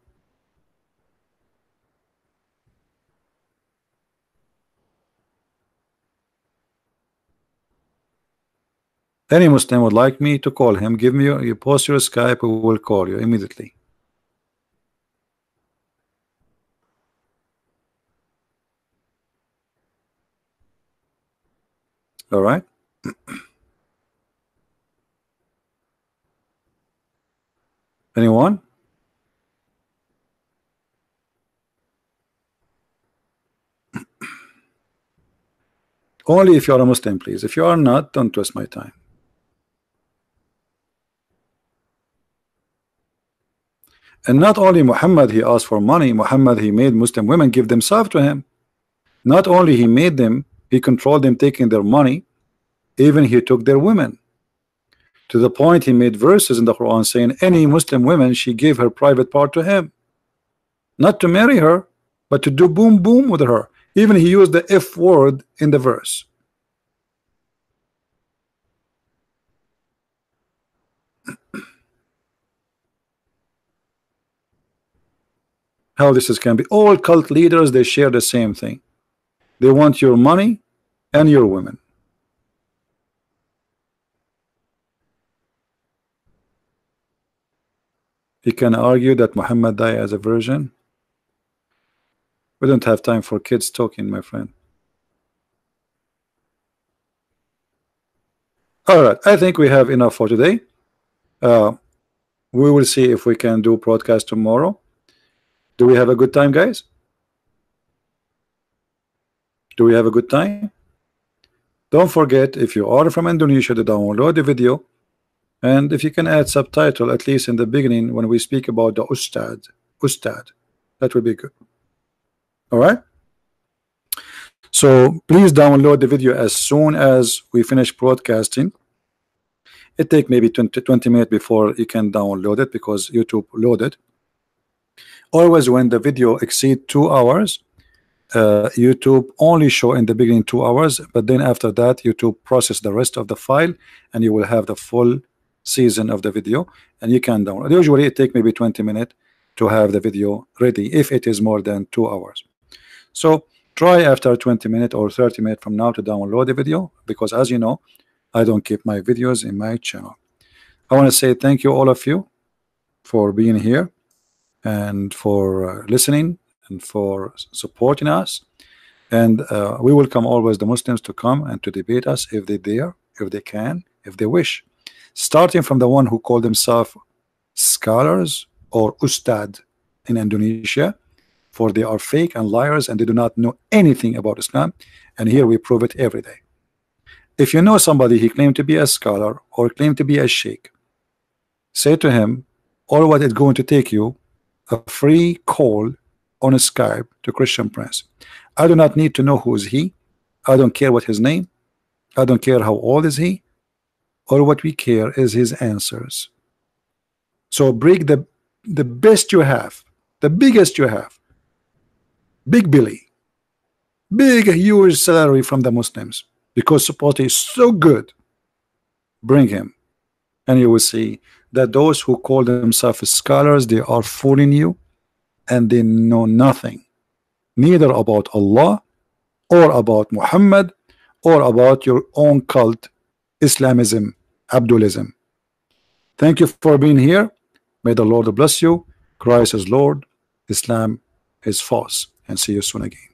Any Muslim would like me to call him, give me your, you post your Skype, we will call you immediately. All right. Anyone? Only if you are a Muslim, please. If you are not, don't waste my time. And not only Muhammad, he asked for money. Muhammad, he made Muslim women give themselves to him. Not only he made them, he controlled them taking their money, even he took their women. To the point he made verses in the Quran saying any Muslim woman, she gave her private part to him. Not to marry her, but to do boom boom with her. Even he used the F word in the verse. How this is can be all cult leaders they share the same thing. They want your money and your women. He can argue that Muhammad died as a virgin. We don't have time for kids talking, my friend. All right, I think we have enough for today. Uh, we will see if we can do broadcast tomorrow. Do we have a good time, guys? Do we have a good time? Don't forget, if you are from Indonesia, to download the video. And if you can add subtitle, at least in the beginning, when we speak about the Ustad, Ustad, that would be good. All right? So please download the video as soon as we finish broadcasting. It take maybe 20, 20 minutes before you can download it because YouTube loaded. Always when the video exceed two hours uh, YouTube only show in the beginning two hours but then after that YouTube process the rest of the file and you will have the full season of the video and you can download. Usually it take maybe 20 minutes to have the video ready if it is more than two hours. So try after 20 minutes or 30 minutes from now to download the video because as you know I don't keep my videos in my channel. I want to say thank you all of you for being here and for uh, listening and for supporting us. And uh, we welcome always the Muslims to come and to debate us if they dare if they can if they wish starting from the one who call themselves scholars or ustad in Indonesia for they are fake and liars and they do not know anything about Islam. And here we prove it every day. If you know somebody he claimed to be a scholar or claimed to be a sheikh say to him all what it's going to take you a free call on a Skype to Christian Prince. I do not need to know who is he. I don't care what his name. I don't care how old is he all what we care is his answers so bring the the best you have the biggest you have Big Billy, big huge salary from the Muslims because support is so good. Bring him, and you will see that those who call themselves scholars they are fooling you, and they know nothing, neither about Allah, or about Muhammad, or about your own cult, Islamism, Abdulism. Thank you for being here. May the Lord bless you. Christ is Lord. Islam is false and see you soon again.